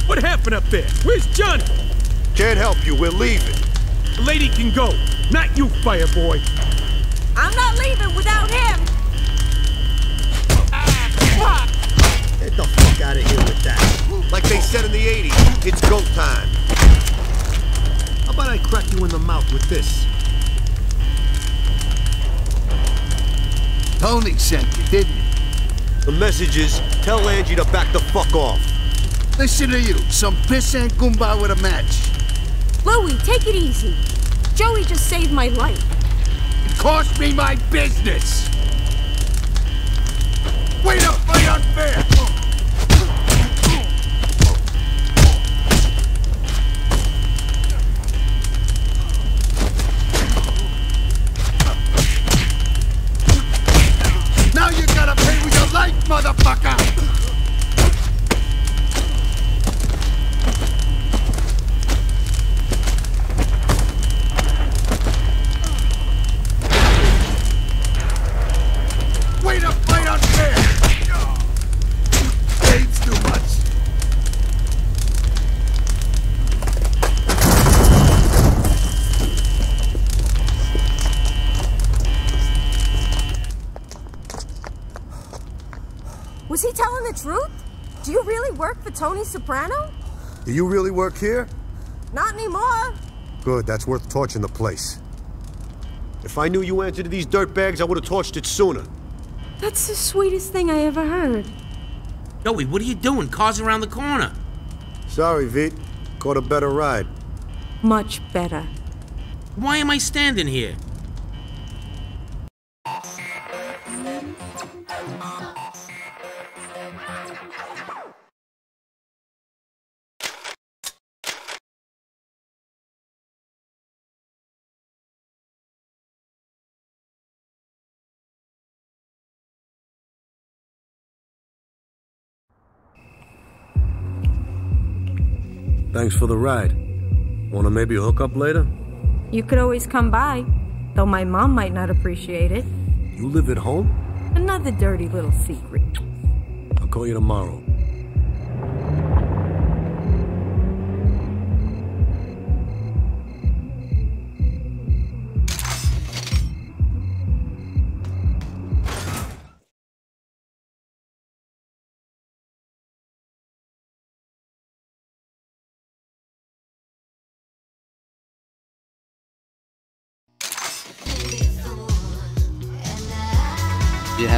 What happened up there? Where's Johnny? Can't help you, we're leaving. The lady can go, not you, fireboy. I'm not leaving without him. Get the fuck out of here with that. Like they said in the 80s, it's go time. How about I crack you in the mouth with this? Tony sent you, didn't he? The message is, tell Angie to back the fuck off. Listen to you, some piss and Goomba with a match. Louis, take it easy. Joey just saved my life. It cost me my business. Way to fight unfair. Tony Soprano? Do you really work here? Not anymore. Good, that's worth torching the place. If I knew you answered to these dirtbags, I would have torched it sooner. That's the sweetest thing I ever heard. Joey, what are you doing? Car's around the corner. Sorry, Vit. Caught a better ride. Much better. Why am I standing here? Thanks for the ride. Wanna maybe hook up later? You could always come by, though my mom might not appreciate it. You live at home? Another dirty little secret. I'll call you tomorrow.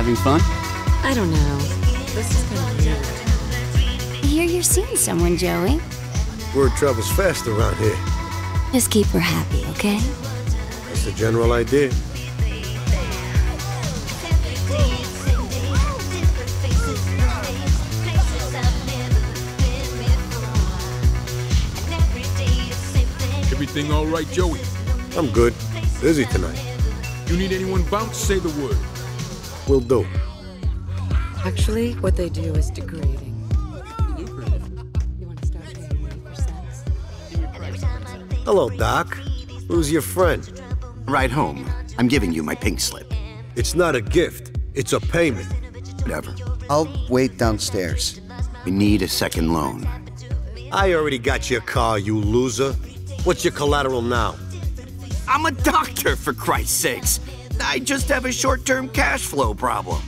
Having fun? I don't know. This is kind of weird. I hear you're seeing someone, Joey. Word travels fast around here. Just keep her happy, okay? That's the general idea. Everything all right, Joey? I'm good. Busy tonight. You need anyone bounce? Say the word. Will do. Actually, what they do is degrading. Hello, Doc. Who's your friend? Right home. I'm giving you my pink slip. It's not a gift. It's a payment. Whatever. I'll wait downstairs. We need a second loan. I already got your car, you loser. What's your collateral now? I'm a doctor, for Christ's sakes. I just have a short-term cash flow problem.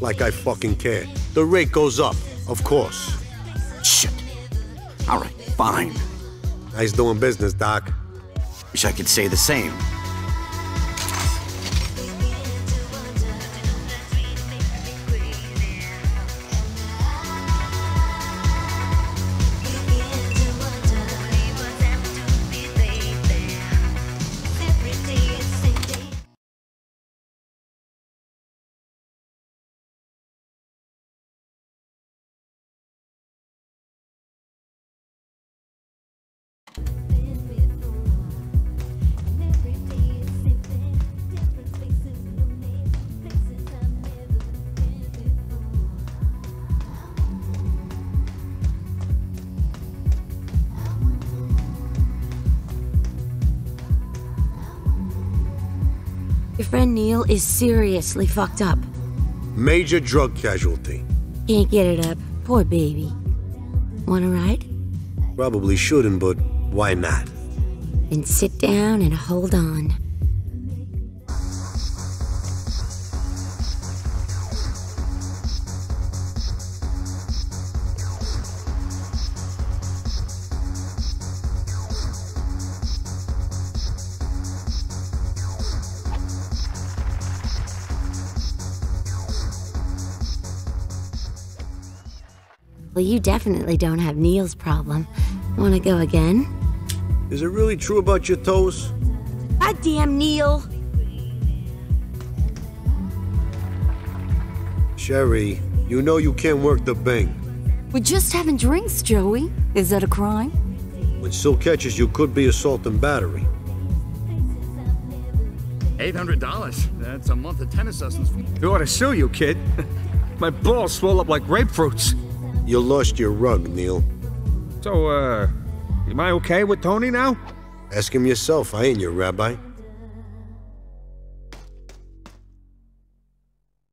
Like I fucking care. The rate goes up, of course. Shit. All right, fine. Nice doing business, Doc. Wish I could say the same. Neil is seriously fucked up. Major drug casualty. Can't get it up. Poor baby. Wanna ride? Probably shouldn't, but why not? Then sit down and hold on. You definitely don't have Neil's problem. Want to go again? Is it really true about your toes? Goddamn Neil! Sherry, you know you can't work the bing. We're just having drinks, Joey. Is that a crime? When Sil catches you, could be assault and battery. $800? That's a month of tennis lessons. We ought to sue you, kid. My balls swell up like grapefruits. You lost your rug, Neil. So, uh, am I okay with Tony now? Ask him yourself. I ain't your rabbi.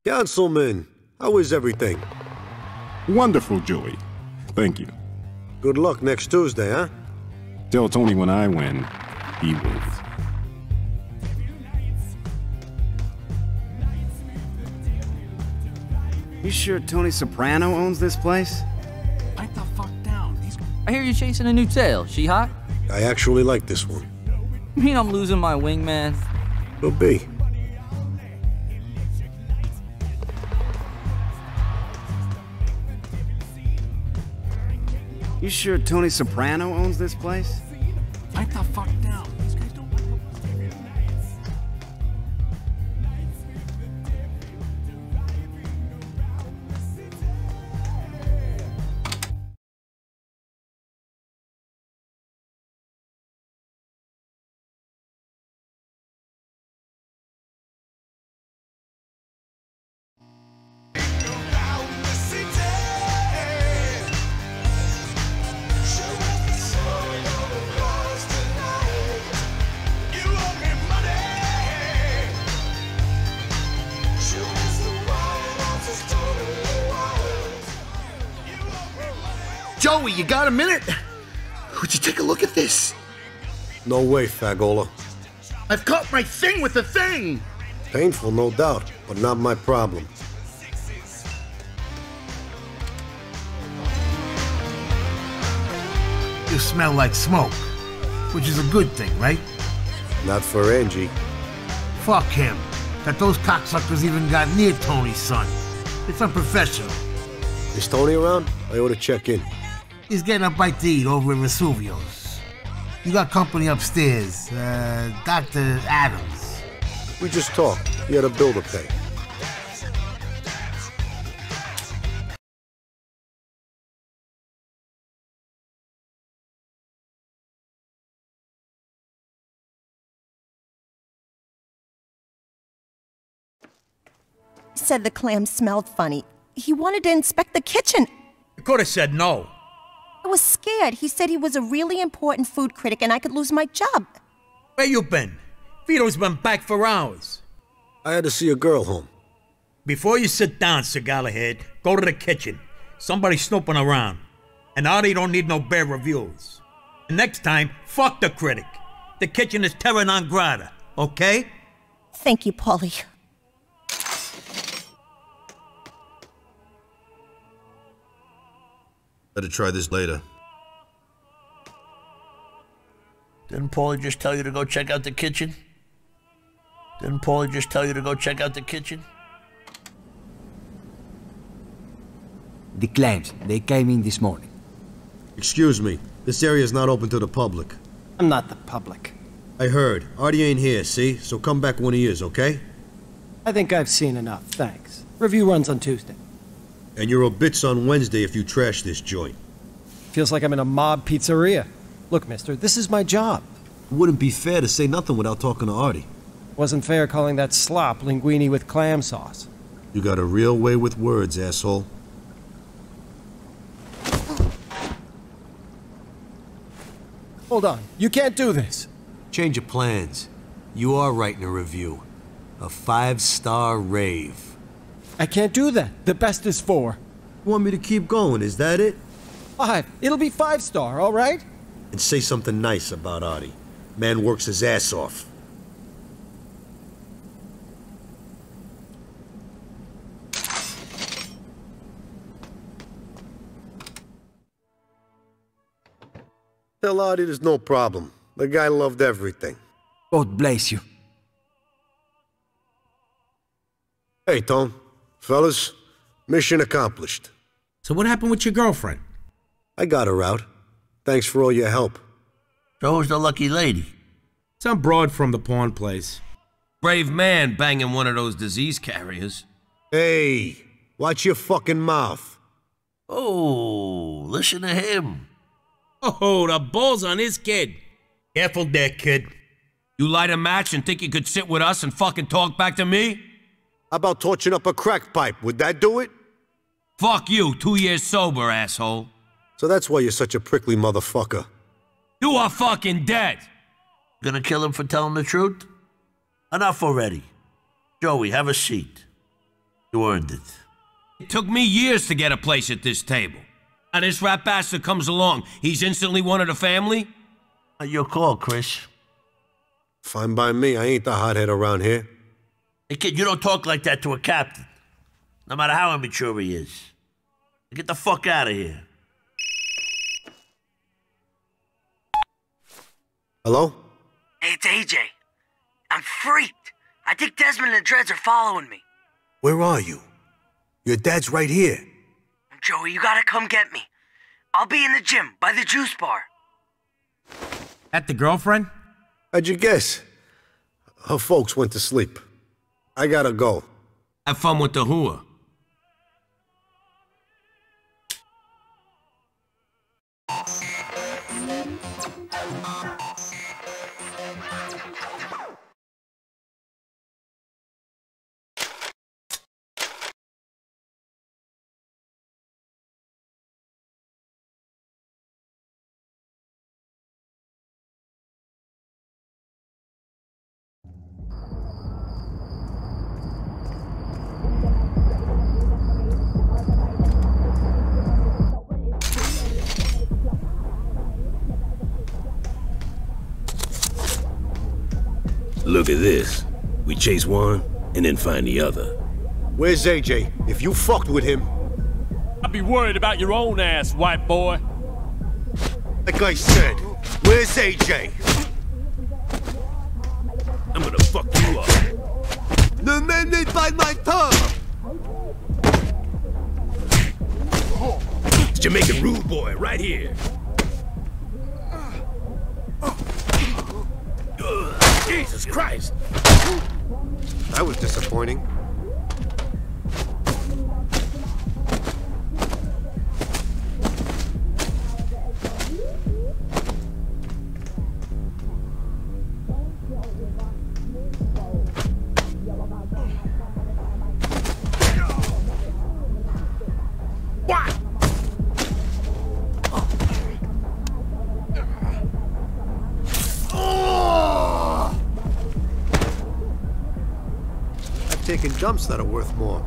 Councilman, how is everything? Wonderful, Joey. Thank you. Good luck next Tuesday, huh? Tell Tony when I win, he wins. You sure Tony Soprano owns this place? Pipe the fuck down. These I hear you're chasing a new tail. She hot? I actually like this one. mean I'm losing my wingman? Could be. You sure Tony Soprano owns this place? Pipe the fuck down. A minute? Would you take a look at this? No way, Fagola. I've caught my thing with the thing! Painful, no doubt, but not my problem. You smell like smoke, which is a good thing, right? Not for Angie. Fuck him. That those cocksuckers even got near Tony's son. It's unprofessional. Is Tony around? I ought to check in. He's getting a bite to eat over at Vesuvio's. You got company upstairs, uh, Dr. Adams. We just talked. He had a bill to pay. Said the clam smelled funny. He wanted to inspect the kitchen. You could have said no. I was scared. He said he was a really important food critic and I could lose my job. Where you been? Vito's been back for hours. I had to see a girl home. Before you sit down, Sir Galahad, go to the kitchen. Somebody's snooping around. And Artie don't need no bad reviews. And next time, fuck the critic. The kitchen is terra non grata, okay? Thank you, Paulie. Better try this later. Didn't Paulie just tell you to go check out the kitchen? Didn't Paulie just tell you to go check out the kitchen? The clams, they came in this morning. Excuse me. This area is not open to the public. I'm not the public. I heard. Artie ain't here, see? So come back when he is, okay? I think I've seen enough, thanks. Review runs on Tuesday. And you're a bits on Wednesday if you trash this joint. Feels like I'm in a mob pizzeria. Look, mister, this is my job. It wouldn't be fair to say nothing without talking to Artie. Wasn't fair calling that slop linguine with clam sauce. You got a real way with words, asshole. Hold on, you can't do this. Change of plans. You are writing a review. A five-star rave. I can't do that. The best is four. Want me to keep going, is that it? Five. It'll be five star, all right? And say something nice about Artie. Man works his ass off. Tell Artie there's no problem. The guy loved everything. God bless you. Hey, Tom. Fellas, mission accomplished. So what happened with your girlfriend? I got her out. Thanks for all your help. So who's the lucky lady? Some broad from the pawn place. Brave man banging one of those disease carriers. Hey, watch your fucking mouth. Oh, listen to him. Oh, the ball's on his kid. Careful there, kid. You light a match and think you could sit with us and fucking talk back to me? How about torching up a crack pipe? Would that do it? Fuck you, two years sober, asshole. So that's why you're such a prickly motherfucker. You are fucking dead. Gonna kill him for telling the truth? Enough already. Joey, have a seat. You earned it. It took me years to get a place at this table. Now this rat bastard comes along, he's instantly one of the family? Your call, Chris. Fine by me, I ain't the hothead around here. Hey, kid, you don't talk like that to a captain. No matter how immature he is. Get the fuck out of here. Hello? Hey, it's AJ. I'm freaked. I think Desmond and the Dreads are following me. Where are you? Your dad's right here. Joey, you gotta come get me. I'll be in the gym by the juice bar. At the girlfriend? How'd you guess? Her folks went to sleep. I gotta go. Have fun with the hua. Look at this. We chase one, and then find the other. Where's AJ? If you fucked with him... I'd be worried about your own ass, white boy. Like I said, where's AJ? I'm gonna fuck you up. The man that bite my tongue! It's Jamaican rude boy, right here. Jesus Christ! That was disappointing. I've dumps that are worth more.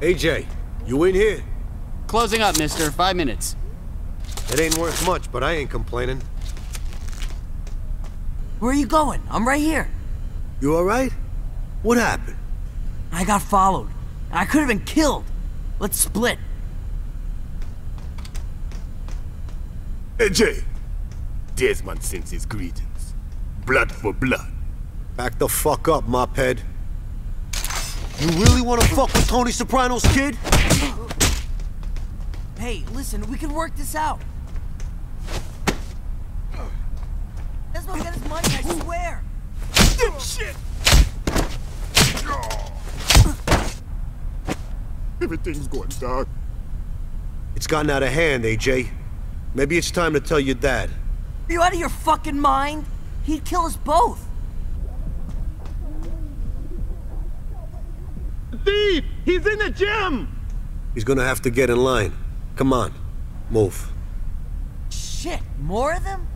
AJ, you in here? Closing up, mister. Five minutes. It ain't worth much, but I ain't complaining. Where are you going? I'm right here. You alright? What happened? I got followed. I could have been killed. Let's split. AJ, Desmond sends his greetings. Blood for blood. Back the fuck up, mophead. You really want to fuck with Tony Soprano's kid? Hey, listen, we can work this out. Desmond get his money, I swear. Shit! Everything's going dark. It's gotten out of hand, AJ. Maybe it's time to tell your dad. Are you out of your fucking mind? He'd kill us both. Thief! He's in the gym! He's gonna have to get in line. Come on, move. Shit, more of them?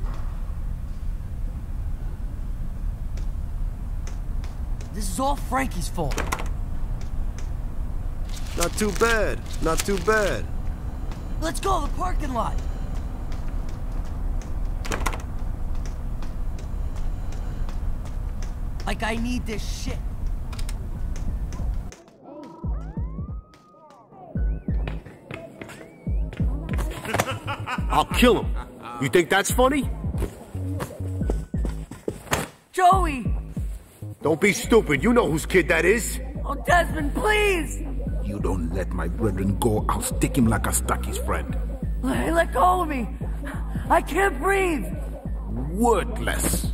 This is all Frankie's fault. Not too bad. Not too bad. Let's go, to the parking lot. Like I need this shit. I'll kill him. You think that's funny? Joey! Don't be stupid. You know whose kid that is. Oh, Desmond, please! You don't let my brethren go, I'll stick him like I stuck his friend. Let go of me! I can't breathe! Worthless.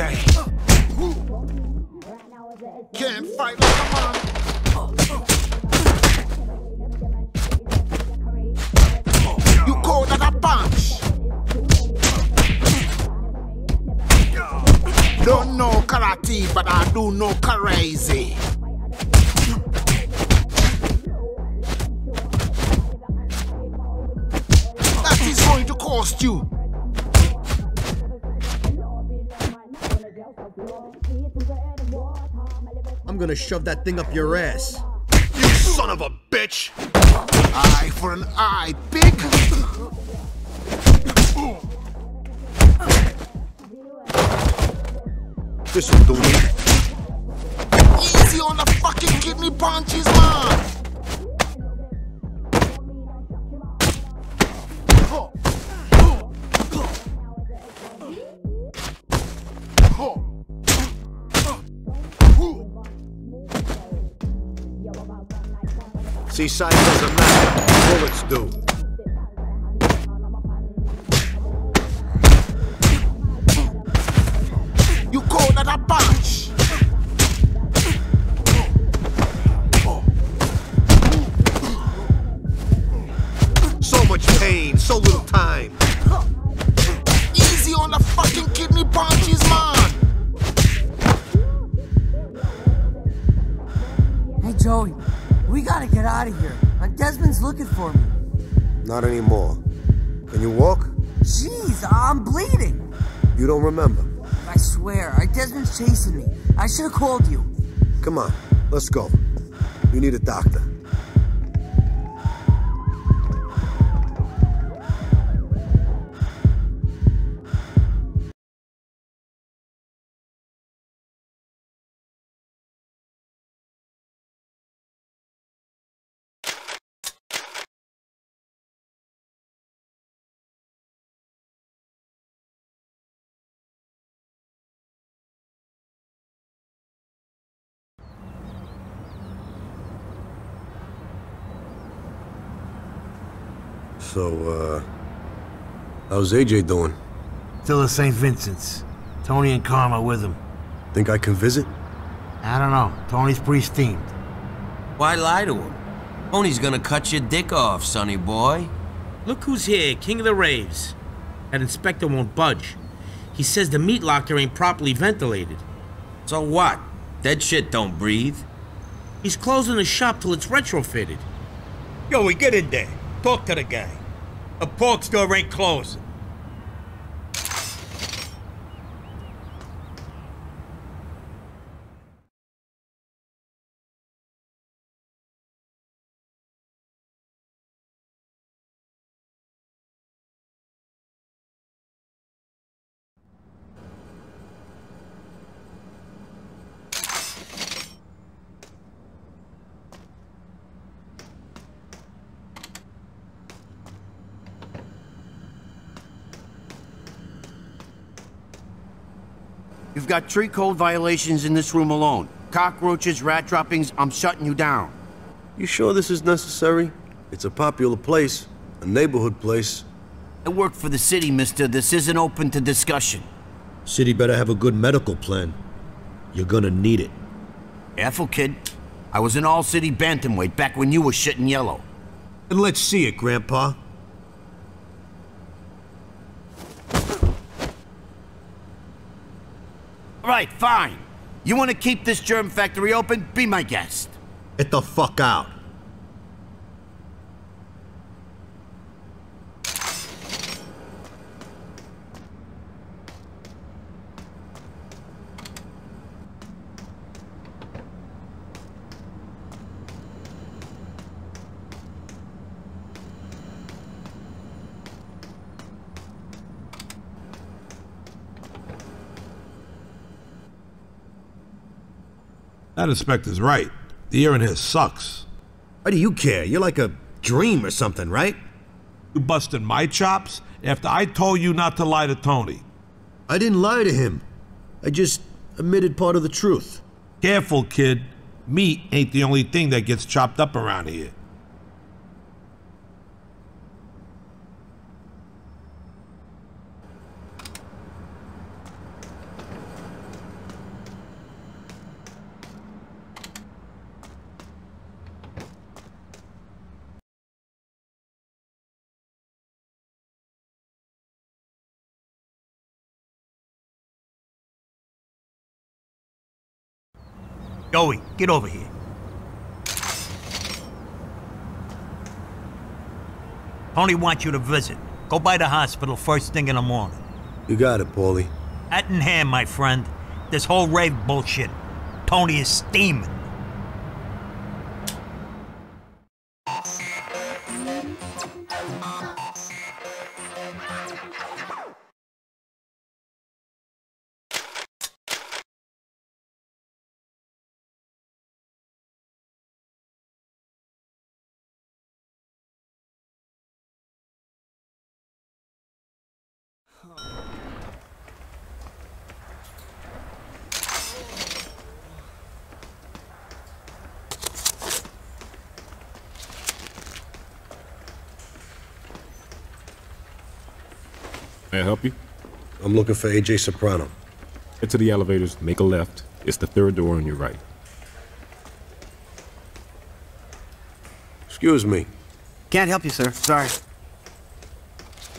To gonna shove that thing up your ass. You son of a bitch! Eye for an eye, pig. This'll do me. Easy on the fucking kidney punches, man. See, size doesn't matter. Bullets do. Not anymore. Can you walk? Jeez, I'm bleeding. You don't remember. I swear, Desmond's chasing me. I should have called you. Come on, let's go. You need a doctor. So, uh... How's AJ doing? Still at St. Vincent's. Tony and Carm with him. Think I can visit? I don't know. Tony's pretty steamed. Why lie to him? Tony's gonna cut your dick off, sonny boy. Look who's here, king of the raves. That inspector won't budge. He says the meat locker ain't properly ventilated. So what? Dead shit don't breathe. He's closing the shop till it's retrofitted. Yo, we get in there. Talk to the guy. A pork store ain't closing. Got tree code violations in this room alone. Cockroaches, rat droppings, I'm shutting you down. You sure this is necessary? It's a popular place, a neighborhood place. I work for the city, mister. This isn't open to discussion. City better have a good medical plan. You're gonna need it. Careful, kid. I was an all-city bantamweight back when you were shitting yellow. And let's see it, Grandpa. Right, fine. You want to keep this germ factory open? Be my guest. Get the fuck out. That inspector's right. The air in here sucks. Why do you care? You're like a dream or something, right? You busted my chops after I told you not to lie to Tony. I didn't lie to him. I just admitted part of the truth. Careful, kid. Meat ain't the only thing that gets chopped up around here. Joey, get over here. Tony wants you to visit. Go by the hospital first thing in the morning. You got it, Paulie. Hat in hand, my friend. This whole rave bullshit. Tony is steaming. Help you? I'm looking for AJ Soprano. Head to the elevators, make a left. It's the third door on your right. Excuse me. Can't help you, sir. Sorry.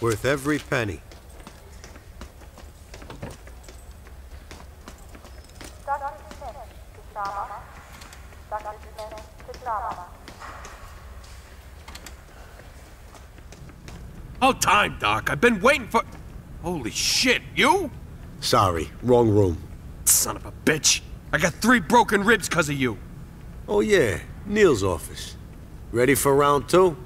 Worth every penny. All time, Doc. I've been waiting for. Holy shit, you? Sorry, wrong room. Son of a bitch. I got three broken ribs because of you. Oh, yeah, Neil's office. Ready for round two?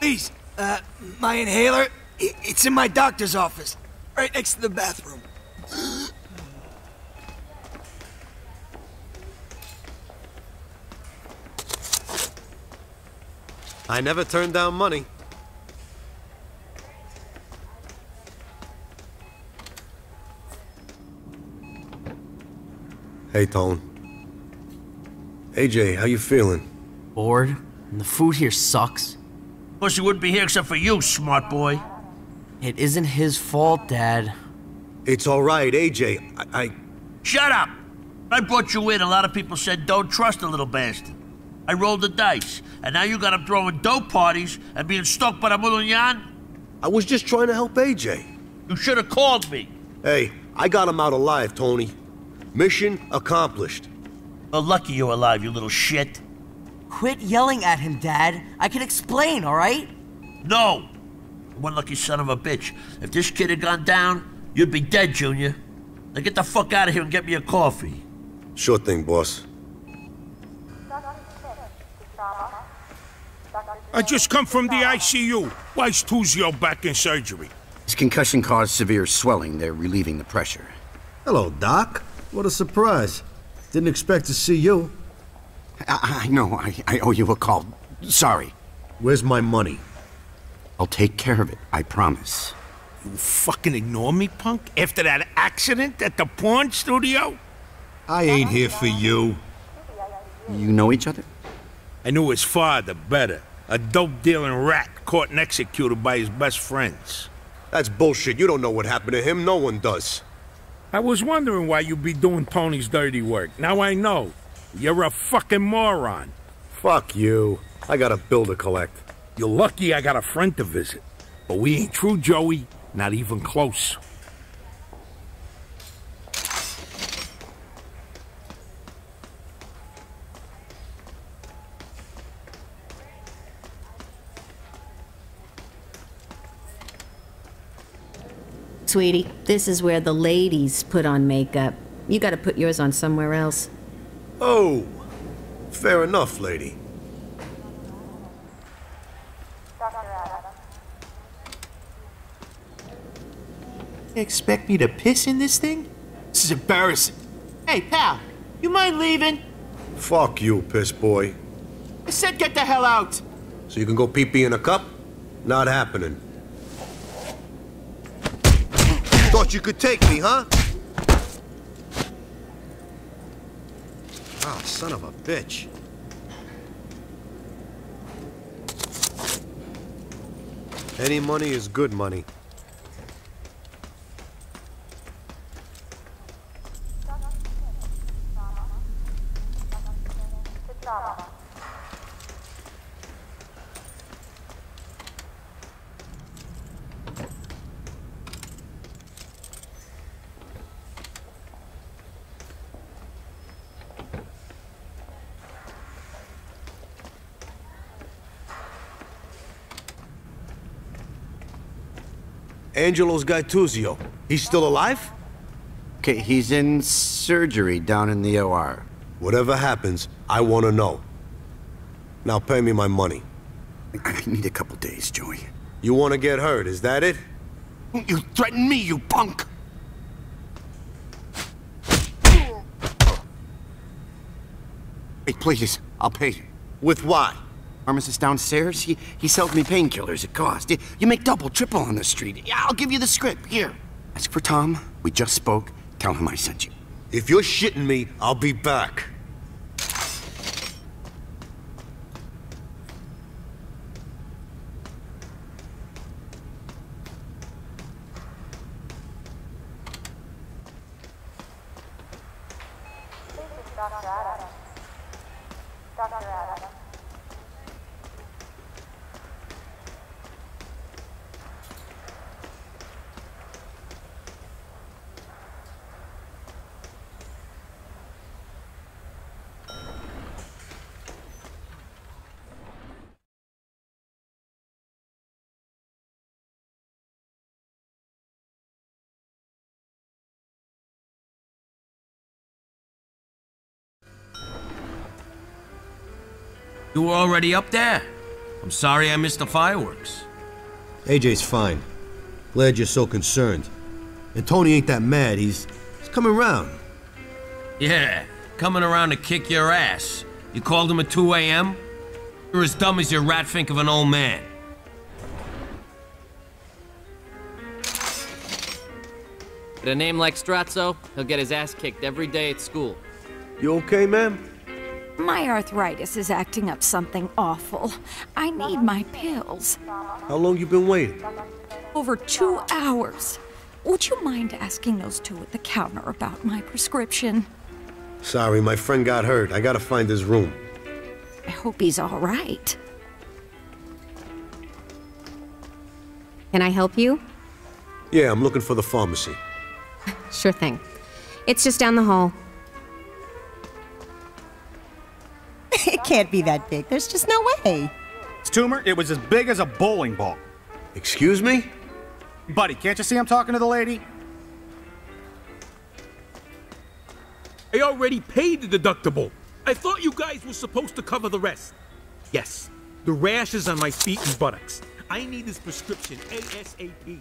Please, uh, my inhaler, i- it's in my doctor's office, right next to the bathroom. I never turned down money. Hey, Tone. AJ, how you feeling? Bored? And the food here sucks. Of Course he wouldn't be here except for you, smart boy. It isn't his fault, Dad. It's all right, AJ. I, I... Shut up! I brought you in. A lot of people said don't trust the little bastard. I rolled the dice, and now you got him throwing dope parties and being stoked by the Mulunyan? I was just trying to help AJ. You should have called me. Hey, I got him out alive, Tony. Mission accomplished. Well, lucky you're alive, you little shit. Quit yelling at him, Dad. I can explain, all right? No! One lucky son of a bitch. If this kid had gone down, you'd be dead, Junior. Now get the fuck out of here and get me a coffee. Sure thing, boss. I just come from the ICU. Why Why's Tuzio back in surgery? His concussion caused severe swelling. They're relieving the pressure. Hello, Doc. What a surprise. Didn't expect to see you. I, I know. I, I owe you a call. Sorry. Where's my money? I'll take care of it. I promise. You fucking ignore me, punk? After that accident at the porn studio? I ain't here for you. You know each other? I knew his father better. A dope dealing rat caught and executed by his best friends. That's bullshit. You don't know what happened to him. No one does. I was wondering why you'd be doing Tony's dirty work. Now I know. You're a fucking moron. Fuck you. I got a bill to collect. You're lucky I got a friend to visit. But we ain't true, Joey. Not even close. Sweetie, this is where the ladies put on makeup. You gotta put yours on somewhere else. Oh, fair enough, lady. Expect me to piss in this thing? This is embarrassing. Hey, pal, you mind leaving? Fuck you, piss boy. I said get the hell out. So you can go pee pee in a cup? Not happening. Thought you could take me, huh? Ah, son of a bitch. Any money is good money. Angelo's guy Tuzio. He's still alive? Okay, he's in surgery down in the OR. Whatever happens, I want to know. Now pay me my money. I need a couple days, Joey. You want to get hurt, is that it? You threaten me, you punk! Hey, please, I'll pay you. With what? Pharmacist downstairs, he, he sells me painkillers at cost. You, make double, triple on the street. Yeah, I'll give you the script. Here. Ask for Tom. We just spoke. Tell him I sent you. If you're shitting me, I'll be back. You were already up there. I'm sorry I missed the fireworks. AJ's fine. Glad you're so concerned. And Tony ain't that mad. He's he's coming around. Yeah, coming around to kick your ass. You called him at 2 a.m.? You're as dumb as your rat fink of an old man. With a name like Strazzo, he'll get his ass kicked every day at school. You okay, ma'am? My arthritis is acting up something awful. I need my pills. How long you been waiting? Over two hours. Would you mind asking those two at the counter about my prescription? Sorry, my friend got hurt. I gotta find his room. I hope he's all right. Can I help you? Yeah, I'm looking for the pharmacy. Sure thing. It's just down the hall. it can't be that big. There's just no way. It's Tumor, it was as big as a bowling ball. Excuse me? Buddy, can't you see I'm talking to the lady? I already paid the deductible. I thought you guys were supposed to cover the rest. Yes, the rashes on my feet and buttocks. I need this prescription ASAP.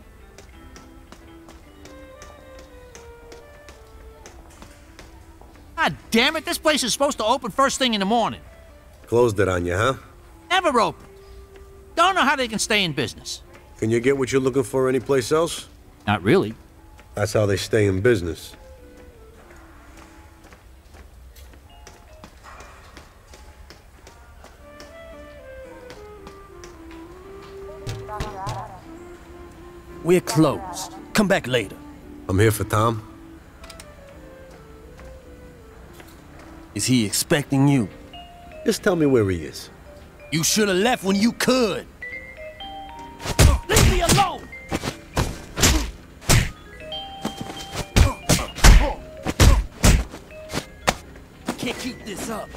God damn it, this place is supposed to open first thing in the morning. Closed it on you, huh? Never opened. Don't know how they can stay in business. Can you get what you're looking for anyplace else? Not really. That's how they stay in business. We're closed. Come back later. I'm here for Tom. Is he expecting you? Just tell me where he is. You should have left when you could. Leave me alone! Can't keep this up.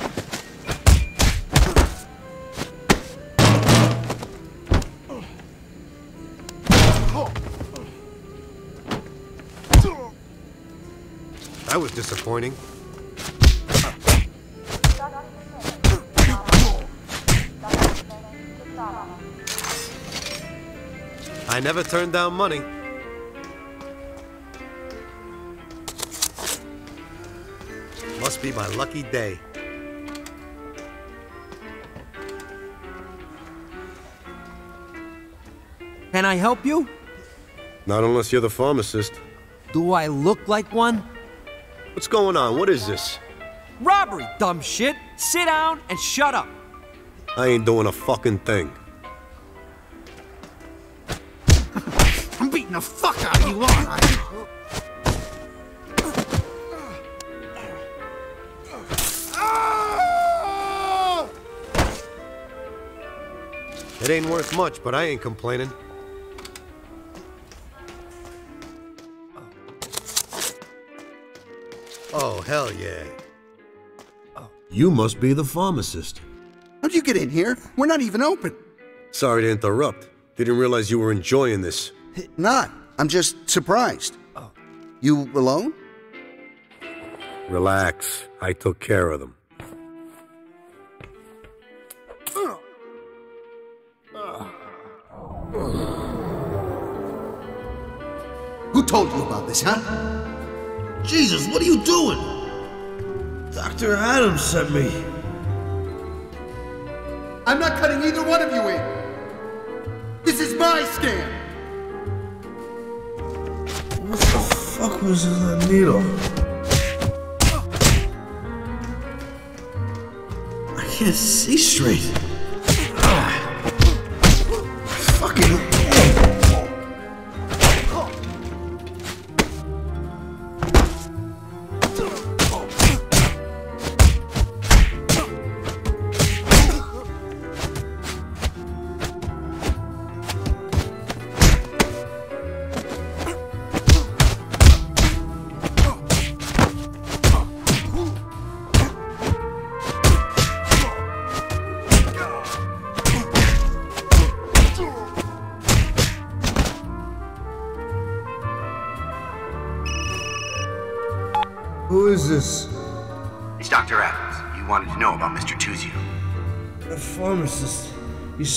That was disappointing. I never turn down money. Must be my lucky day. Can I help you? Not unless you're the pharmacist. Do I look like one? What's going on? What is this? Robbery, dumb shit! Sit down and shut up! I ain't doing a fucking thing. It ain't worth much, but I ain't complaining. Oh, hell yeah. You must be the pharmacist. How'd you get in here? We're not even open. Sorry to interrupt. Didn't realize you were enjoying this. Not. I'm just surprised. You alone? Relax. I took care of them. Told you about this, huh? Jesus, what are you doing? Dr. Adams sent me. I'm not cutting either one of you in. This is my scan. What the fuck was in that needle? I can't see straight.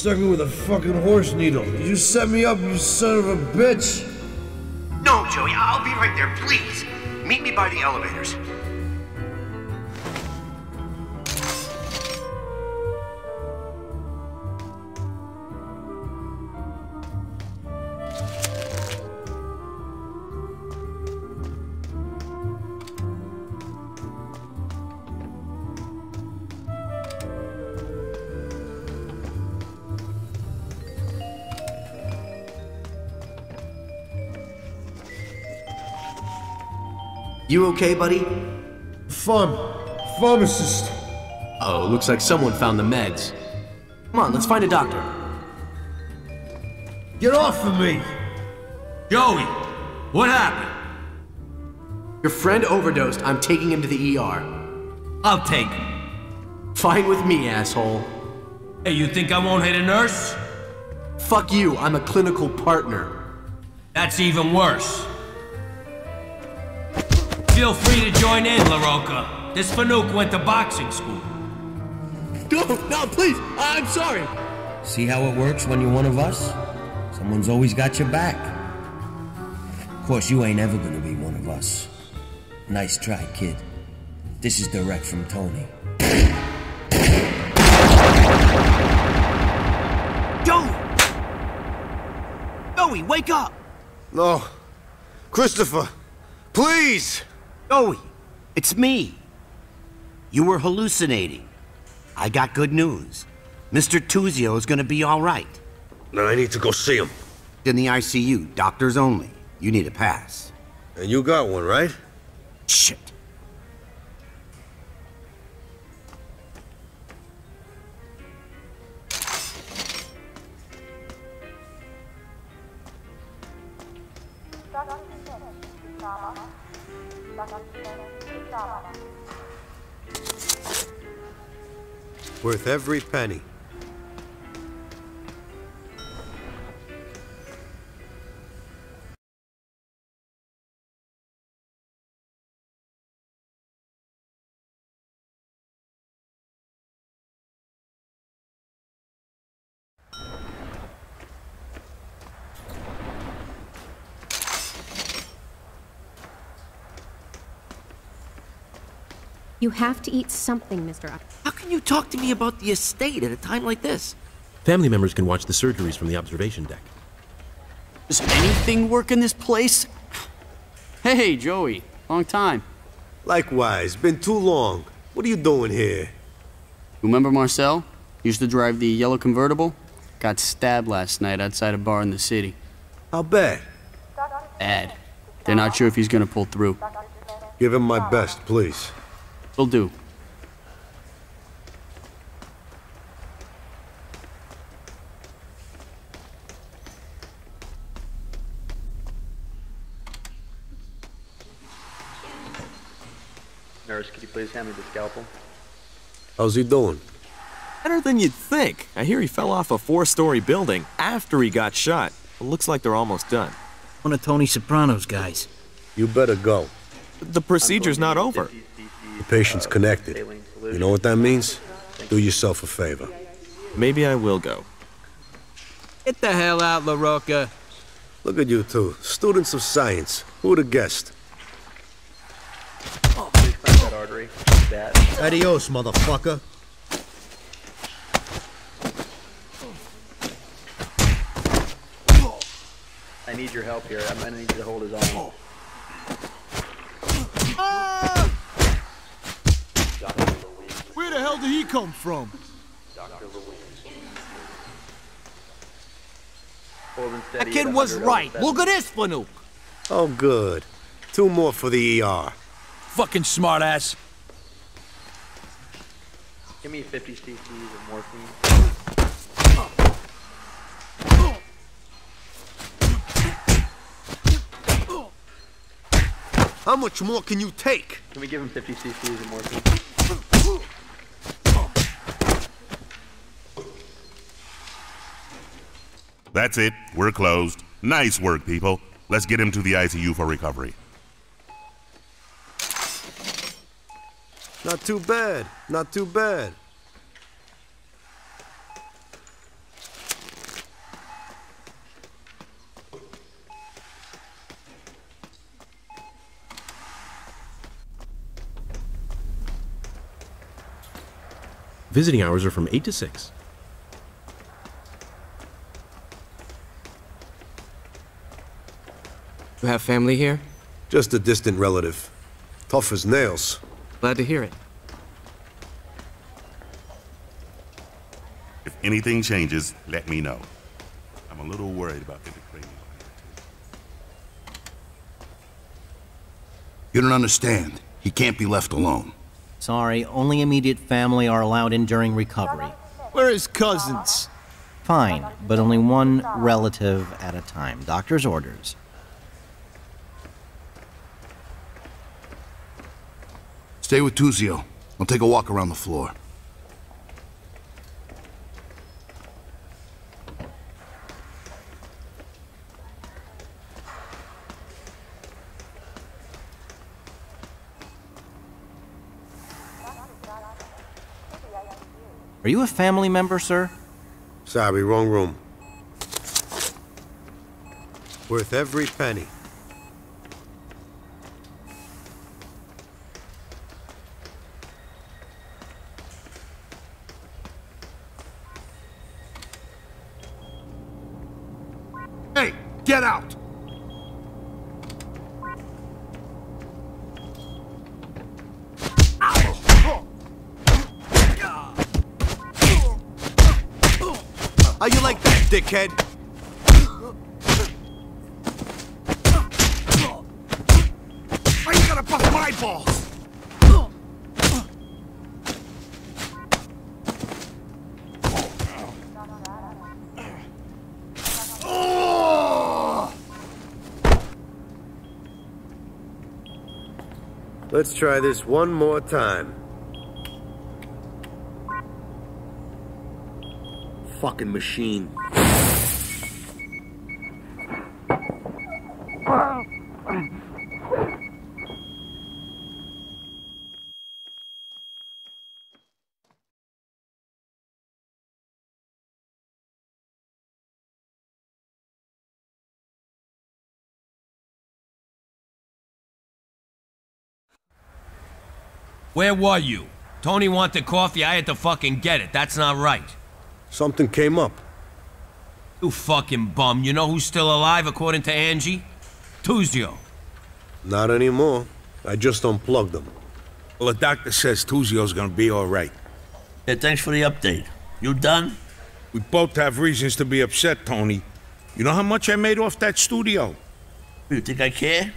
Stuck me with a fucking horse needle. You set me up, you son of a bitch. No, Joey, I'll be right there, please. Meet me by the elevators. You okay, buddy? Farm. Pharmacist. Oh, looks like someone found the meds. Come on, let's find a doctor. Get off of me! Joey, what happened? Your friend overdosed. I'm taking him to the ER. I'll take him. Fine with me, asshole. Hey, you think I won't hit a nurse? Fuck you, I'm a clinical partner. That's even worse. Feel free to join in, LaRocca. This Fanuc went to boxing school. No, no, please, I'm sorry. See how it works when you're one of us? Someone's always got your back. Of course, you ain't ever gonna be one of us. Nice try, kid. This is direct from Tony. Joey! Joey, wake up! No. Christopher, please! Joey, it's me. You were hallucinating. I got good news. Mr. Tuzio is gonna be all right. Now I need to go see him. In the ICU, doctors only. You need a pass. And you got one, right? Shit. Worth every penny. You have to eat something, Mr. Up. How can you talk to me about the estate at a time like this? Family members can watch the surgeries from the observation deck. Does anything work in this place? Hey, Joey. Long time. Likewise, been too long. What are you doing here? Remember Marcel? Used to drive the yellow convertible? Got stabbed last night outside a bar in the city. How bad? Bad. They're not sure if he's gonna pull through. Give him my best, please. Will do. Nurse, could you please hand me the scalpel? How's he doing? Better than you'd think. I hear he fell off a four-story building after he got shot. It looks like they're almost done. One of Tony Soprano's guys. You better go. The procedure's not over. The patient's connected. You know what that means? Do yourself a favor. Maybe I will go. Get the hell out, LaRocca. Look at you two, students of science. Who would have guessed? Please that artery. That. Adios, motherfucker. I need your help here. I'm gonna need you to hold his arm. Where the hell did he come from? That kid was right. Look at this, Fanuc. Oh, good. Two more for the ER. Fucking smartass. Give me 50 cc's of morphine. How much more can you take? Can we give him 50 cc's of morphine? That's it. We're closed. Nice work, people. Let's get him to the ICU for recovery. Not too bad. Not too bad. Visiting hours are from 8 to 6. You have family here? Just a distant relative. Tough as nails. Glad to hear it. If anything changes, let me know. I'm a little worried about the Ukrainian. You don't understand. He can't be left alone. Sorry, only immediate family are allowed in during recovery. Where are his cousins? Fine, but only one relative at a time. Doctor's orders. Stay with Tuzio. I'll take a walk around the floor. Are you a family member, sir? Sorry, wrong room. Worth every penny. Hey, get out! How you like that, dickhead? Why you gotta bust my balls? Let's try this one more time. Fucking machine. Where were you? Tony wanted coffee, I had to fucking get it. That's not right. Something came up. You fucking bum. You know who's still alive according to Angie? Tuzio. Not anymore. I just unplugged them. Well, the doctor says Tuzio's gonna be all right. Yeah, thanks for the update. You done? We both have reasons to be upset, Tony. You know how much I made off that studio? You think I care?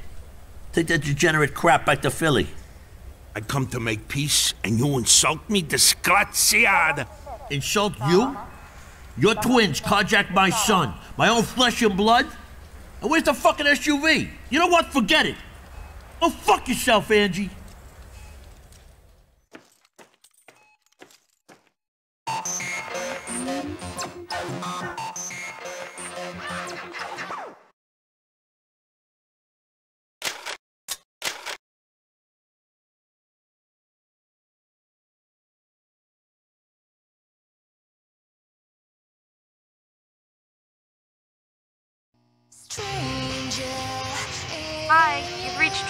Take that degenerate crap back to Philly. I come to make peace, and you insult me? Disgraziad! Insult you? Your twins carjacked my son, my own flesh and blood? And where's the fucking SUV? You know what? Forget it. Oh, fuck yourself, Angie.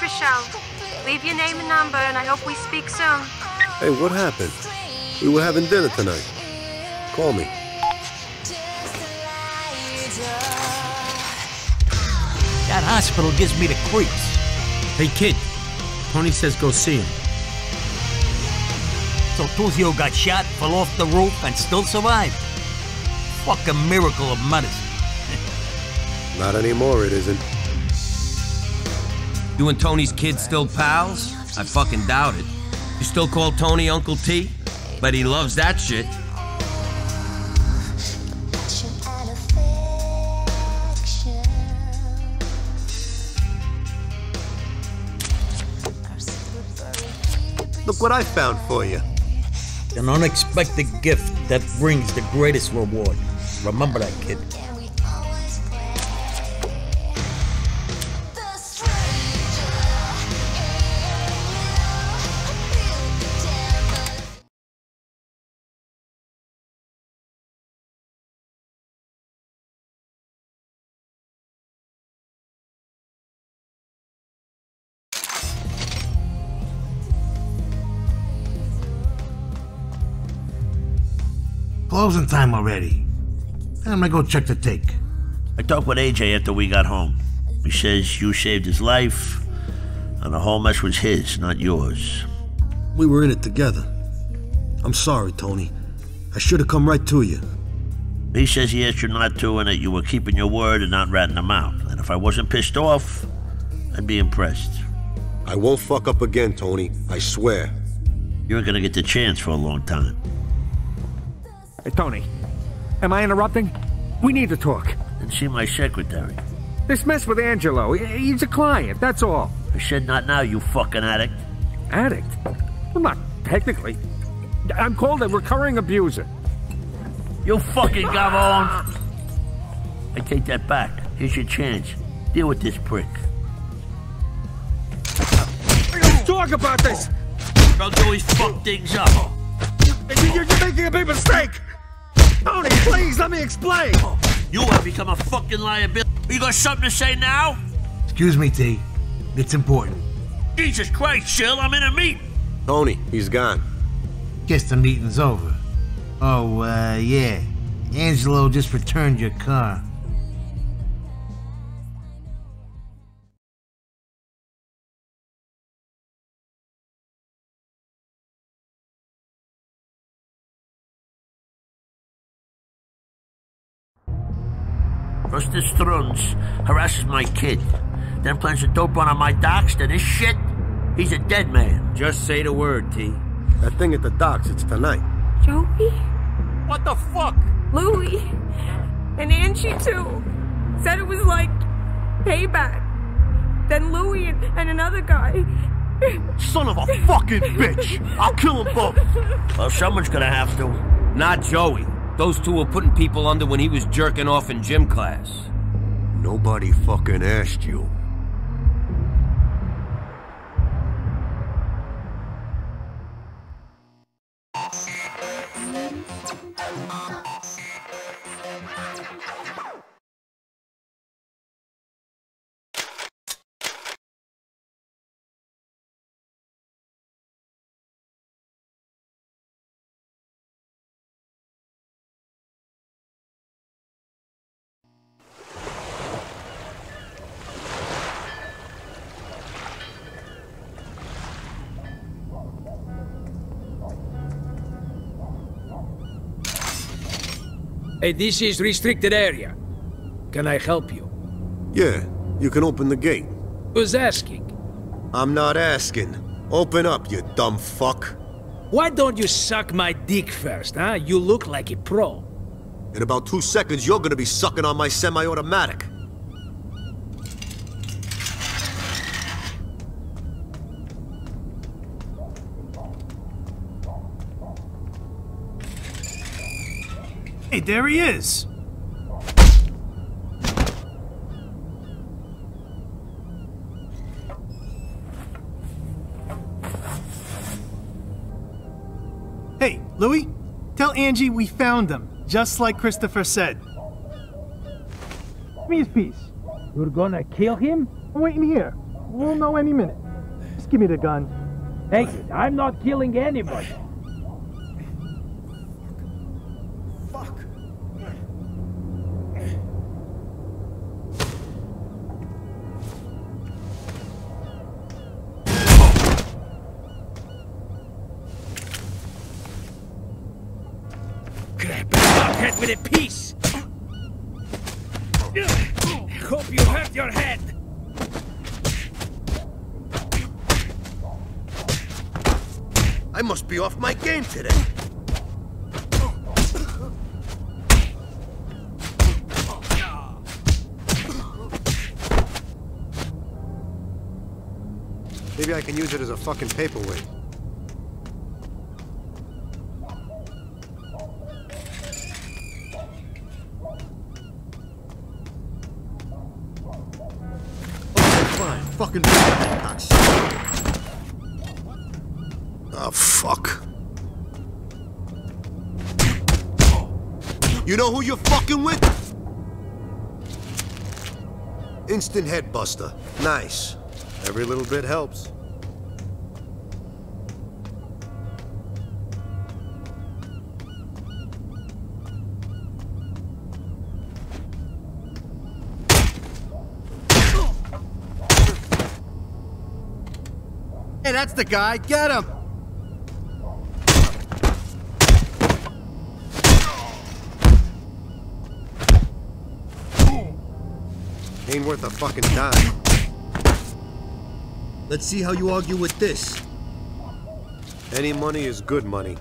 You've reached Trishelle. Leave your name and number, and I hope we speak soon. Hey, what happened? We were having dinner tonight. Call me. That hospital gives me the creeps. Hey, kid. Tony says go see him. So Tuzio got shot, fell off the roof, and still survived. Fucking miracle of medicine. Not anymore, it isn't. You and Tony's kid still pals? I fucking doubt it. You still call Tony Uncle T? But he loves that shit. Look what I found for you. An unexpected gift that brings the greatest reward. Remember that, kid. Closing time already. I'm gonna go check the take. I talked with AJ after we got home. He says you saved his life, and the whole mess was his, not yours. We were in it together. I'm sorry, Tony. I should have come right to you. He says he asked you not to and that you were keeping your word and not ratting him out. And if I wasn't pissed off, I'd be impressed. I won't fuck up again, Tony. I swear. You ain't gonna get the chance for a long time. Hey, Tony. Am I interrupting? We need to talk. And see my secretary. This mess with Angelo, he's a client, that's all. I said not now, you fucking addict. Addict? Well, not technically. I'm called a recurring abuser. You fucking gavon! I take that back. Here's your chance. Deal with this prick. Let's talk about this! Don't always fuck things up. You're making a big mistake! Tony, please, let me explain! You have become a fucking liability. You got something to say now? Excuse me, T. It's important. Jesus Christ, Chill, I'm in a meeting. Tony, he's gone. Guess the meeting's over. Oh, uh, yeah. Angelo just returned your car. Rusty Struns harasses my kid. Then plants a dope run on my docks. Then this shit, he's a dead man. Just say the word, T. That thing at the docks, it's tonight. Joey? What the fuck? Louie? And Angie, too. Said it was like payback. Then Louie and, and another guy. Son of a fucking bitch! I'll kill them both! Well, someone's gonna have to. Not Joey. Those two were putting people under when he was jerking off in gym class. Nobody fucking asked you. Hey, this is restricted area. Can I help you? Yeah, you can open the gate. Who's asking? I'm not asking. Open up, you dumb fuck. Why don't you suck my dick first, huh? You look like a pro. In about two seconds, you're gonna be sucking on my semi-automatic. Hey, there he is. Hey, Louis, tell Angie we found him, just like Christopher said. Give me his piece. You're gonna kill him? I'm waiting here. We'll know any minute. Just give me the gun. Hey, I'm not killing anybody. It as a fucking paperweight. Fine, fucking Oh, fuck. You know who you're fucking with? Instant headbuster. Nice. Every little bit helps. Hey, the guy. Get him. Ain't worth a fucking dime. Let's see how you argue with this. Any money is good money.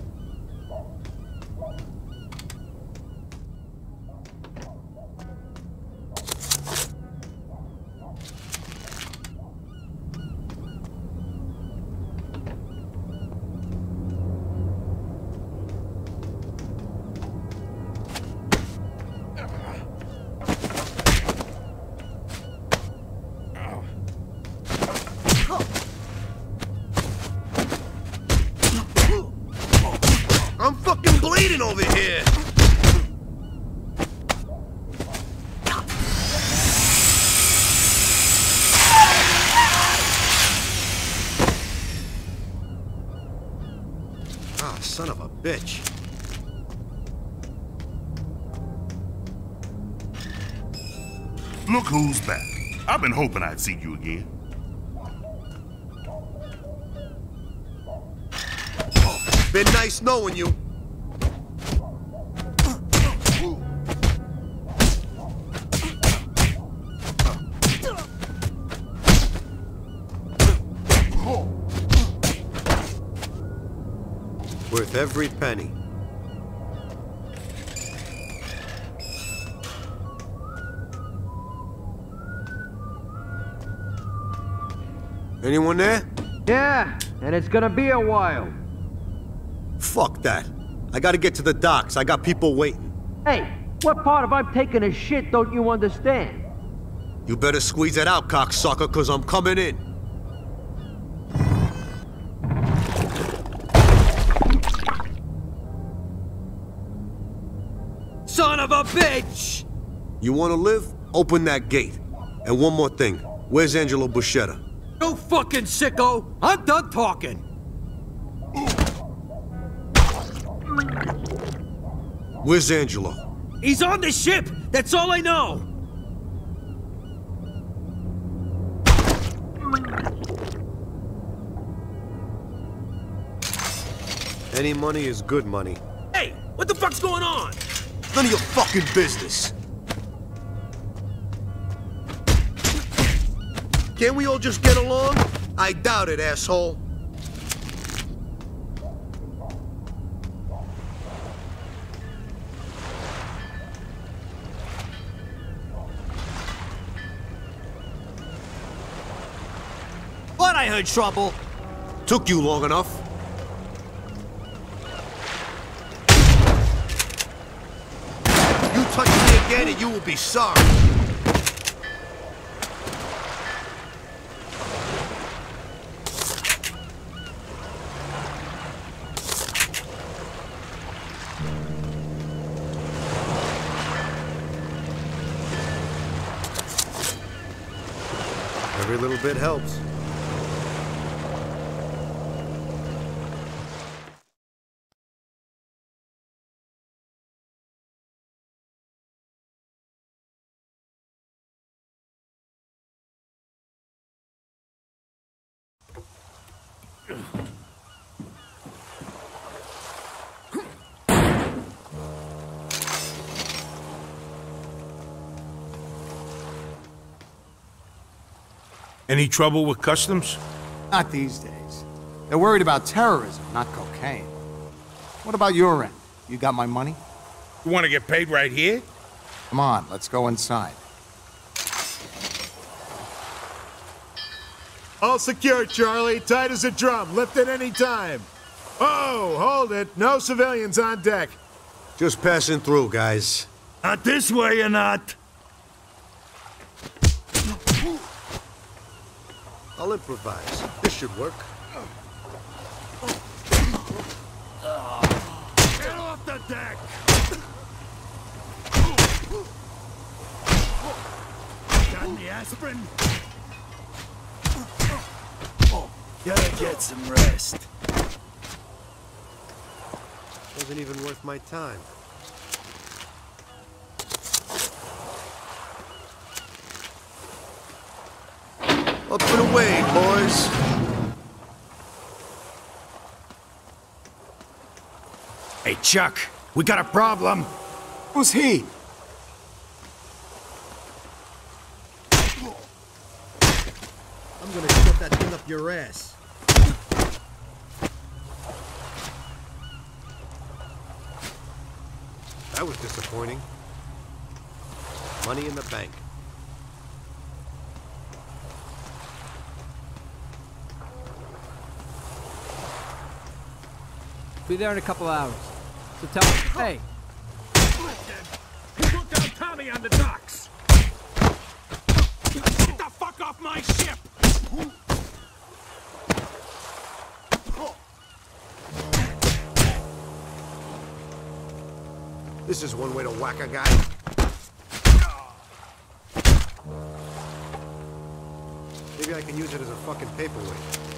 I'm fucking bleeding over here! Ah, son of a bitch. Look who's back. I've been hoping I'd see you again. Been nice knowing you. Worth every penny. Anyone there? Yeah, and it's gonna be a while. Fuck that. I gotta get to the docks. I got people waiting. Hey, what part of I'm taking a shit don't you understand? You better squeeze that out, cocksucker, cause I'm coming in. Son of a bitch! You wanna live? Open that gate. And one more thing. Where's Angelo Buscetta? You fucking sicko! I'm done talking! Where's Angelo? He's on the ship! That's all I know! Any money is good money. Hey, what the fuck's going on? None of your fucking business. Can't we all just get along? I doubt it, asshole. But I heard trouble. Took you long enough. You touch me again and you will be sorry. Bit helps. Any trouble with customs? Not these days. They're worried about terrorism, not cocaine. What about your end? You got my money? You want to get paid right here? Come on, let's go inside. All secure, Charlie. Tight as a drum. Lift at any time. Oh, hold it. No civilians on deck. Just passing through, guys. Not this way, you're not. I'll improvise. This should work. Get off the deck! Got any aspirin? Gotta get some rest. Wasn't even worth my time. Up and away, boys. Hey, Chuck, we got a problem. Who's he? I'm gonna shove that thing up your ass. That was disappointing. Money in the bank. Be there in a couple hours. So tell me, hey, He took down Tommy on the docks. Get the fuck off my ship! This is one way to whack a guy. Maybe I can use it as a fucking paperweight.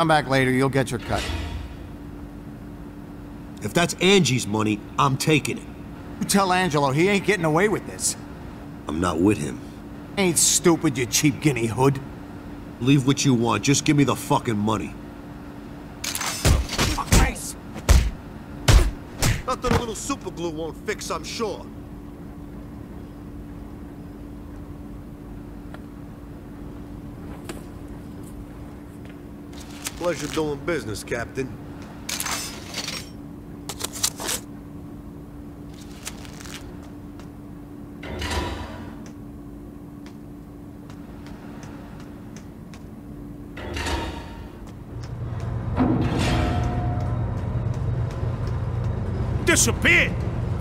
Come back later, you'll get your cut. If that's Angie's money, I'm taking it. You tell Angelo he ain't getting away with this. I'm not with him. Ain't stupid, you cheap guinea hood. Leave what you want, just give me the fucking money. Oh, Nothing a little super glue won't fix, I'm sure. Pleasure doing business, Captain. Disappeared.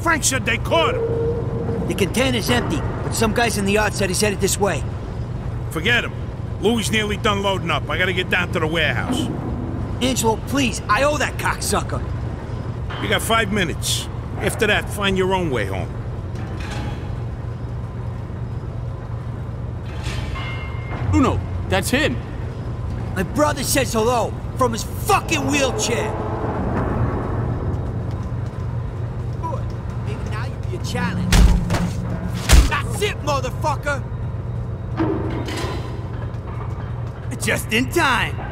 Frank said they caught him. The container's empty, but some guys in the yard said he's headed this way. Forget him. Louis nearly done loading up. I gotta get down to the warehouse. Angelo, please, I owe that cocksucker. You got five minutes. After that, find your own way home. Uno, that's him. My brother says hello from his fucking wheelchair. Just in time.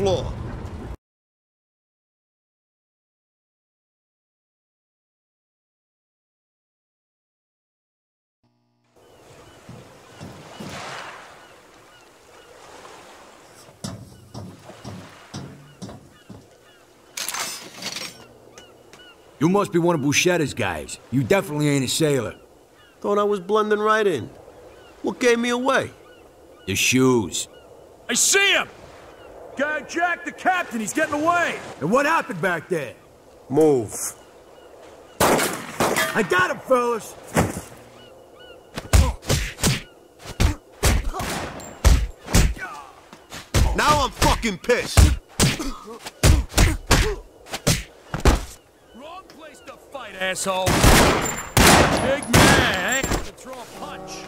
Floor. You must be one of Buscetta's guys. You definitely ain't a sailor. Thought I was blending right in. What gave me away? The shoes. I see him! Guy Jack, the captain, he's getting away! And what happened back there? Move. I got him, fellas. Now I'm fucking pissed. Wrong place to fight, asshole! Big man, ain't to throw a punch.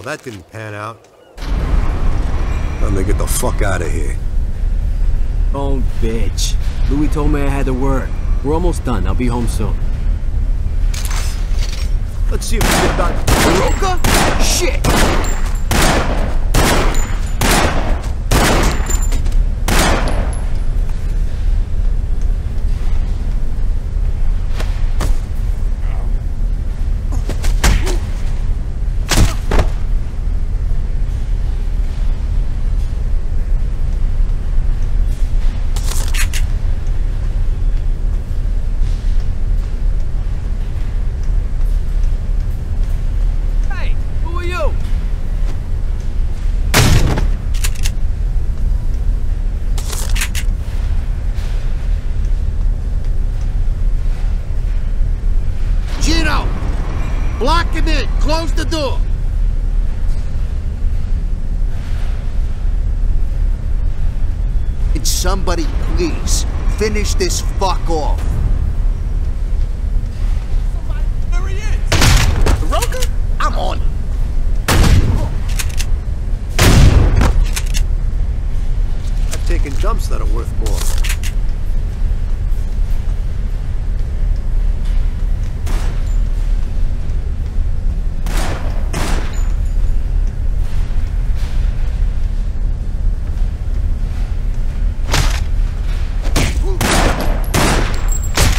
Well, that didn't pan out. Time to get the fuck out of here. Oh, bitch. Louis told me I had to work. We're almost done. I'll be home soon. Let's see if we get that. Rocca? Shit! door! Can somebody please finish this fuck off? There he is! Rocca? I'm on. I've taken dumps that are worth more.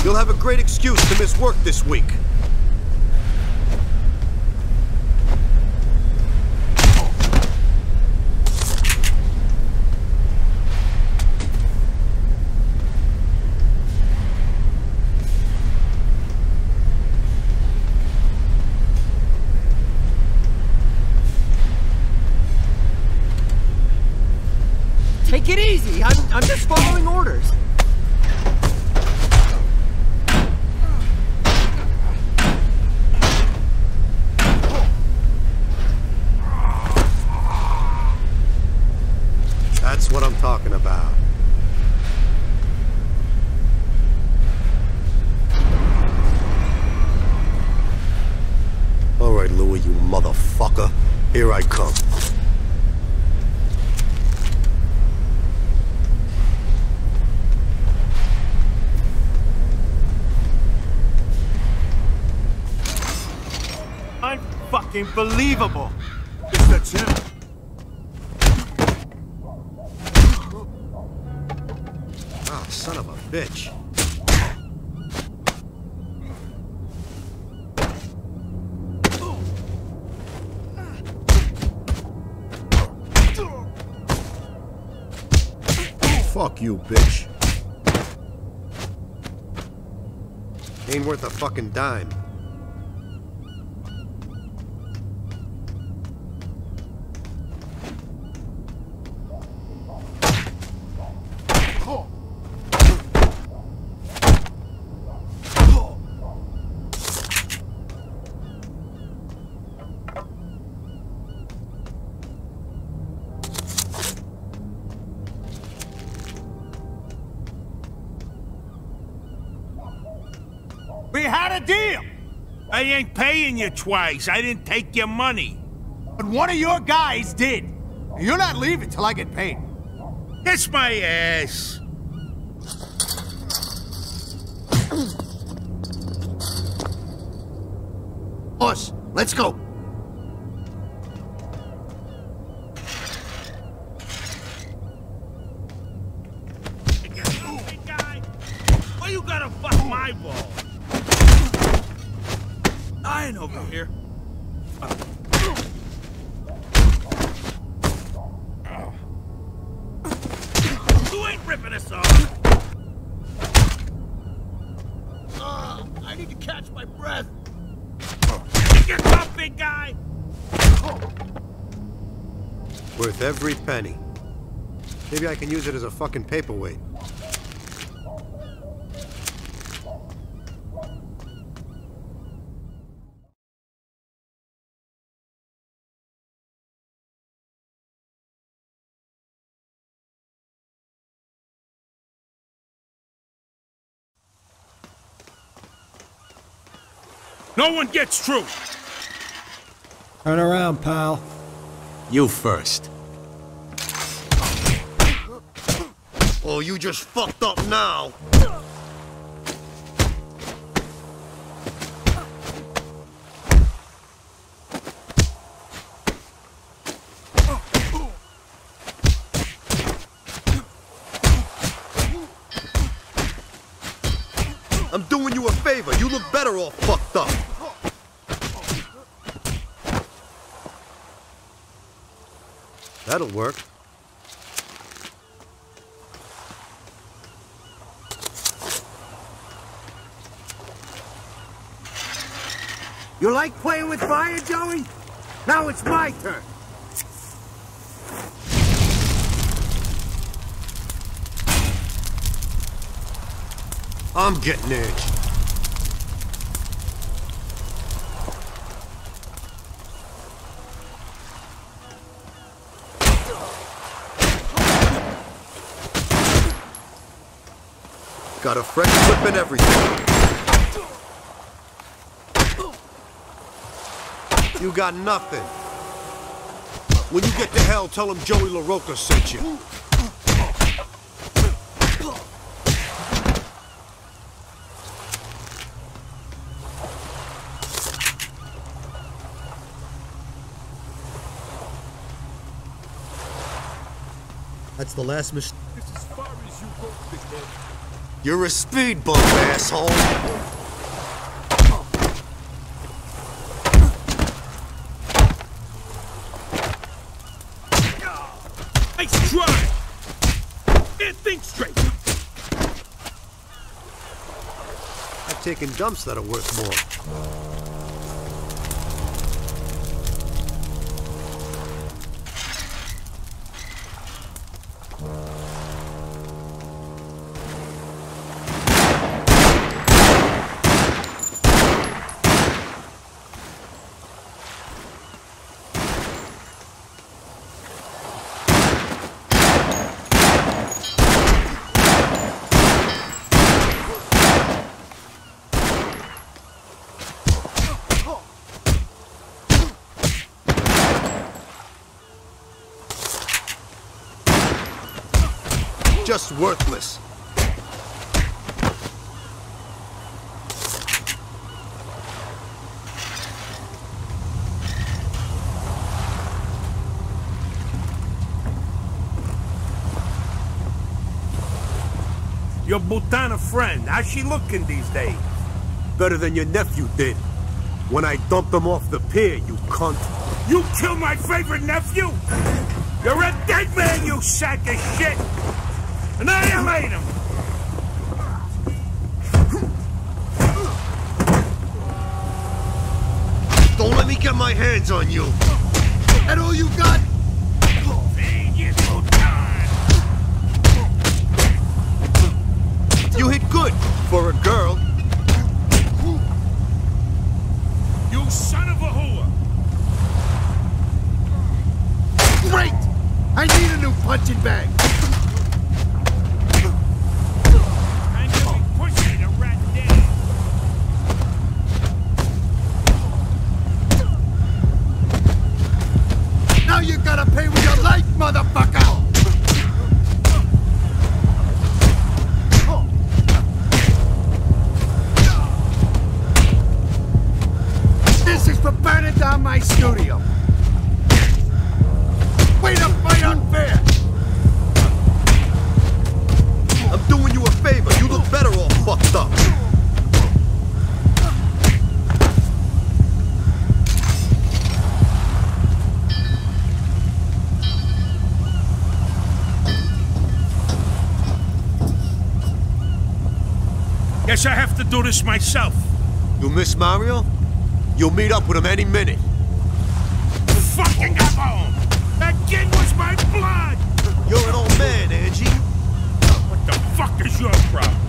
You'll have a great excuse to miss work this week. Unfucking believable. That's him. Ah, son of a bitch. Fuck you, bitch. Ain't worth a fucking dime. We had a deal. I ain't twice. I didn't take your money. But one of your guys did. You're not leaving till I get paid. Kiss my ass. Use it as a fucking paperweight. No one gets through. Turn around, pal. You first. Oh, you just fucked up now. I'm doing you a favor. You look better all fucked up. That'll work. You like playing with fire, Joey? Now it's my turn. I'm getting it. Got a fresh clip and everything. You got nothing. When you get to hell, tell him Joey LaRocca sent you. That's the last mistake. as far as you go, big man. You're a speed bump, asshole. Nice try! Can't think straight! I've taken dumps that are worth more. Worthless. Your Butana friend, how's she looking these days? Better than your nephew did. When I dumped him off the pier, you cunt. You killed my favorite nephew? You're a dead man, you sack of shit! Annihilate him! Don't let me get my hands on you. That all you got? Gotta pay with your life, motherfucker! Do this myself. You miss Mario? You'll meet up with him any minute. Fucking home! That kid was my blood! You're an old man, Angie. What the fuck is your problem?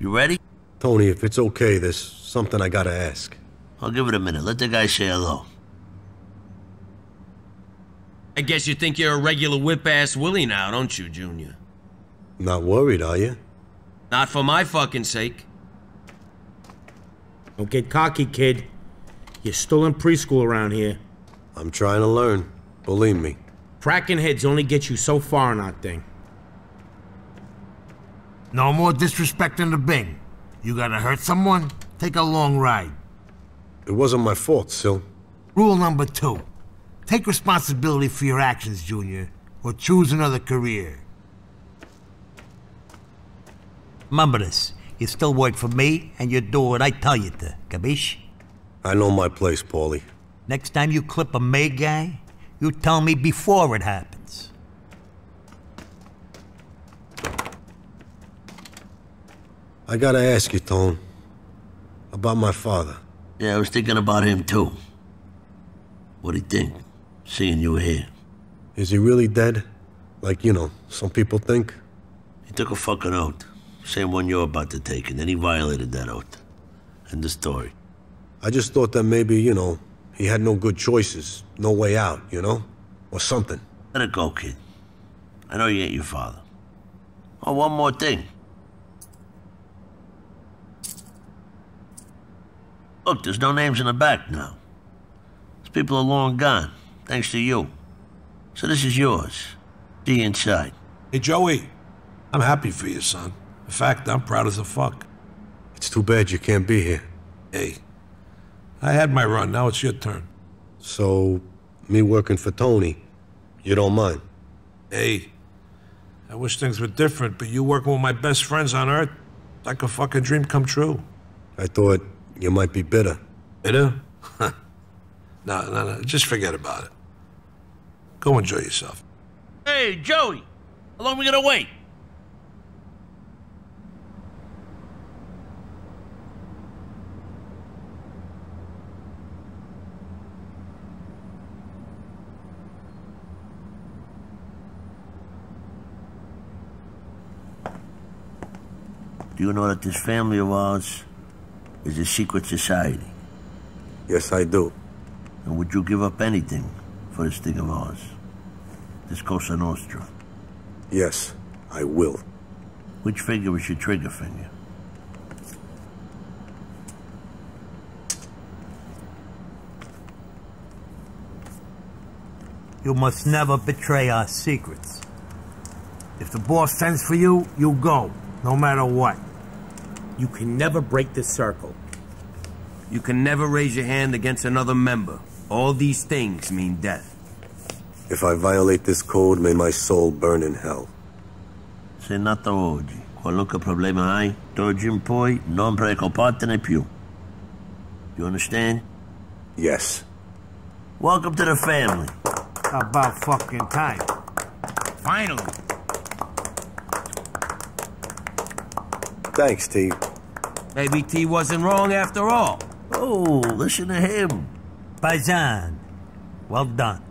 You ready? Tony, if it's okay, there's something I gotta ask. I'll give it a minute. Let the guy say hello. I guess you think you're a regular whip-ass Willie now, don't you, Junior? Not worried, are you? Not for my fucking sake. Don't get cocky, kid. You're still in preschool around here. I'm trying to learn. Believe me. Cracking heads only get you so far in that thing. No more disrespecting the Bing. You gotta hurt someone? Take a long ride. It wasn't my fault, Sil. Rule number two. Take responsibility for your actions, Junior, or choose another career. Remember this. You still work for me, and you do what I tell you to. Capiche? I know my place, Paulie. Next time you clip a May guy, you tell me before it happens. I gotta ask you, Tone. About my father. Yeah, I was thinking about him too. What do you think? Seeing you here. Is he really dead? Like, you know, some people think? He took a fucking oath. Same one you're about to take, and then he violated that oath. End the story. I just thought that maybe, you know, he had no good choices, no way out, you know? Or something. Let it go, kid. I know you ain't your father. Oh, one more thing. Look, there's no names in the back now. These people are long gone, thanks to you. So this is yours. See inside. Hey, Joey. I'm happy for you, son. In fact, I'm proud as a fuck. It's too bad you can't be here. Hey, I had my run. Now it's your turn. So, me working for Tony, you don't mind? Hey, I wish things were different, but you working with my best friends on Earth, like a fucking dream come true. I thought you might be bitter. Bitter? no, no, no. Just forget about it. Go enjoy yourself. Hey, Joey! How long we gonna wait? Do you know that this family of ours is a secret society? Yes, I do. And would you give up anything for this thing of ours? This Cosa Nostra? Yes, I will. Which finger is your trigger finger? You must never betray our secrets. If the boss sends for you, you go, no matter what. You can never break the circle. You can never raise your hand against another member. All these things mean death. If I violate this code, may my soul burn in hell. Senato oggi. Qualunque problema hai, d'oggi in poi non preoccupartene più. You understand? Yes. Welcome to the family. About fucking time. Finally. Thanks, T. Maybe T wasn't wrong after all. Oh, listen to him. Paisan. Well done.